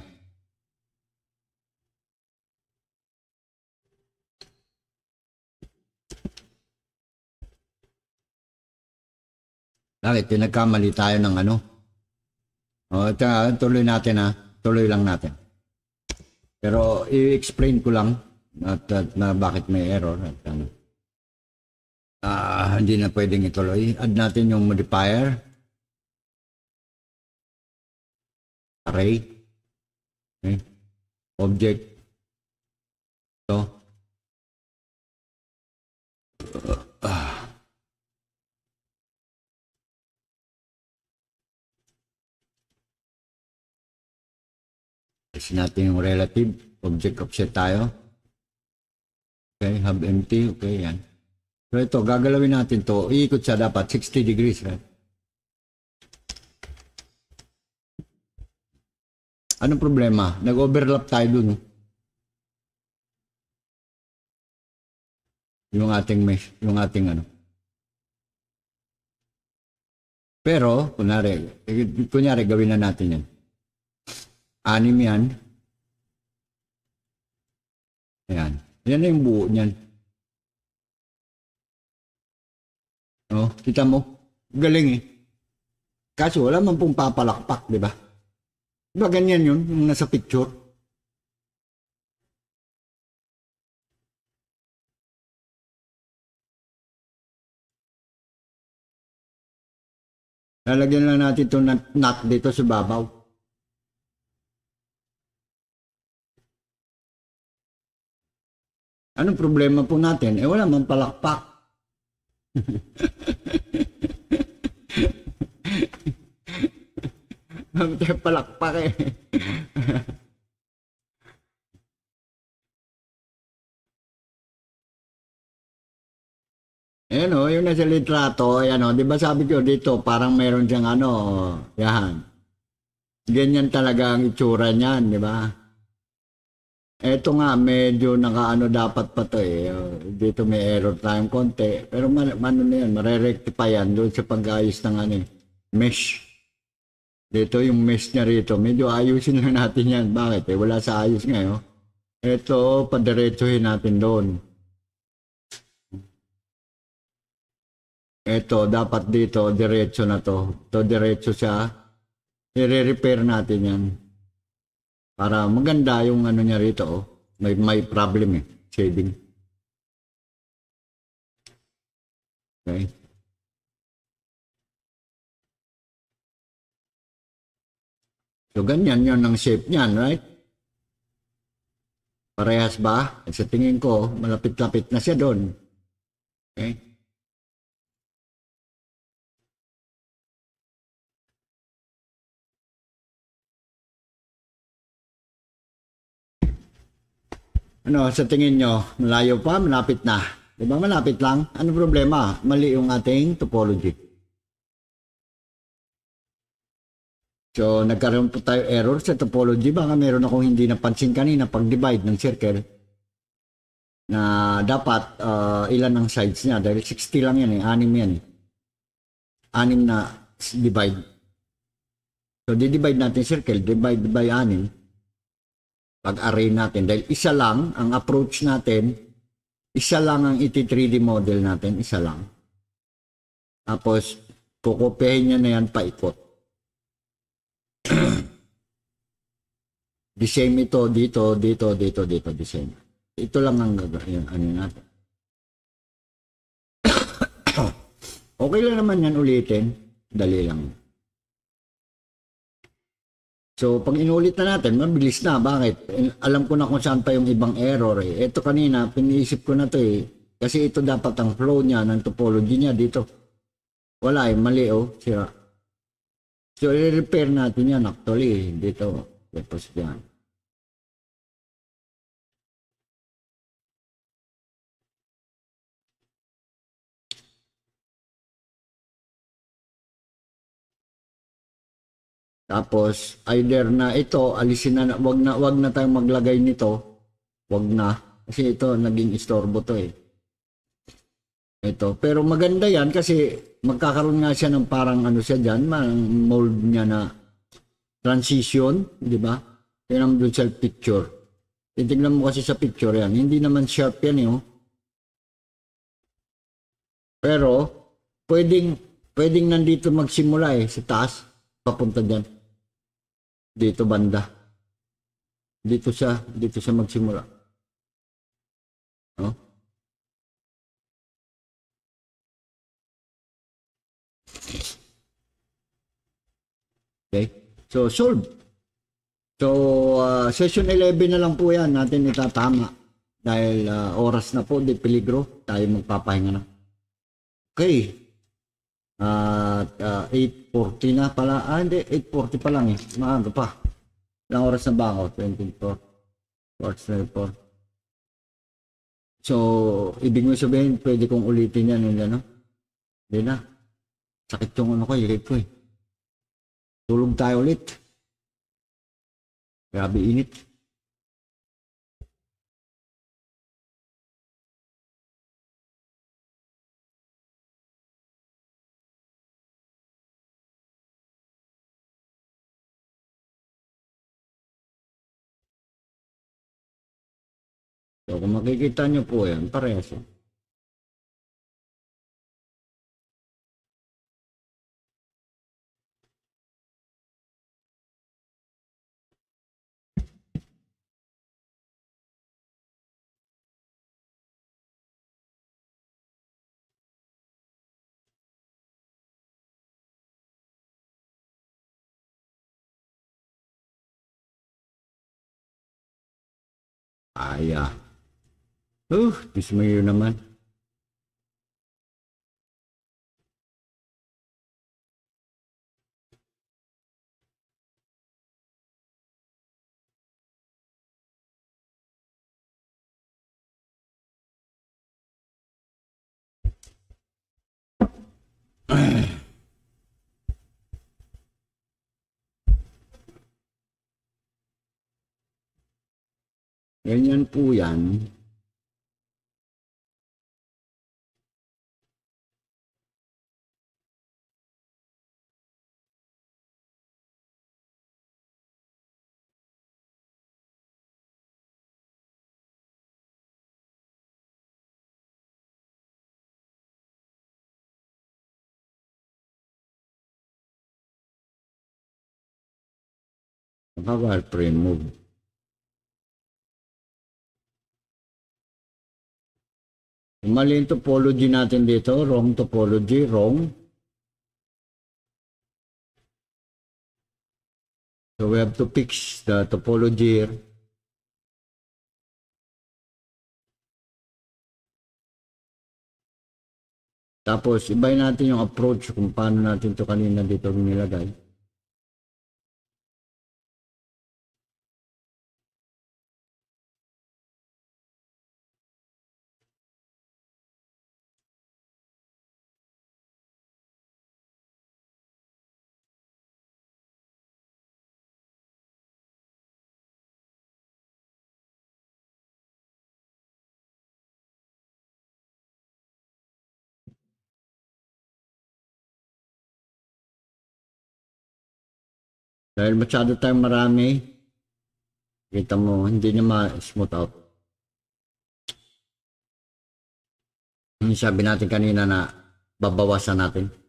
Bakit? Pinagkamali tayo ng ano? O, ito, tuloy natin ha. Tuloy lang natin. Pero i-explain ko lang at, at na bakit may error. At, ano. Ah, hindi na pwedeng ituloy. Add natin yung modifier. Array. Okay. Object. Ito. Ah. Kasi natin yung relative. Object offset tayo. Okay, have empty. Okay, yan. So ito, gagalawin natin to. Iikot siya dapat 60 degrees, right? Anong problema? Nag-overlap tayo dun. oh. Yung ating mesh, yung ating ano. Pero, kunwari, eh, kunyari gawin na natin yan. Anim yan. Ayan. Yan na yung buo niyan. Oh, kita mo? Galing eh. Kaso wala man pong papalakpak, di ba? Di ganyan yun, yung nasa picture? Lalagyan lang natin itong nut dito sa babaw. Anong problema po natin? Eh wala man palakpak. Tayo palakpak eh. Ayan o, yung nasa litrato, ayan o, di ba sabi ko dito, parang meron siyang ano, yan. Ganyan talaga ang itsura niyan, di ba? Eto nga, medyo nakaano dapat pa to eh. Dito may error tayong konti. Pero man, ano na yan, marerectify yan doon sa pag-ayos ng ano eh, mesh. Dito yung mesh niya rito, medyo ayusin lang natin yan. Bakit? Eh, wala sa ayos ngayon. Ito, padiretsuhin natin doon. Ito, dapat dito, diretso na to. To diretso siya. I-repair natin yan. Para maganda yung ano niya rito. Oh. May, may problem eh. Shading. Okay. So, ganyan yon ang shape niyan, right? Parehas ba? Sa tingin ko, malapit-lapit na siya doon. Okay? Ano, sa tingin nyo, malayo pa, malapit na. Di ba malapit lang? Ano problema? Mali yung ating topology. So, nagkaroon po tayo error sa topology. Baka meron akong hindi napansin kanina pag-divide ng circle na dapat uh, ilan ang sides niya. Dahil 60 lang yan eh, anim yan eh. Anim na divide. So, di-divide natin circle, divide by anim pag-array natin. Dahil isa lang ang approach natin, isa lang ang iti-3D model natin, isa lang. Tapos, kukopihin niya na yan paikot. the same ito, dito, dito, dito, dito, the same. Ito lang ang gagawin, ano natin. okay lang naman yan ulitin. Dali lang. So, pag inulit na natin, mabilis na. Bakit? Alam ko na kung saan pa yung ibang error eh. Ito kanina, piniisip ko na to eh. Kasi ito dapat ang flow niya, ng topology niya dito. Wala eh, mali oh. Sira. So, i-repair natin yan actually. Dito. Tapos yan. Tapos either na ito alisin na wag na wag na tayong maglagay nito. Wag na kasi ito naging istorbo to eh. Ito, pero maganda 'yan kasi magkakaroon nga siya ng parang ano siya diyan, mold niya na transition, di ba? Tingnan mo doon picture. Titignan mo kasi sa picture yan. Hindi naman sharp yan eh. Oh. Pero, pwedeng, pwedeng nandito magsimula eh, sa taas, papunta dyan dito banda. Dito siya, dito siya magsimula. No? Okay? So, solve. So, uh, session 11 na lang po yan natin itatama. Dahil uh, oras na po, di peligro, tayo magpapahinga na. Okay. At uh, 8.40 na pala. Ah, hindi. 8.40 pa lang eh. Maaga pa. Ilang oras na ba ako? 24. 24. So, ibig mo sabihin, pwede kong ulitin yan yung ano? Hindi na. Sakit yung ano ko, ilip ko eh. Tulog tayo ulit. Grabe init. Pero como que quitaño pues, me parece. Ah, ya. Uh, dismayo naman. Ganyan po yan. Power frame move. Mali yung topology natin dito. Wrong topology. Wrong. So we have to fix the topology here. Tapos, ibayin natin yung approach kung paano natin to kanina dito nilagay. Dahil masyado tayong marami, kita mo, hindi na ma-smooth out. Yung sabi natin kanina na babawasan natin.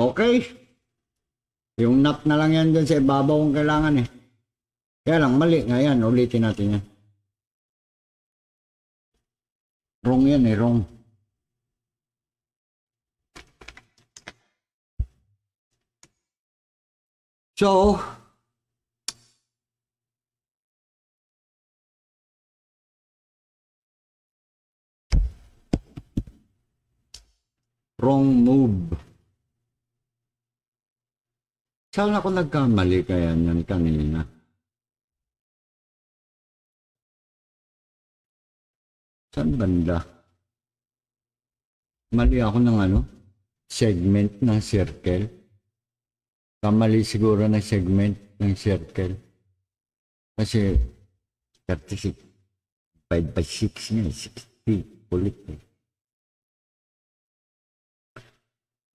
Okay. Yung nap na lang yan dyan sa ibabaw kung kailangan eh. Kaya lang, mali nga yan. Ulitin natin yan. Wrong yan eh, wrong. So, wrong move. Saan ako nagkamali kaya niyan kanina? Saan banda? Mali ako ng ano? Segment ng circle. Kamali siguro ng segment ng circle. Kasi 36 5 by 6 niya, 60. Kulit eh.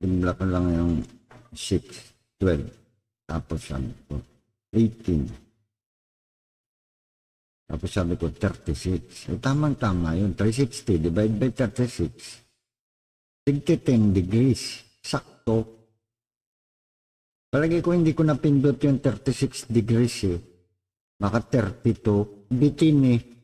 Dimla ko lang yung 6, 12. Tapos sabi ko, 18. Tapos sabi ko, 36. Eh, tamang-tama yun. 360 divide by 36. 10 degrees. Sakto. Palagi ko hindi ko napindot yung 36 degrees eh. Baka 32. Bitin eh.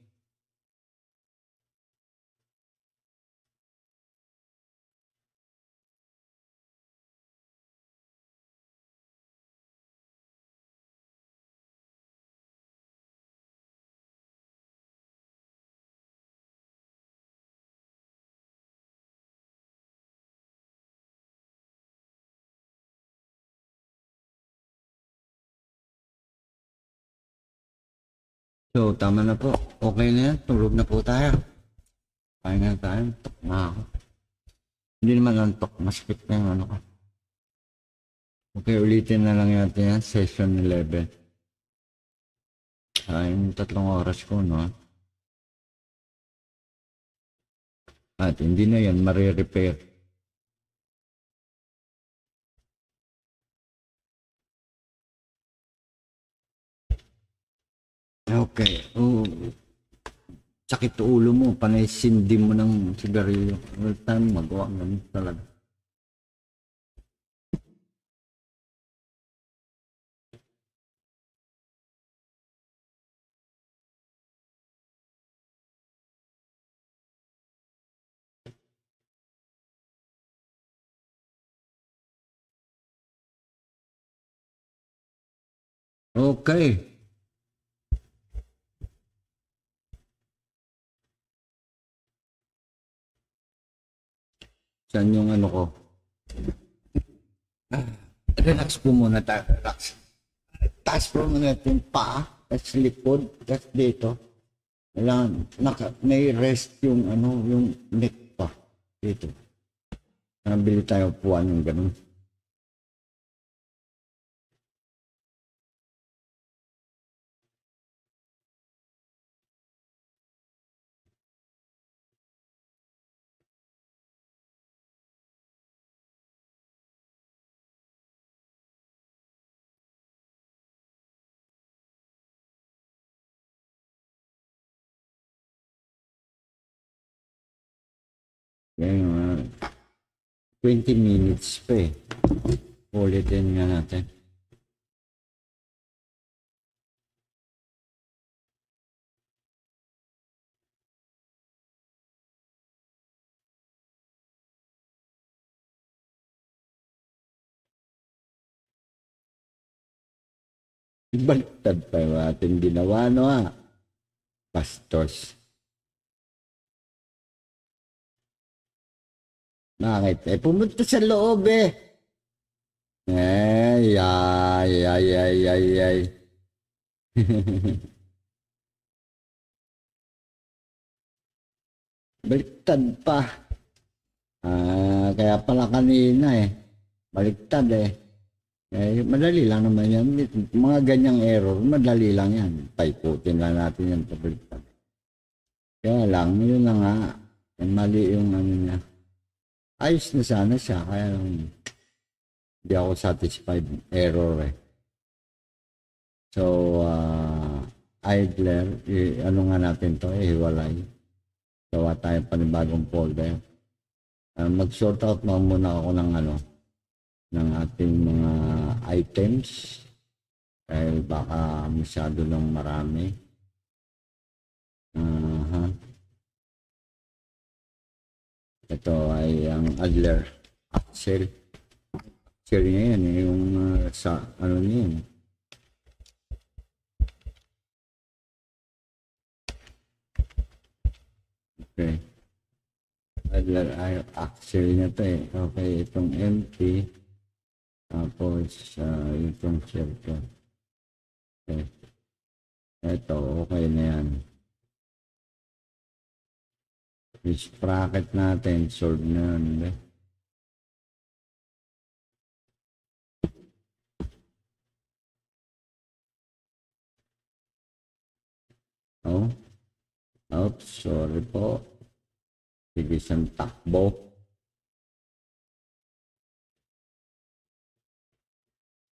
So, tama na po. Okay na yan. Tulog na po tayo. Pahinga na tayo. Tok na ako. Hindi naman antok. Maspit na yung ano ko. Okay, ulitin na lang natin yan. Session 11. Ah, tatlong oras ko, no? At hindi na yan, marirepair. Okay. Oo. Sakit ulo mo. Panay sindi mo ng sigarilyo. All time, magawa ng talaga. Okay. Saan yung ano ko? Relax po muna tayo. Relax. Taas po muna natin paa. Tapos likod. Tapos dito. Kailangan, naka, may rest yung ano, yung neck pa. Dito. Nabili tayo puan yung ganun. 20 minutes pa eh. Ulitin nga natin. Baliktad pa yung ating ginawa, no ha? Bastos. Bakit? Eh, pumunta sa loob eh. Ay, ay, ay, ay, ay, ay. Baliktad pa. Ah, kaya pala kanina eh. Baliktad eh. Eh, madali lang naman yan. Mga ganyang error, madali lang yan. Paikutin lang natin yan pabaliktad. Kaya lang, yun na nga. Eh, mali yung ano niya. Ayos na sana siya, kaya lang hindi ako satisfied. Error eh. So, uh, idler, eh, ano nga natin to, eh, hiwalay. Gawa tayo panibagong folder. Uh, mag-sort out na muna ako ng ano, ng ating mga items. Dahil baka masyado lang marami. Uh-huh. Ito ay ang Adler Axel. Axel niya yan, eh, yung uh, sa, ano niya yan. Okay. Adler Axel niya to eh. Okay, itong empty. Tapos, uh, itong circle. Okay. Ito, okay na yan. Yung sprocket natin, solve na yun. eh. Oh. Oops, sorry po. Sige, isang takbo.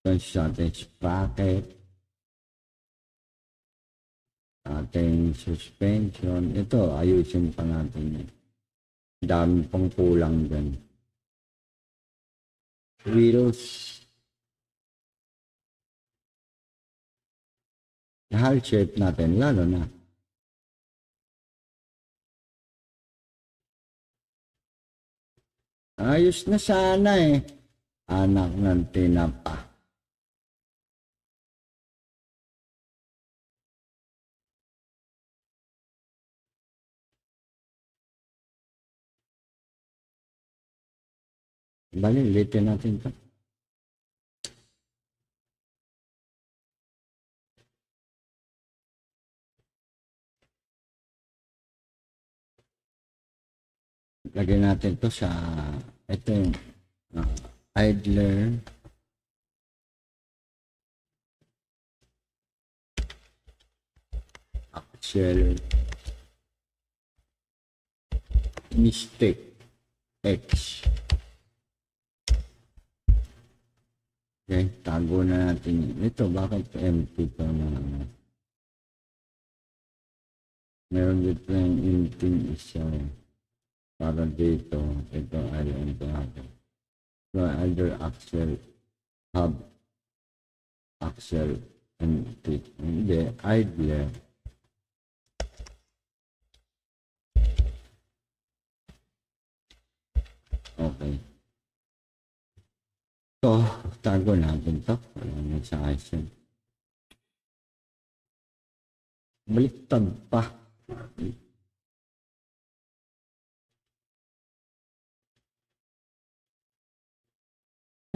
Ito sa ating sprocket. Ating suspension. Ito, ayusin pa natin yan. Dami pang kulang dyan. Wheels. Hull shape natin, lalo na. Ayos na sana eh. Anak ng tinapa. Bali, ulitin natin to. Lagyan natin to sa ito yung uh, idler. Actual mistake X Okay, tago na natin. Ito, bakit empty pa na? Meron dito yung empty isa. Para dito, ito ay natin. So, either axle, hub, axle, empty. Hindi, idler. Okay. So, tago natin to. Wala na sa ayos yun. Baliktad pa.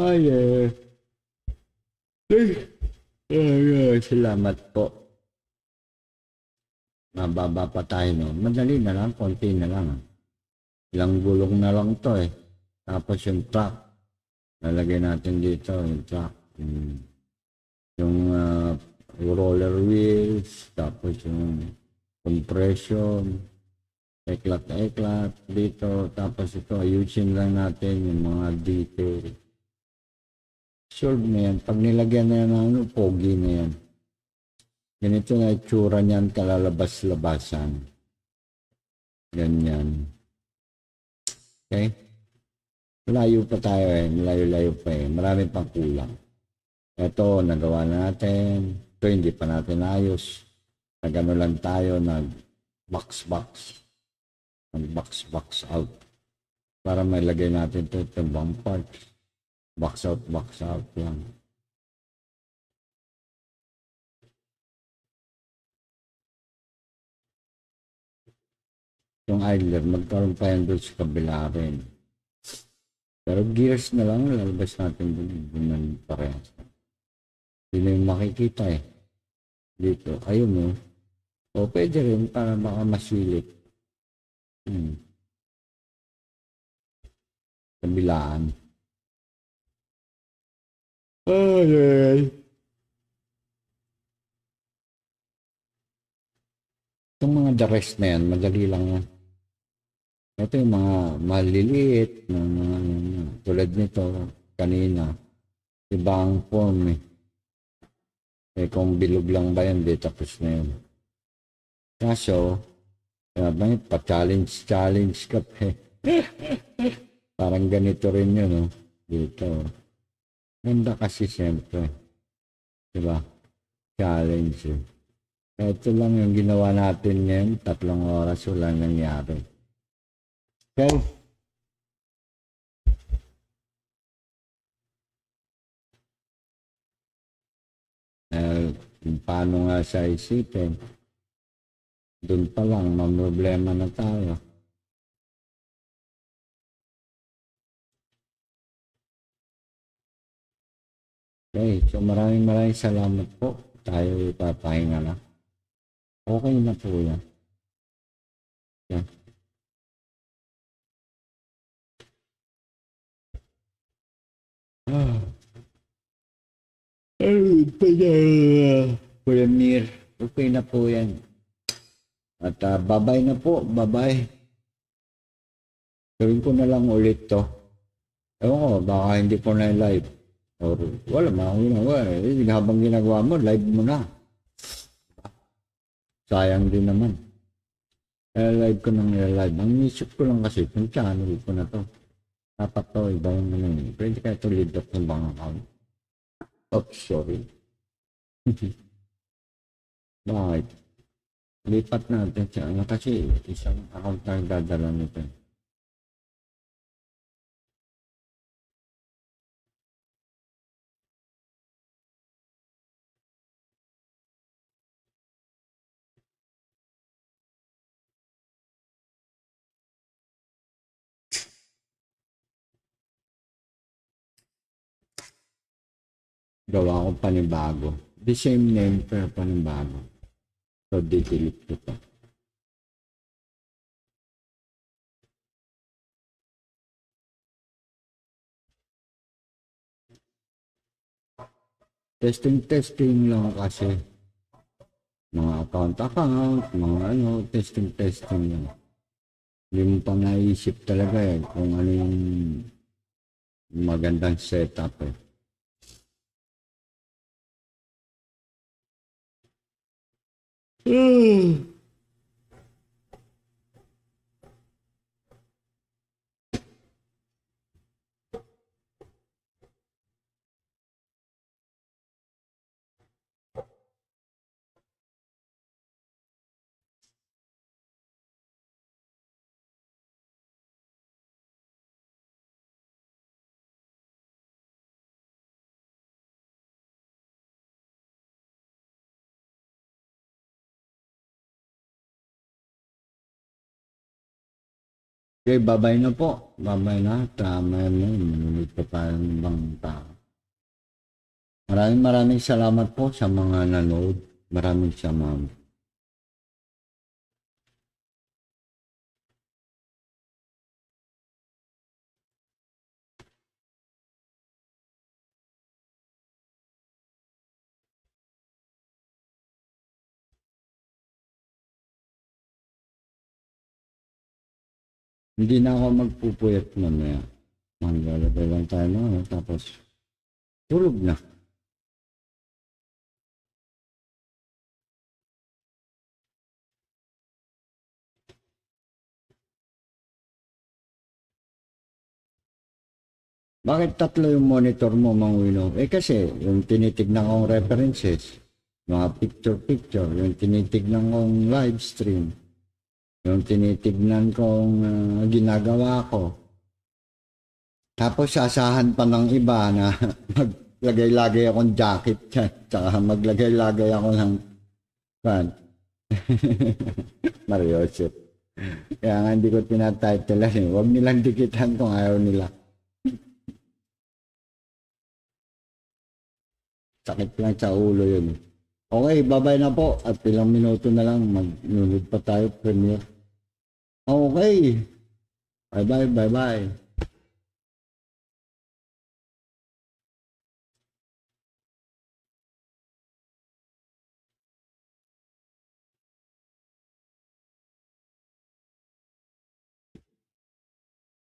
Ay, eh. Ay, ay, salamat po. Mababa pa tayo, no? Madali na lang, konti na lang. Ilang gulong na lang to, eh. Tapos yung truck. Lalagay natin dito, truck. Yung, yung ah, roller wheels, tapos yung compression, eklat-eklat dito, tapos ito, ayusin lang natin yung mga detail. Solve na yan. Pag nilagyan na yan ano, pogi na yan. Ganito na itsura niyan, kalalabas-labasan. Ganyan. Okay? Malayo pa tayo eh. Malayo-layo pa eh. Marami pang kulang. Ito, nagawa na natin. Ito, hindi pa natin ayos. Nagano lang tayo, nag box-box. Nag box-box out. Para may lagay natin ito, ito bang parts. Box out, box out lang. Yung idler, magkaroon pa yan doon sa kabila rin. Pero gears na lang, lalabas natin doon. Doon parehas. Hindi na yung makikita eh. Dito, ayun mo. O pwede rin para baka masilip. Hmm. Kabilaan. Ay, ay. Itong mga the rest na yan, madali lang yan. Ito yung mga maliliit na mga tulad nito kanina. Iba ang form eh. Eh kung bilog lang ba yan, di tapos na yun. Kaso, sabi pa-challenge, challenge ka pa eh. Parang ganito rin yun, no? Dito. Ganda kasi siyempre. Diba? Challenge eh. Ito lang yung ginawa natin ngayon. Tatlong oras wala nangyari. Okay? Kung paano nga siya isipin, doon pa lang, mamroblema na tayo. Okay, so maraming maraming salamat po. Tayo ipapahinga na. Okay na po yan. Yan. Ay, pala. Kuya Mir, okay na po yan. At uh, babay na po, babay. Gawin ko na lang ulit to. Ewan ko, baka hindi ko na live. Or wala, mga ginagawa. Eh, habang ginagawa mo, live mo na. Sayang din naman. Kaya live ko nang live. Ang isip ko lang kasi, yung channel ko na to. Dapat to, iba yung ano yun. Pwede kaya to lead up ng bank account. Oops, sorry. Bakit? Lipat natin siya. Ano kasi, isang account na dadala nito. Gawa ko panibago. The same name pero panibago. So, delete ko to. Testing, testing lang kasi. Mga account-account, mga ano, testing, testing lang. Hindi mo pa naisip talaga eh kung ano yung magandang setup eh. Hmm. Okay, babay na po. Babay na. Tama na. Manulit pa tayo ng ibang tao. Maraming maraming salamat po sa mga nanood. Maraming salamat. Hindi na ako magpupuyat mamaya. Maglalagay lang tayo na, tapos tulog na. Bakit tatlo yung monitor mo, Mang Wino? Eh kasi, yung tinitignan kong references, mga picture-picture, yung tinitignan kong live stream, yung tinitignan kong ah, ginagawa ko. Tapos sasahan pa ng iba na maglagay-lagay akong jacket tsaka maglagay-lagay ako ng fan. Mariosep. Kaya nga hindi ko tinatitlean eh. Huwag nilang dikitan kung ayaw nila. Sakit lang sa ulo yun. Okay, babay na po. At ilang minuto na lang, magnunod pa tayo, premiere. Okay. Bye-bye, bye-bye.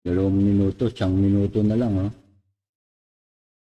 Dalawang minuto, siyang minuto na lang, ha?